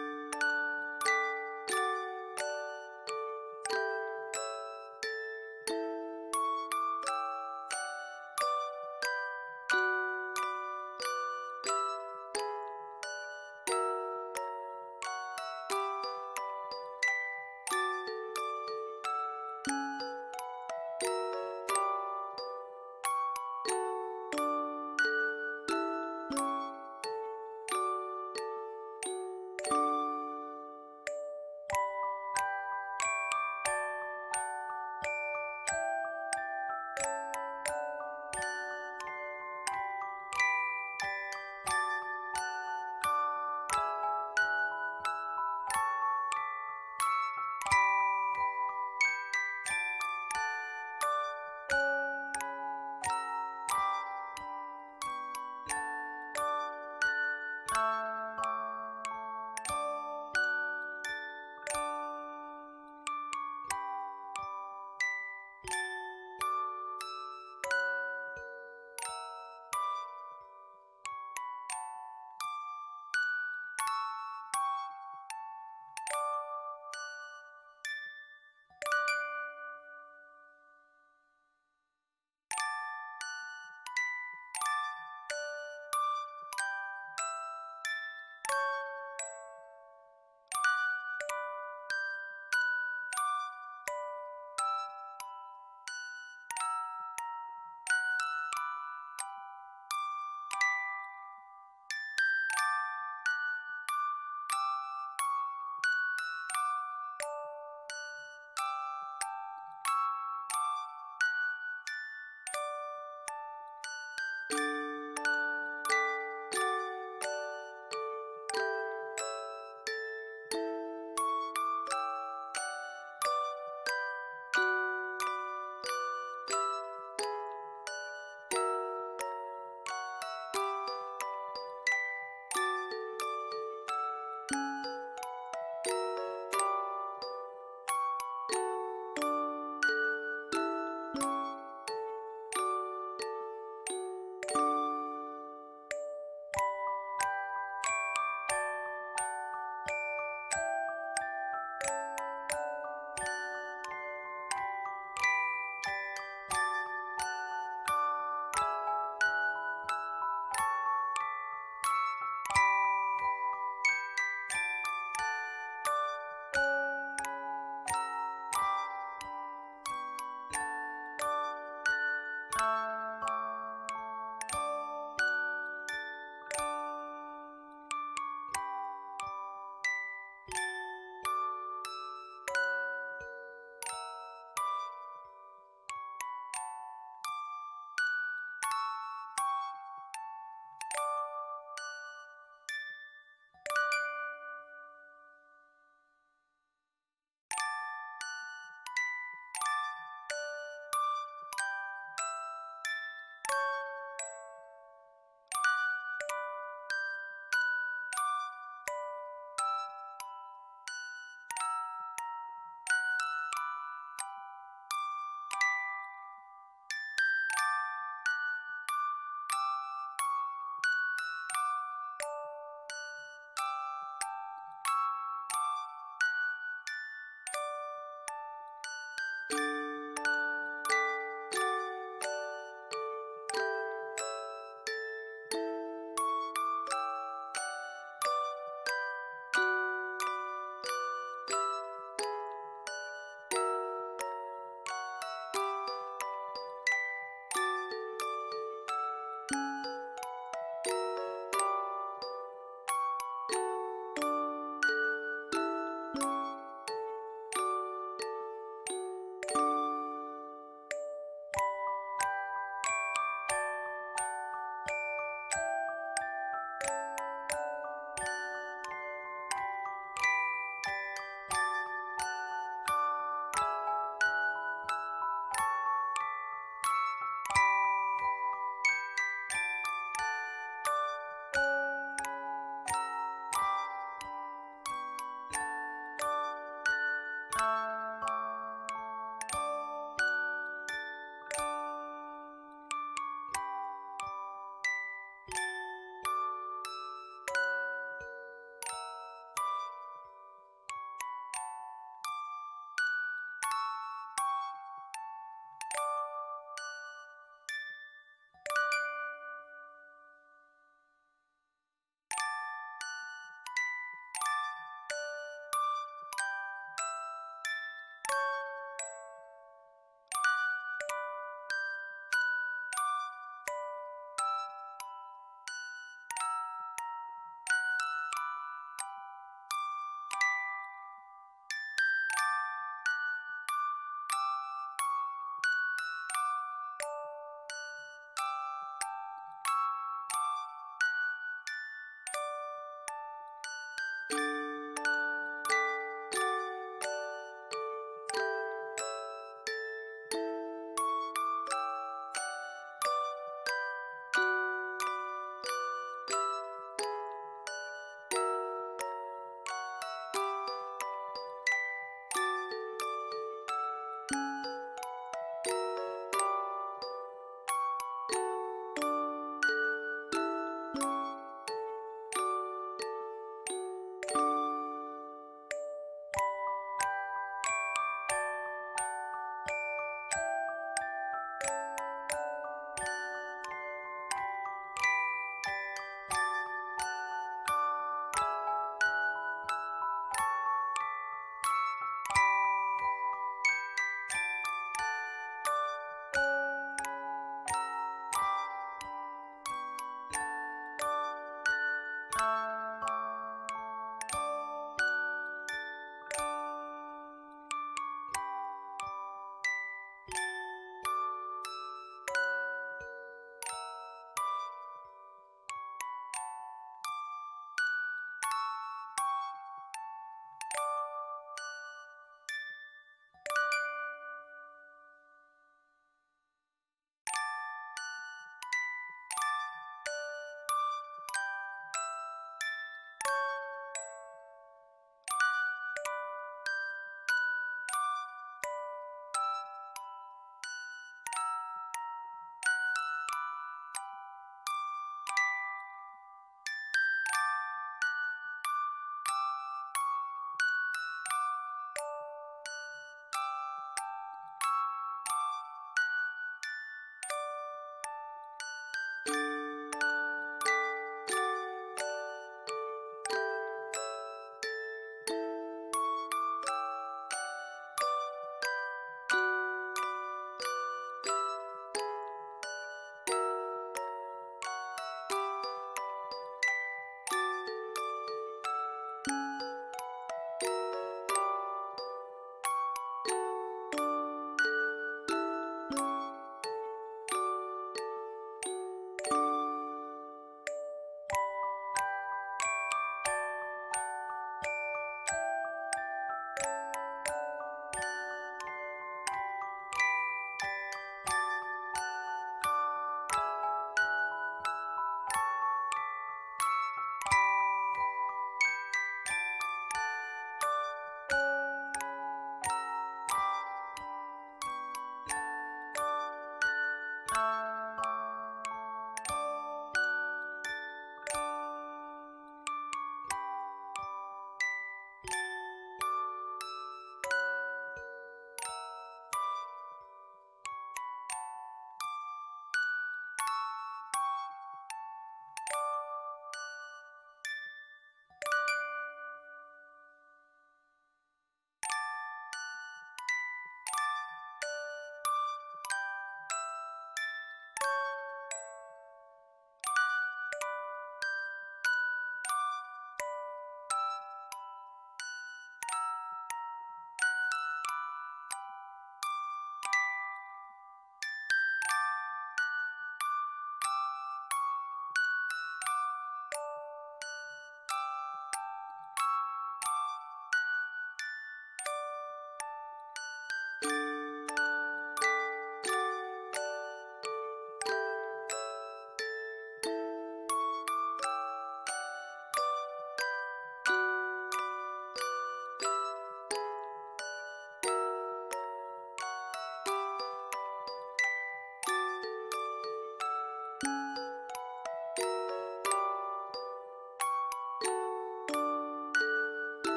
you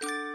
you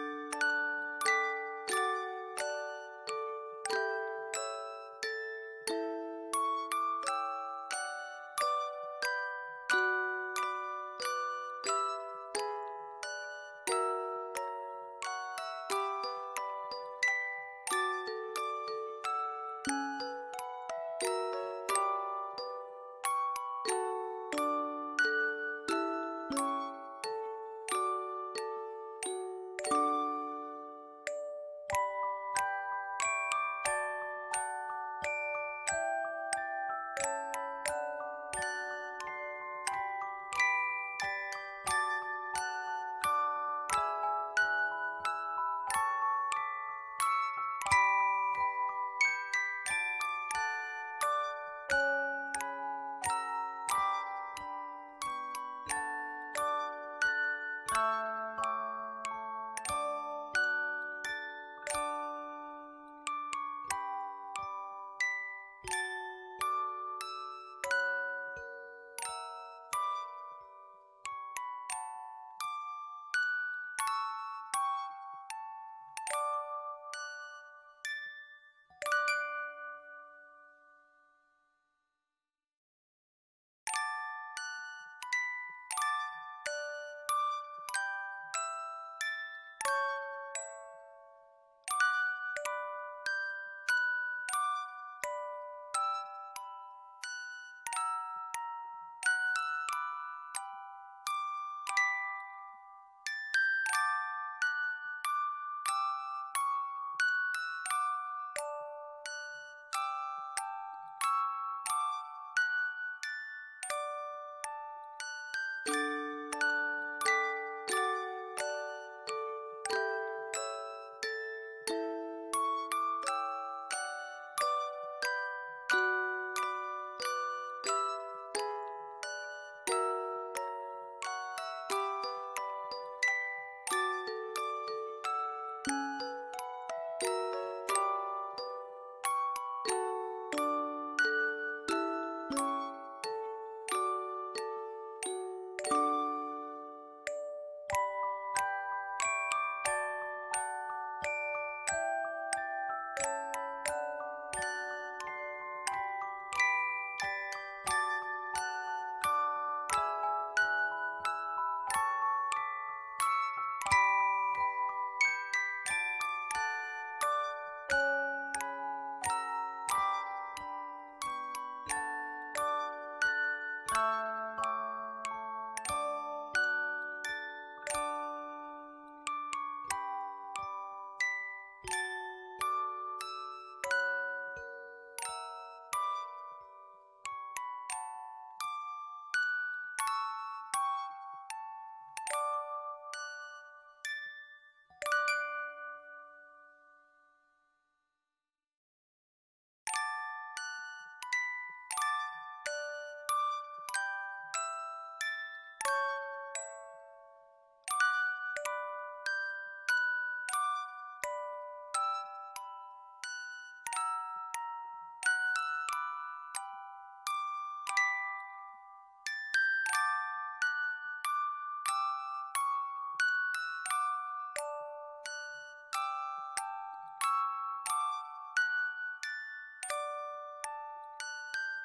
you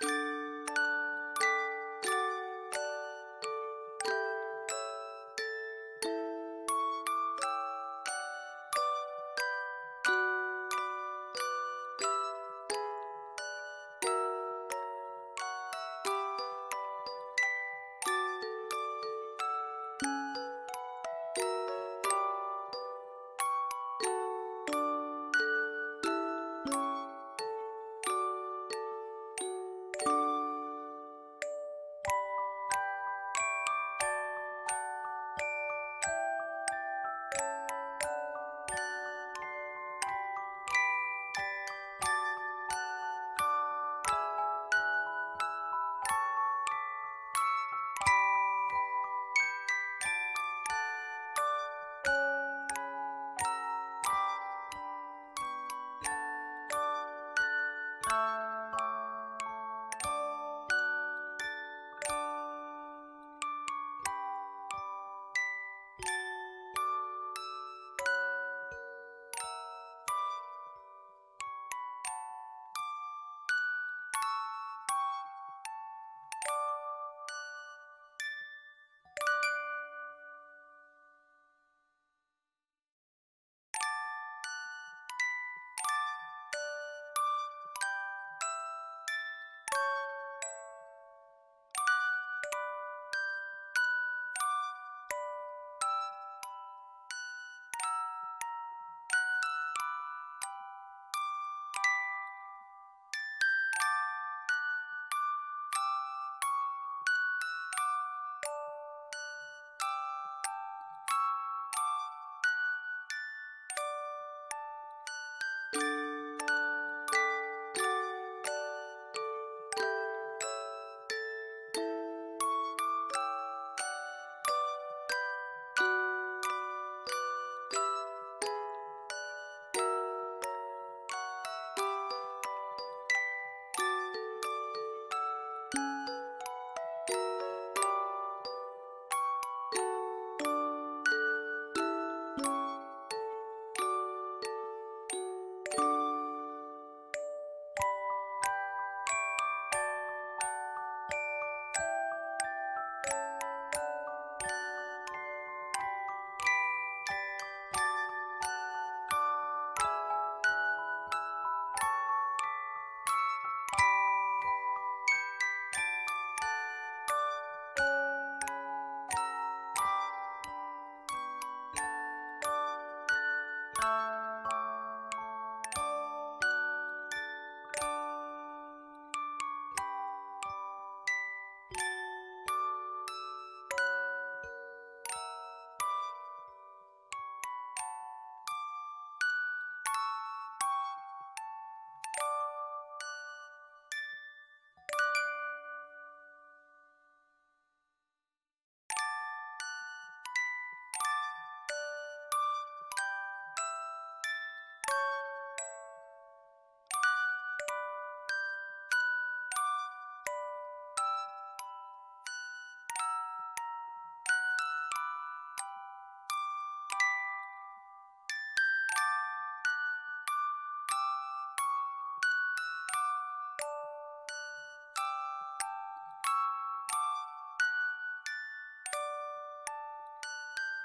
you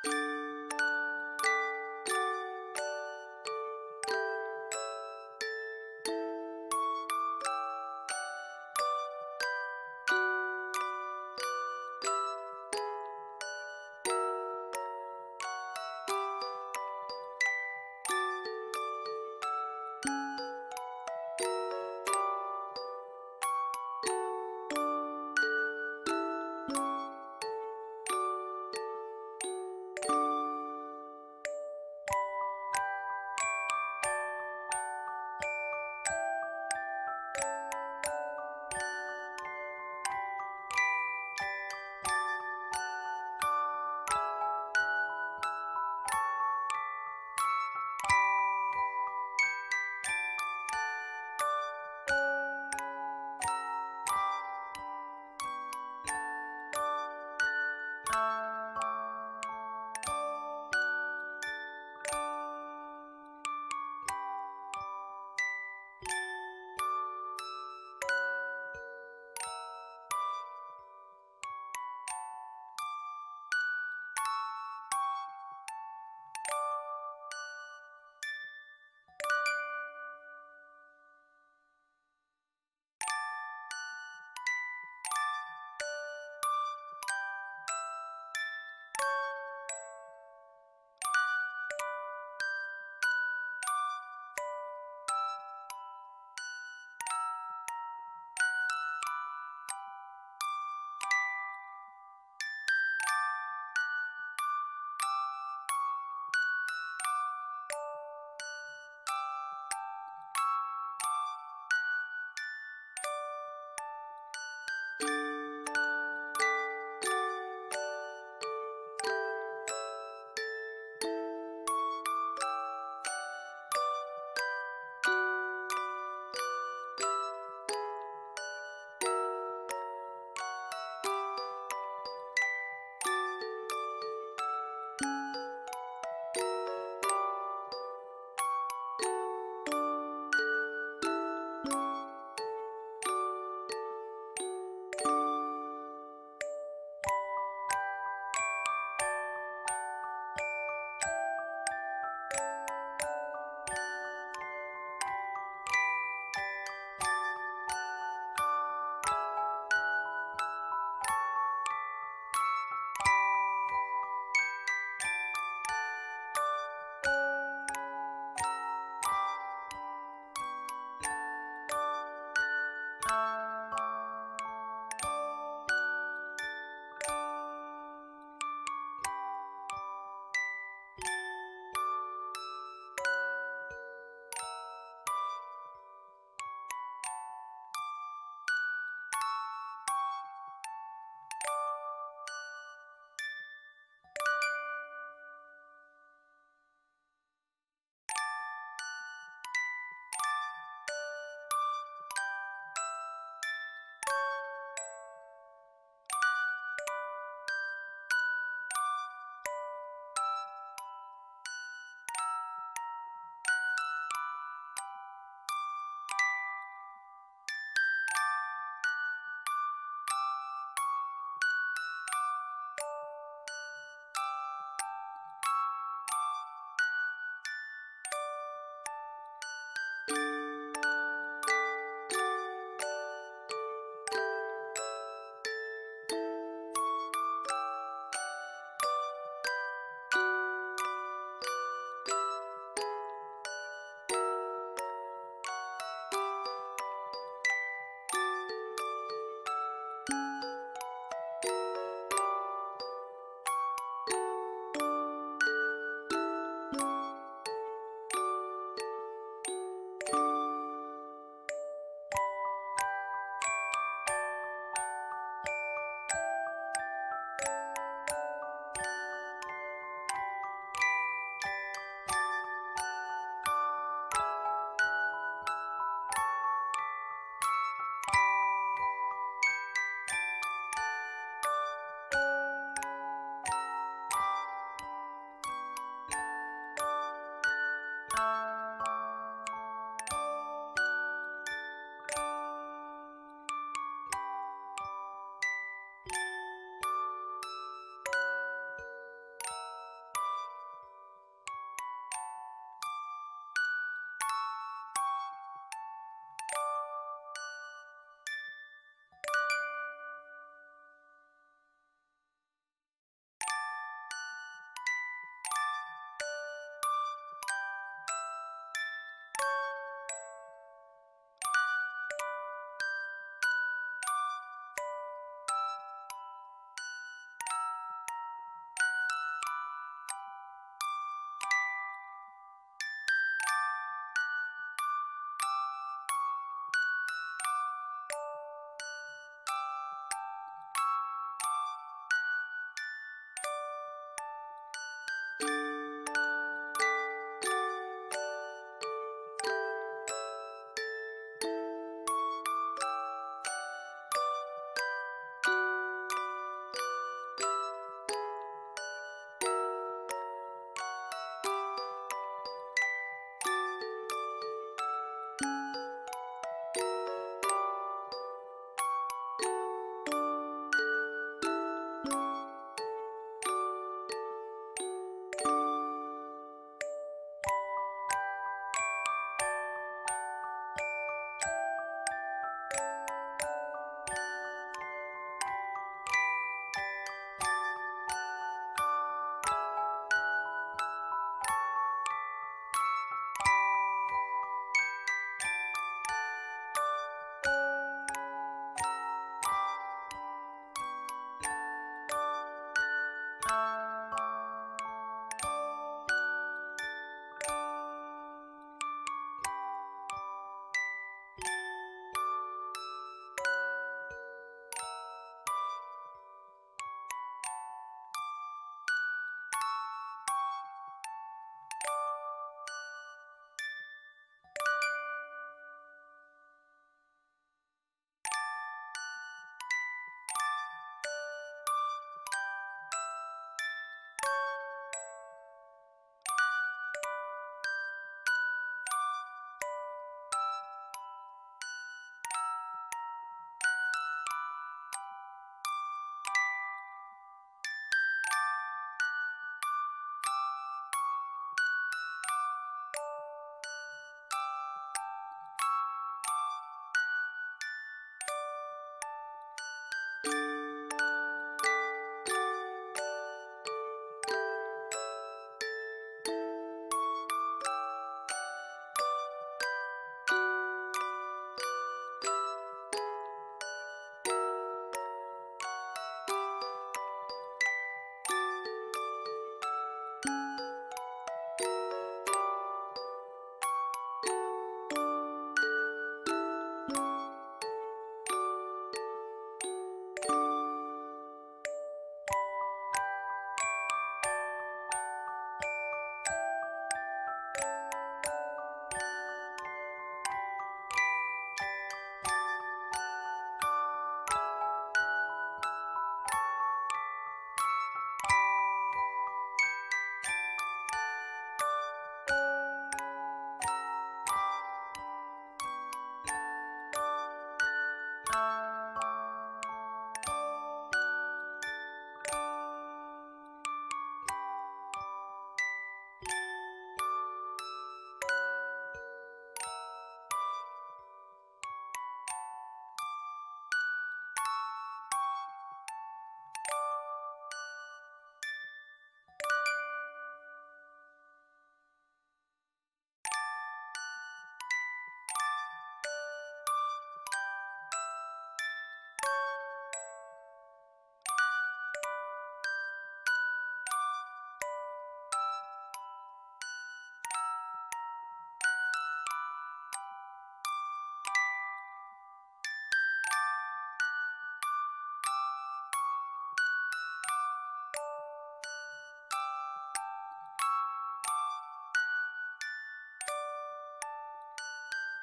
you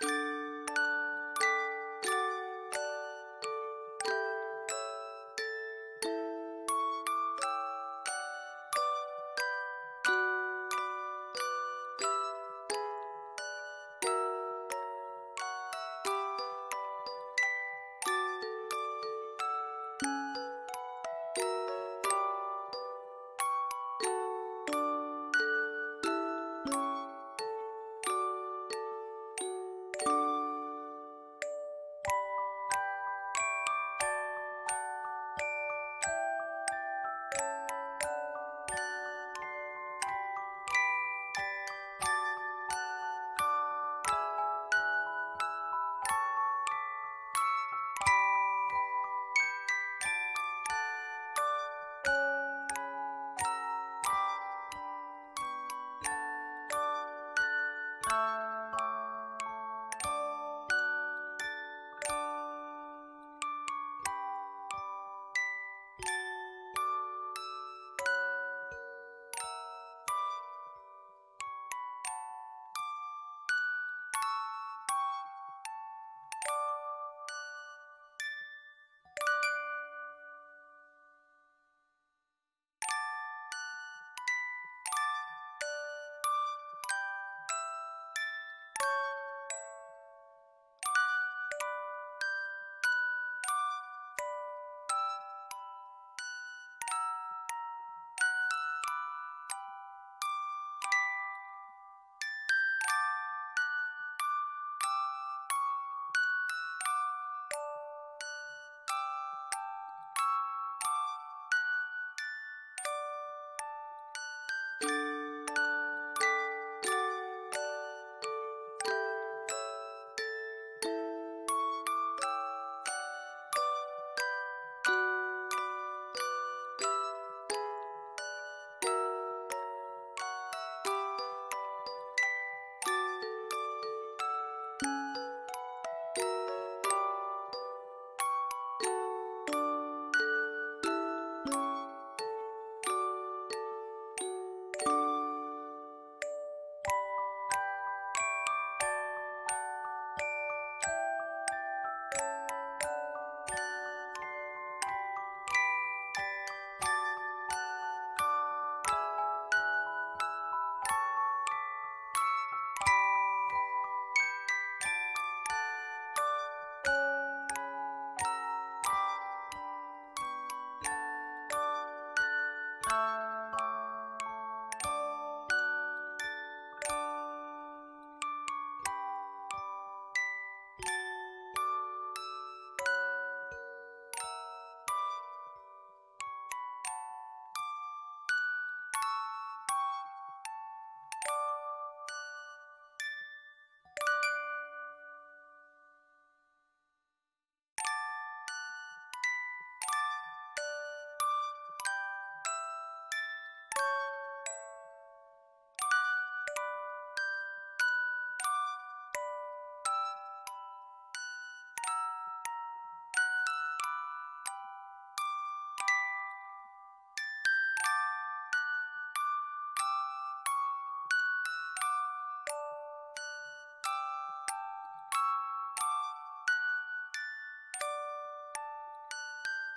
you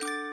you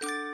you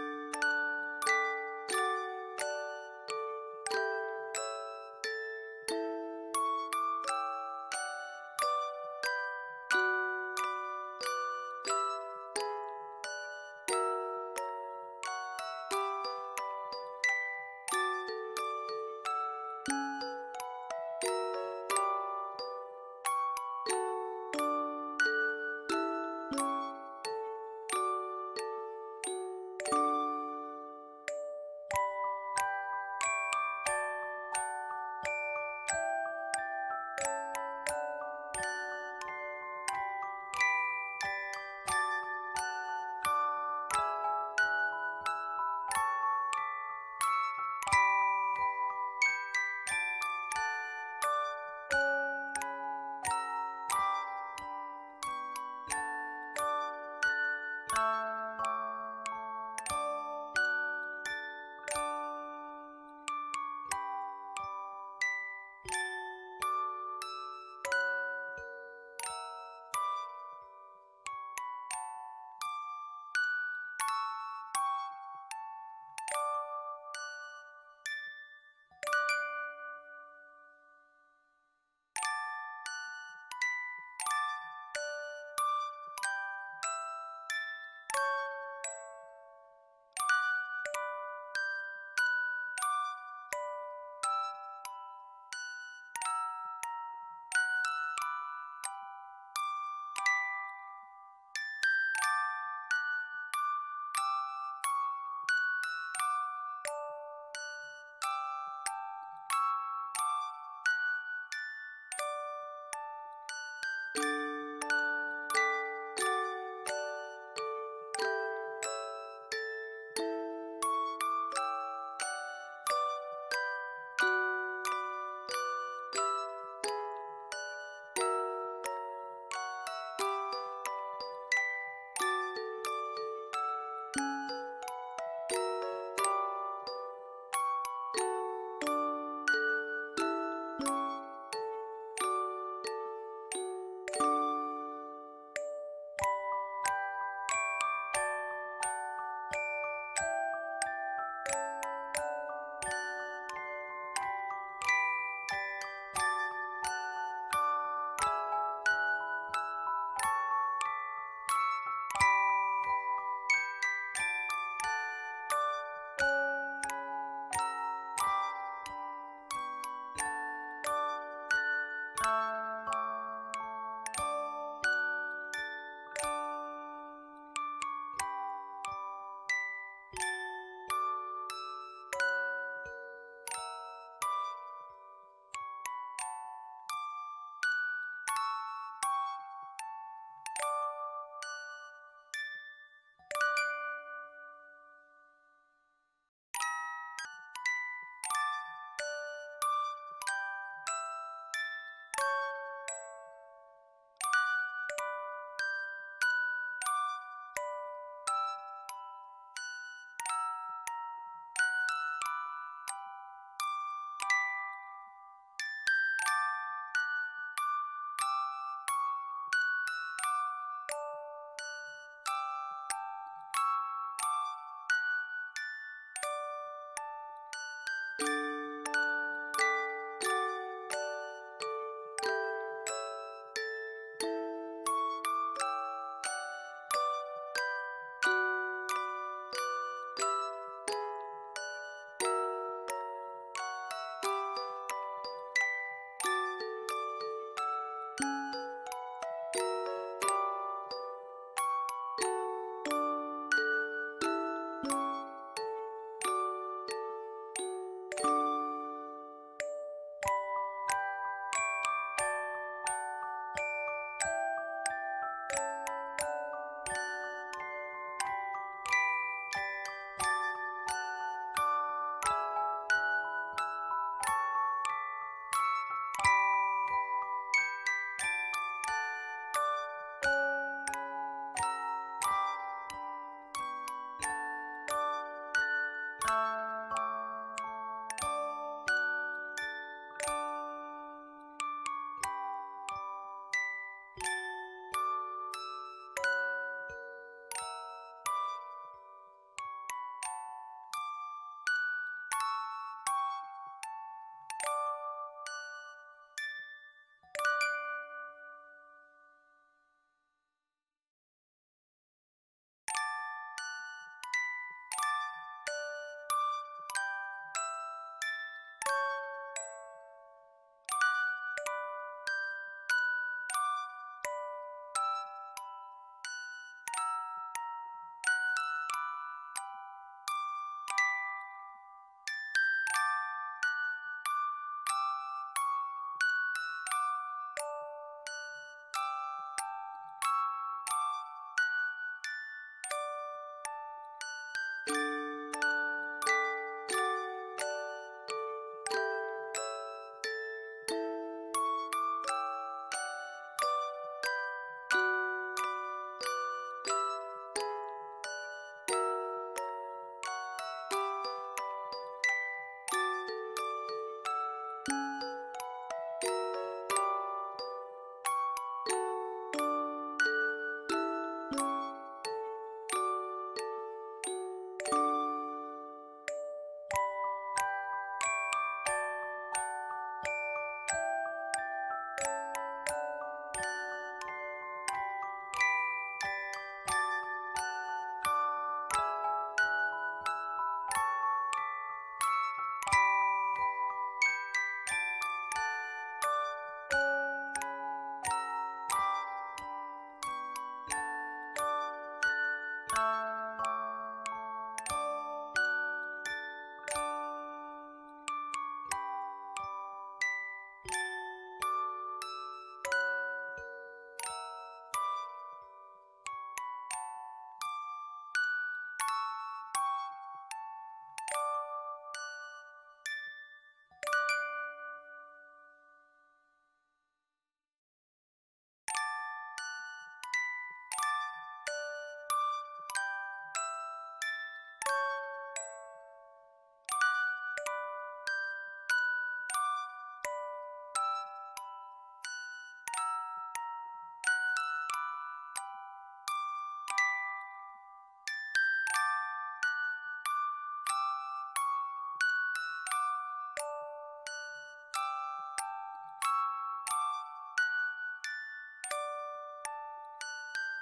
you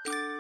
you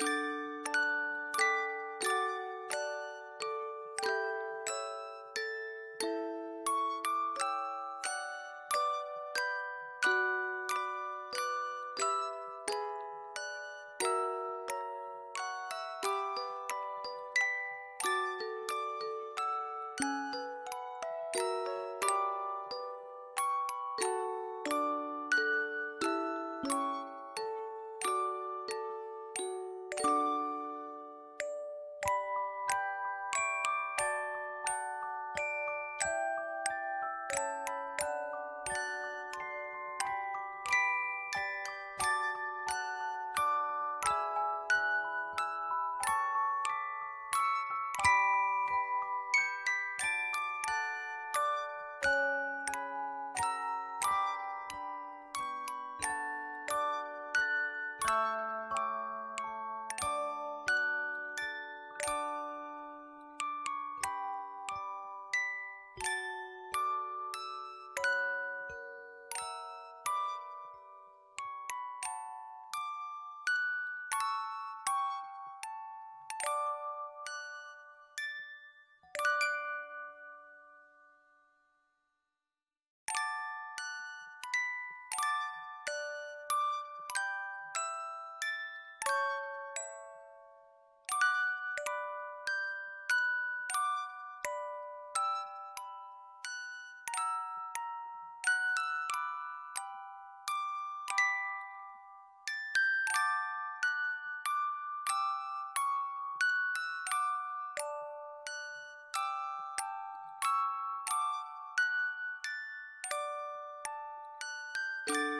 you you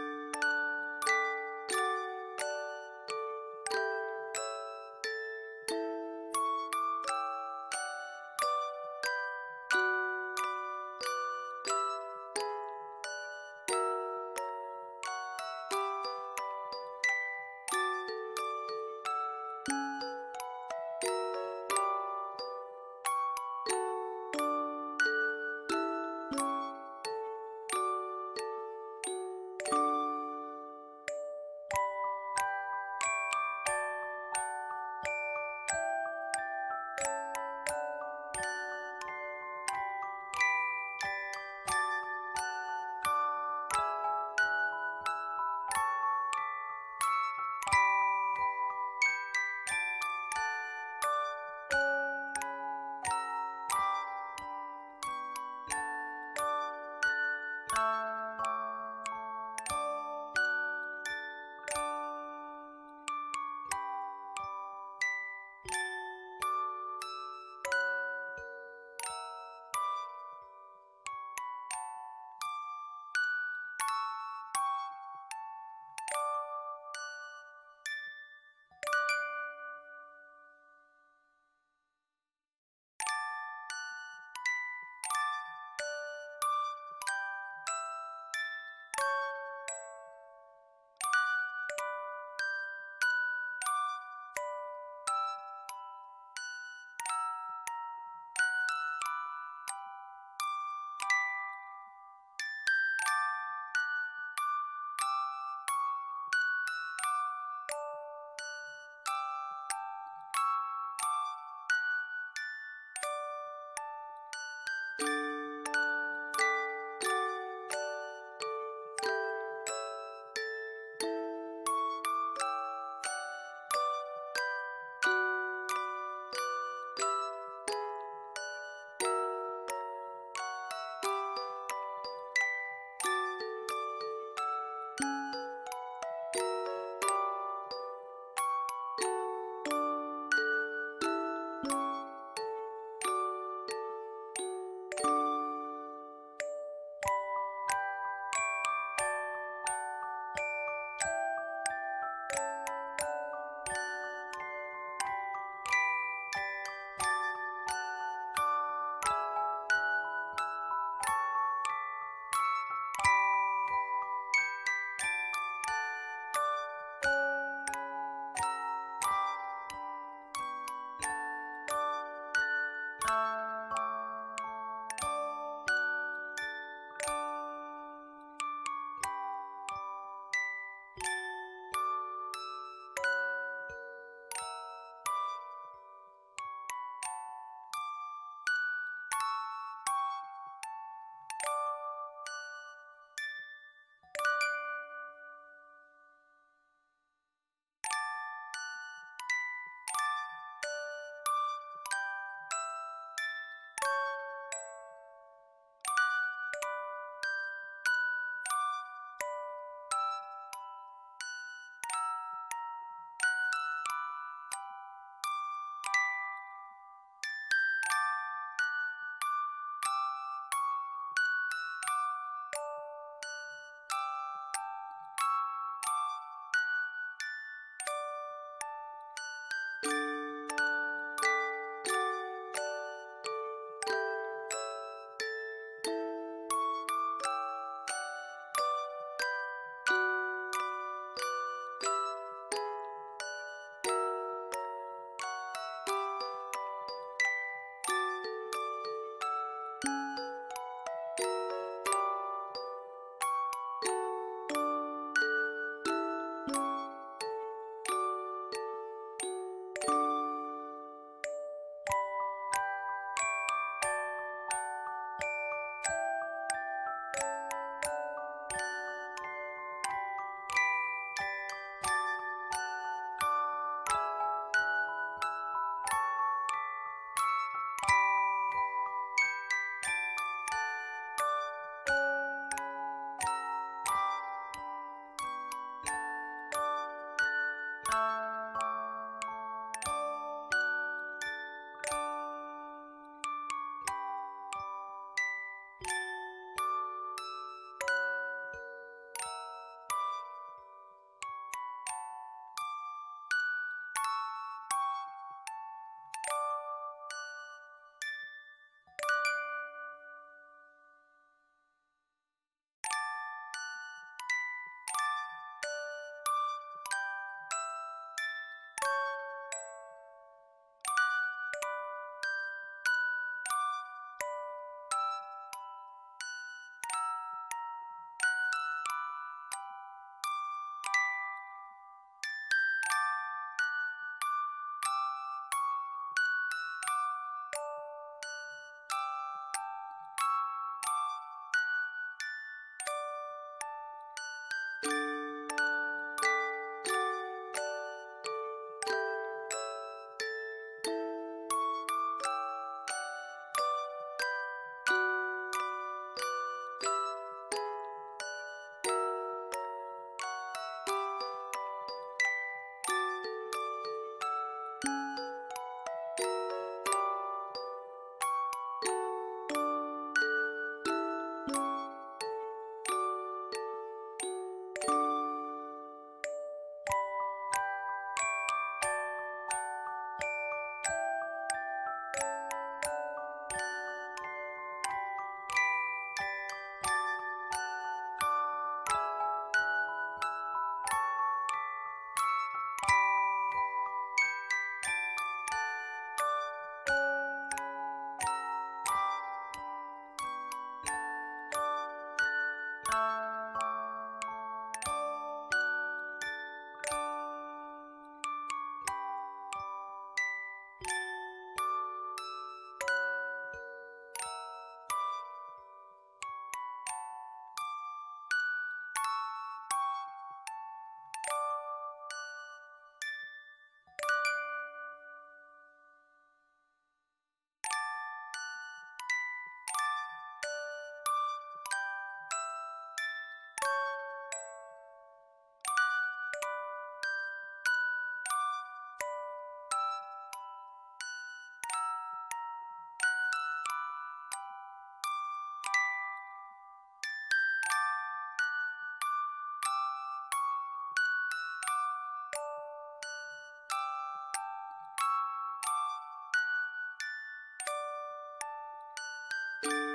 you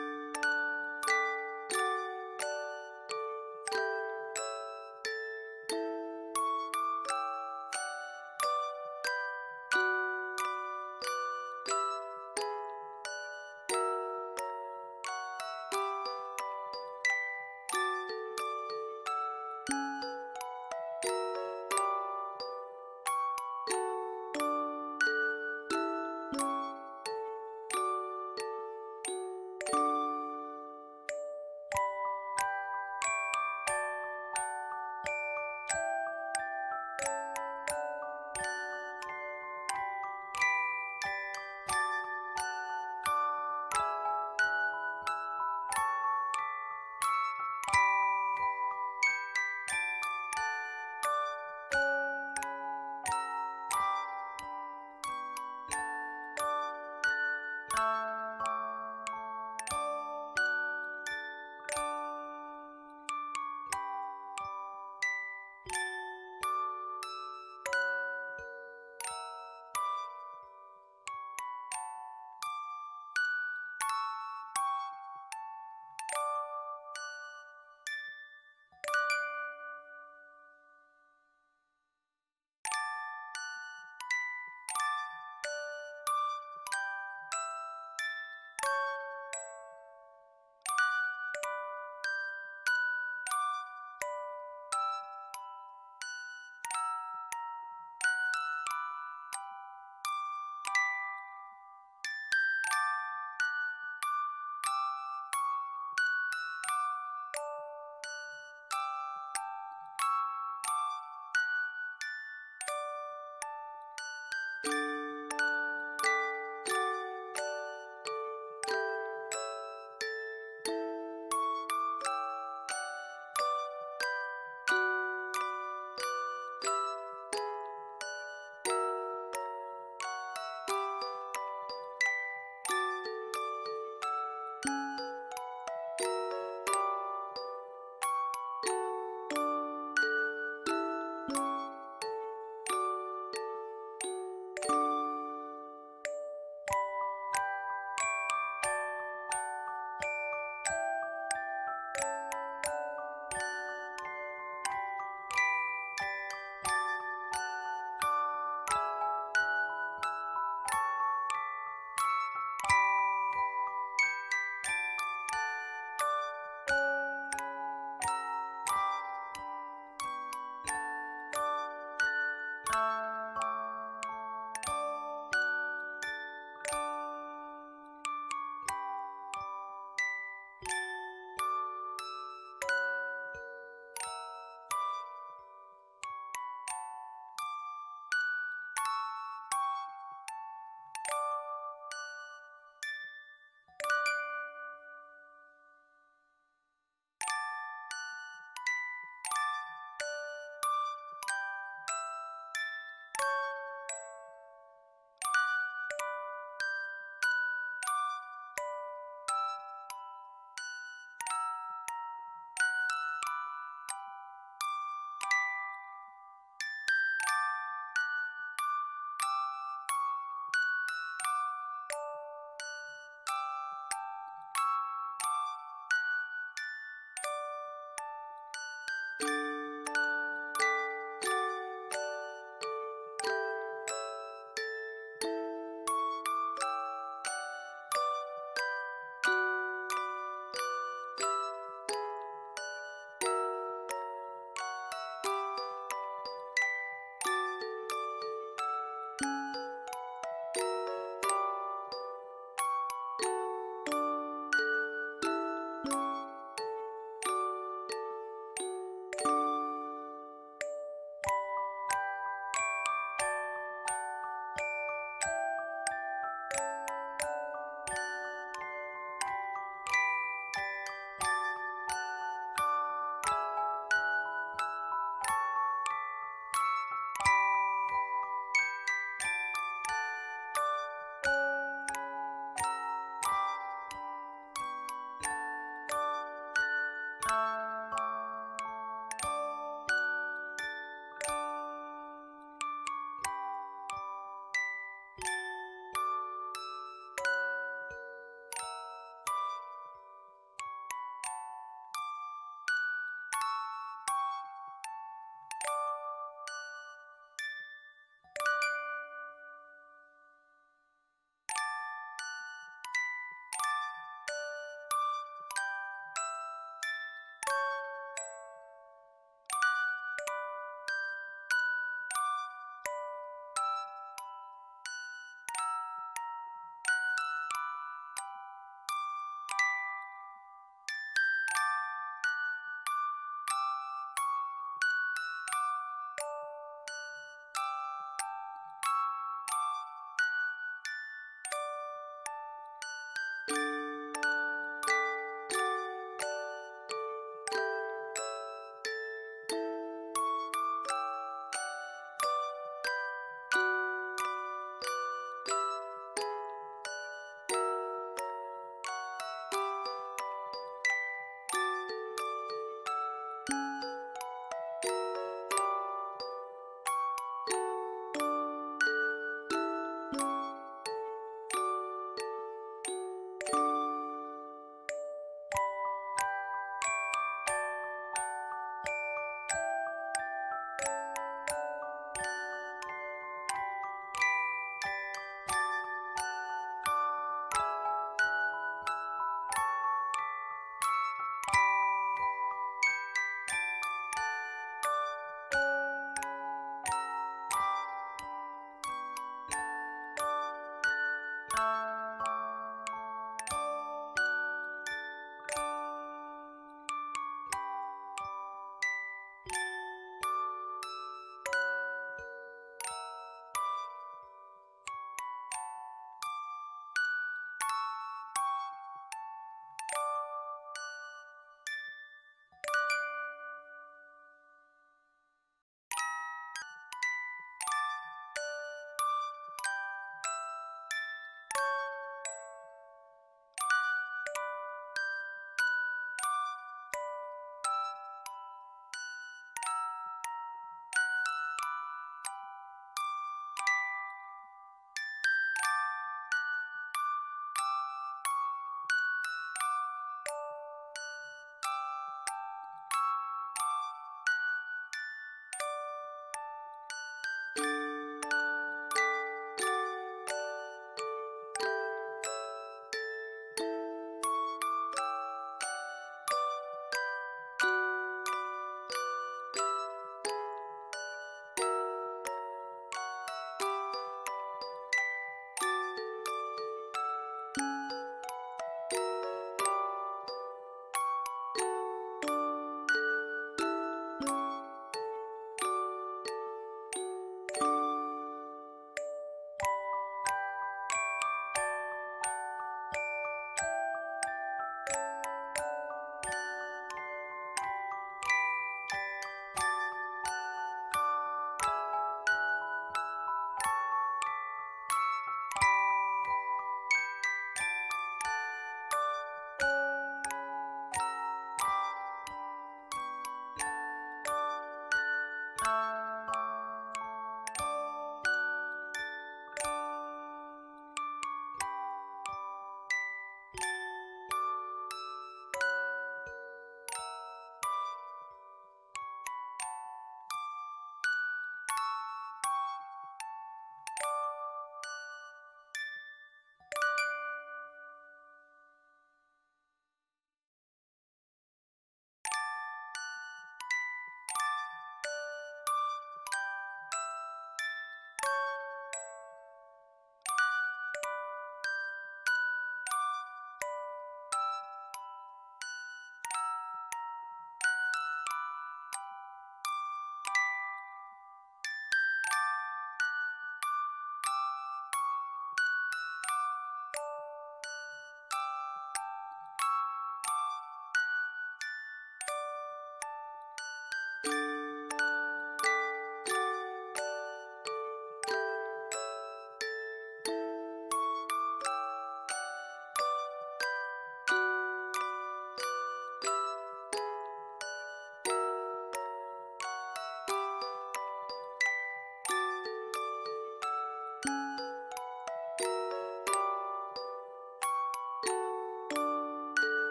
you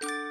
you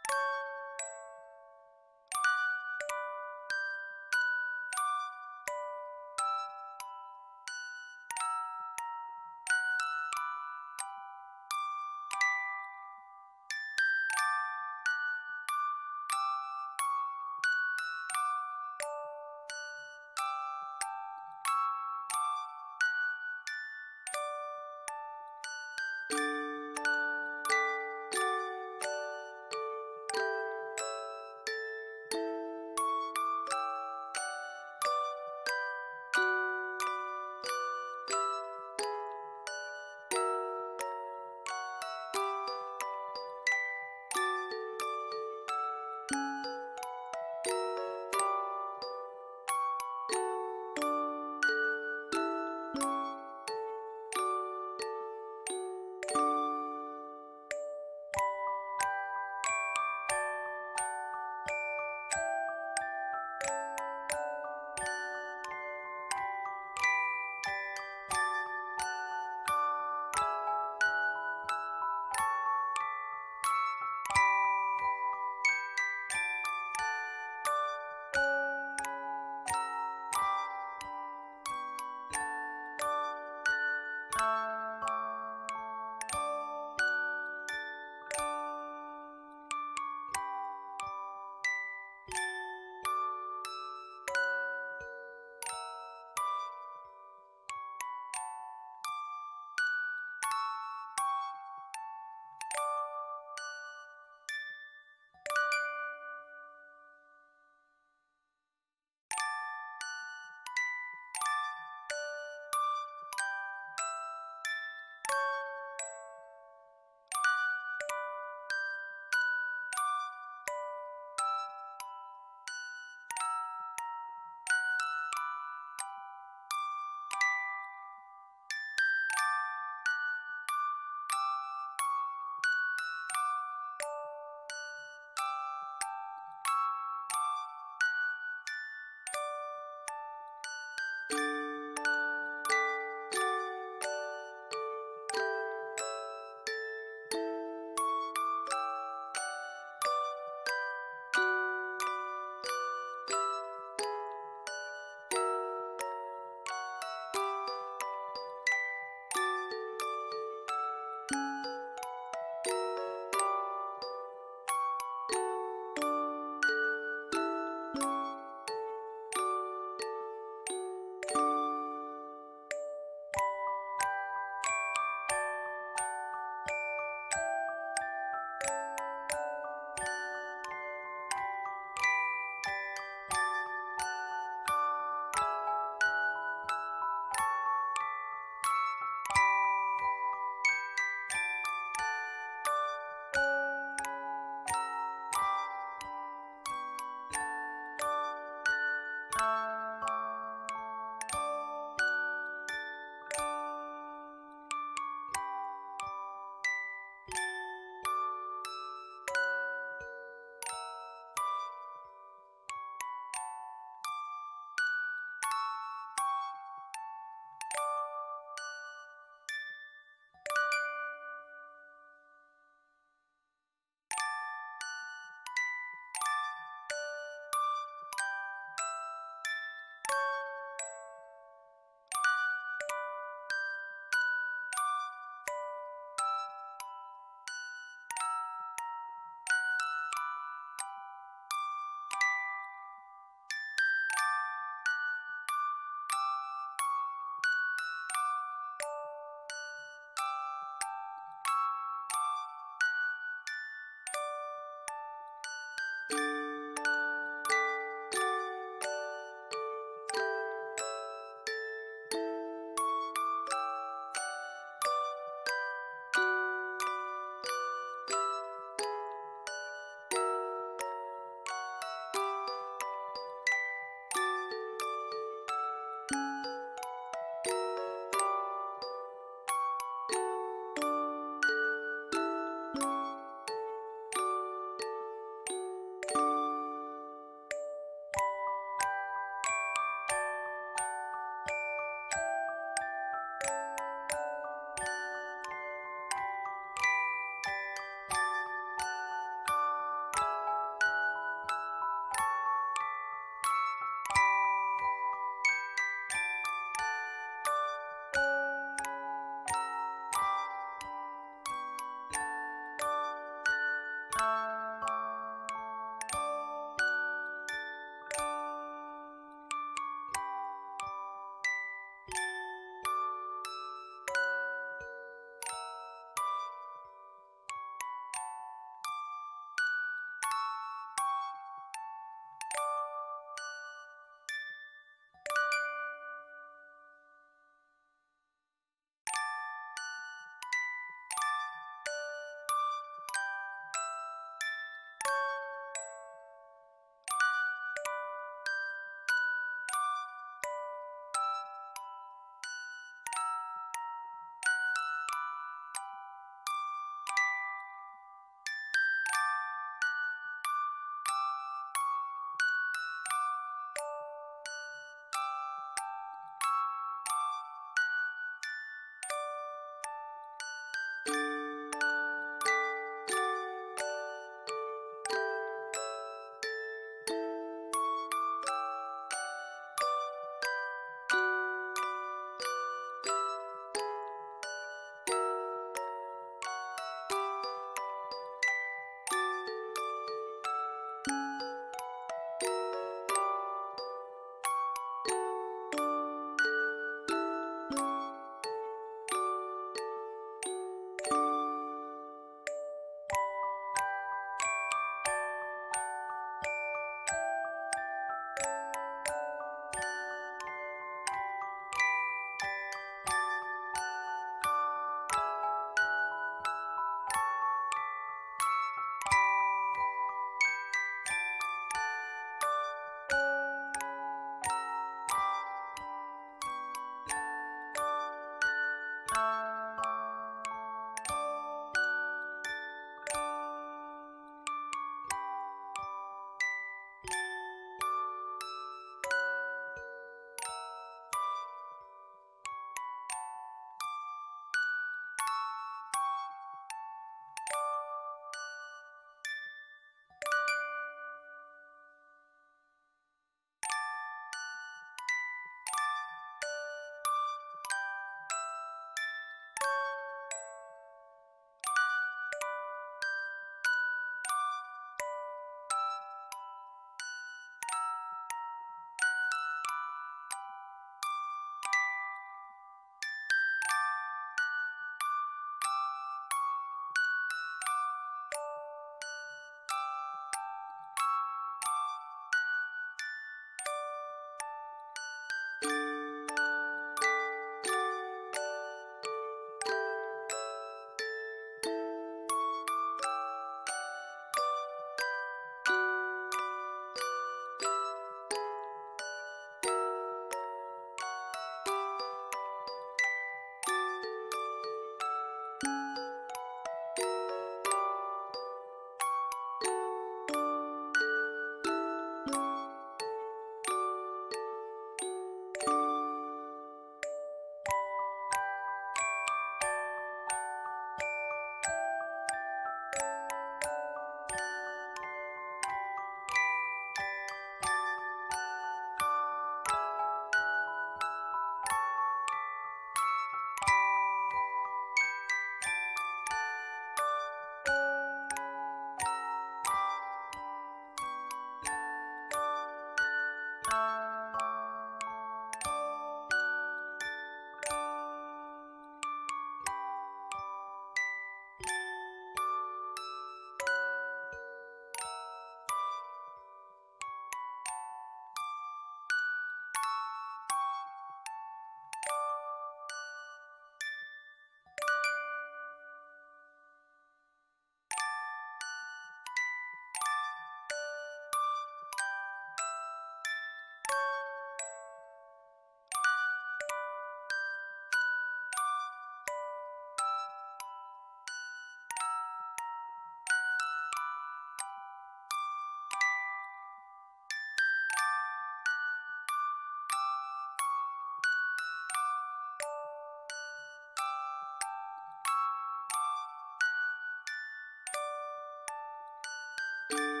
you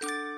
you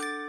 ん?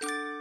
うん。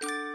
you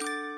you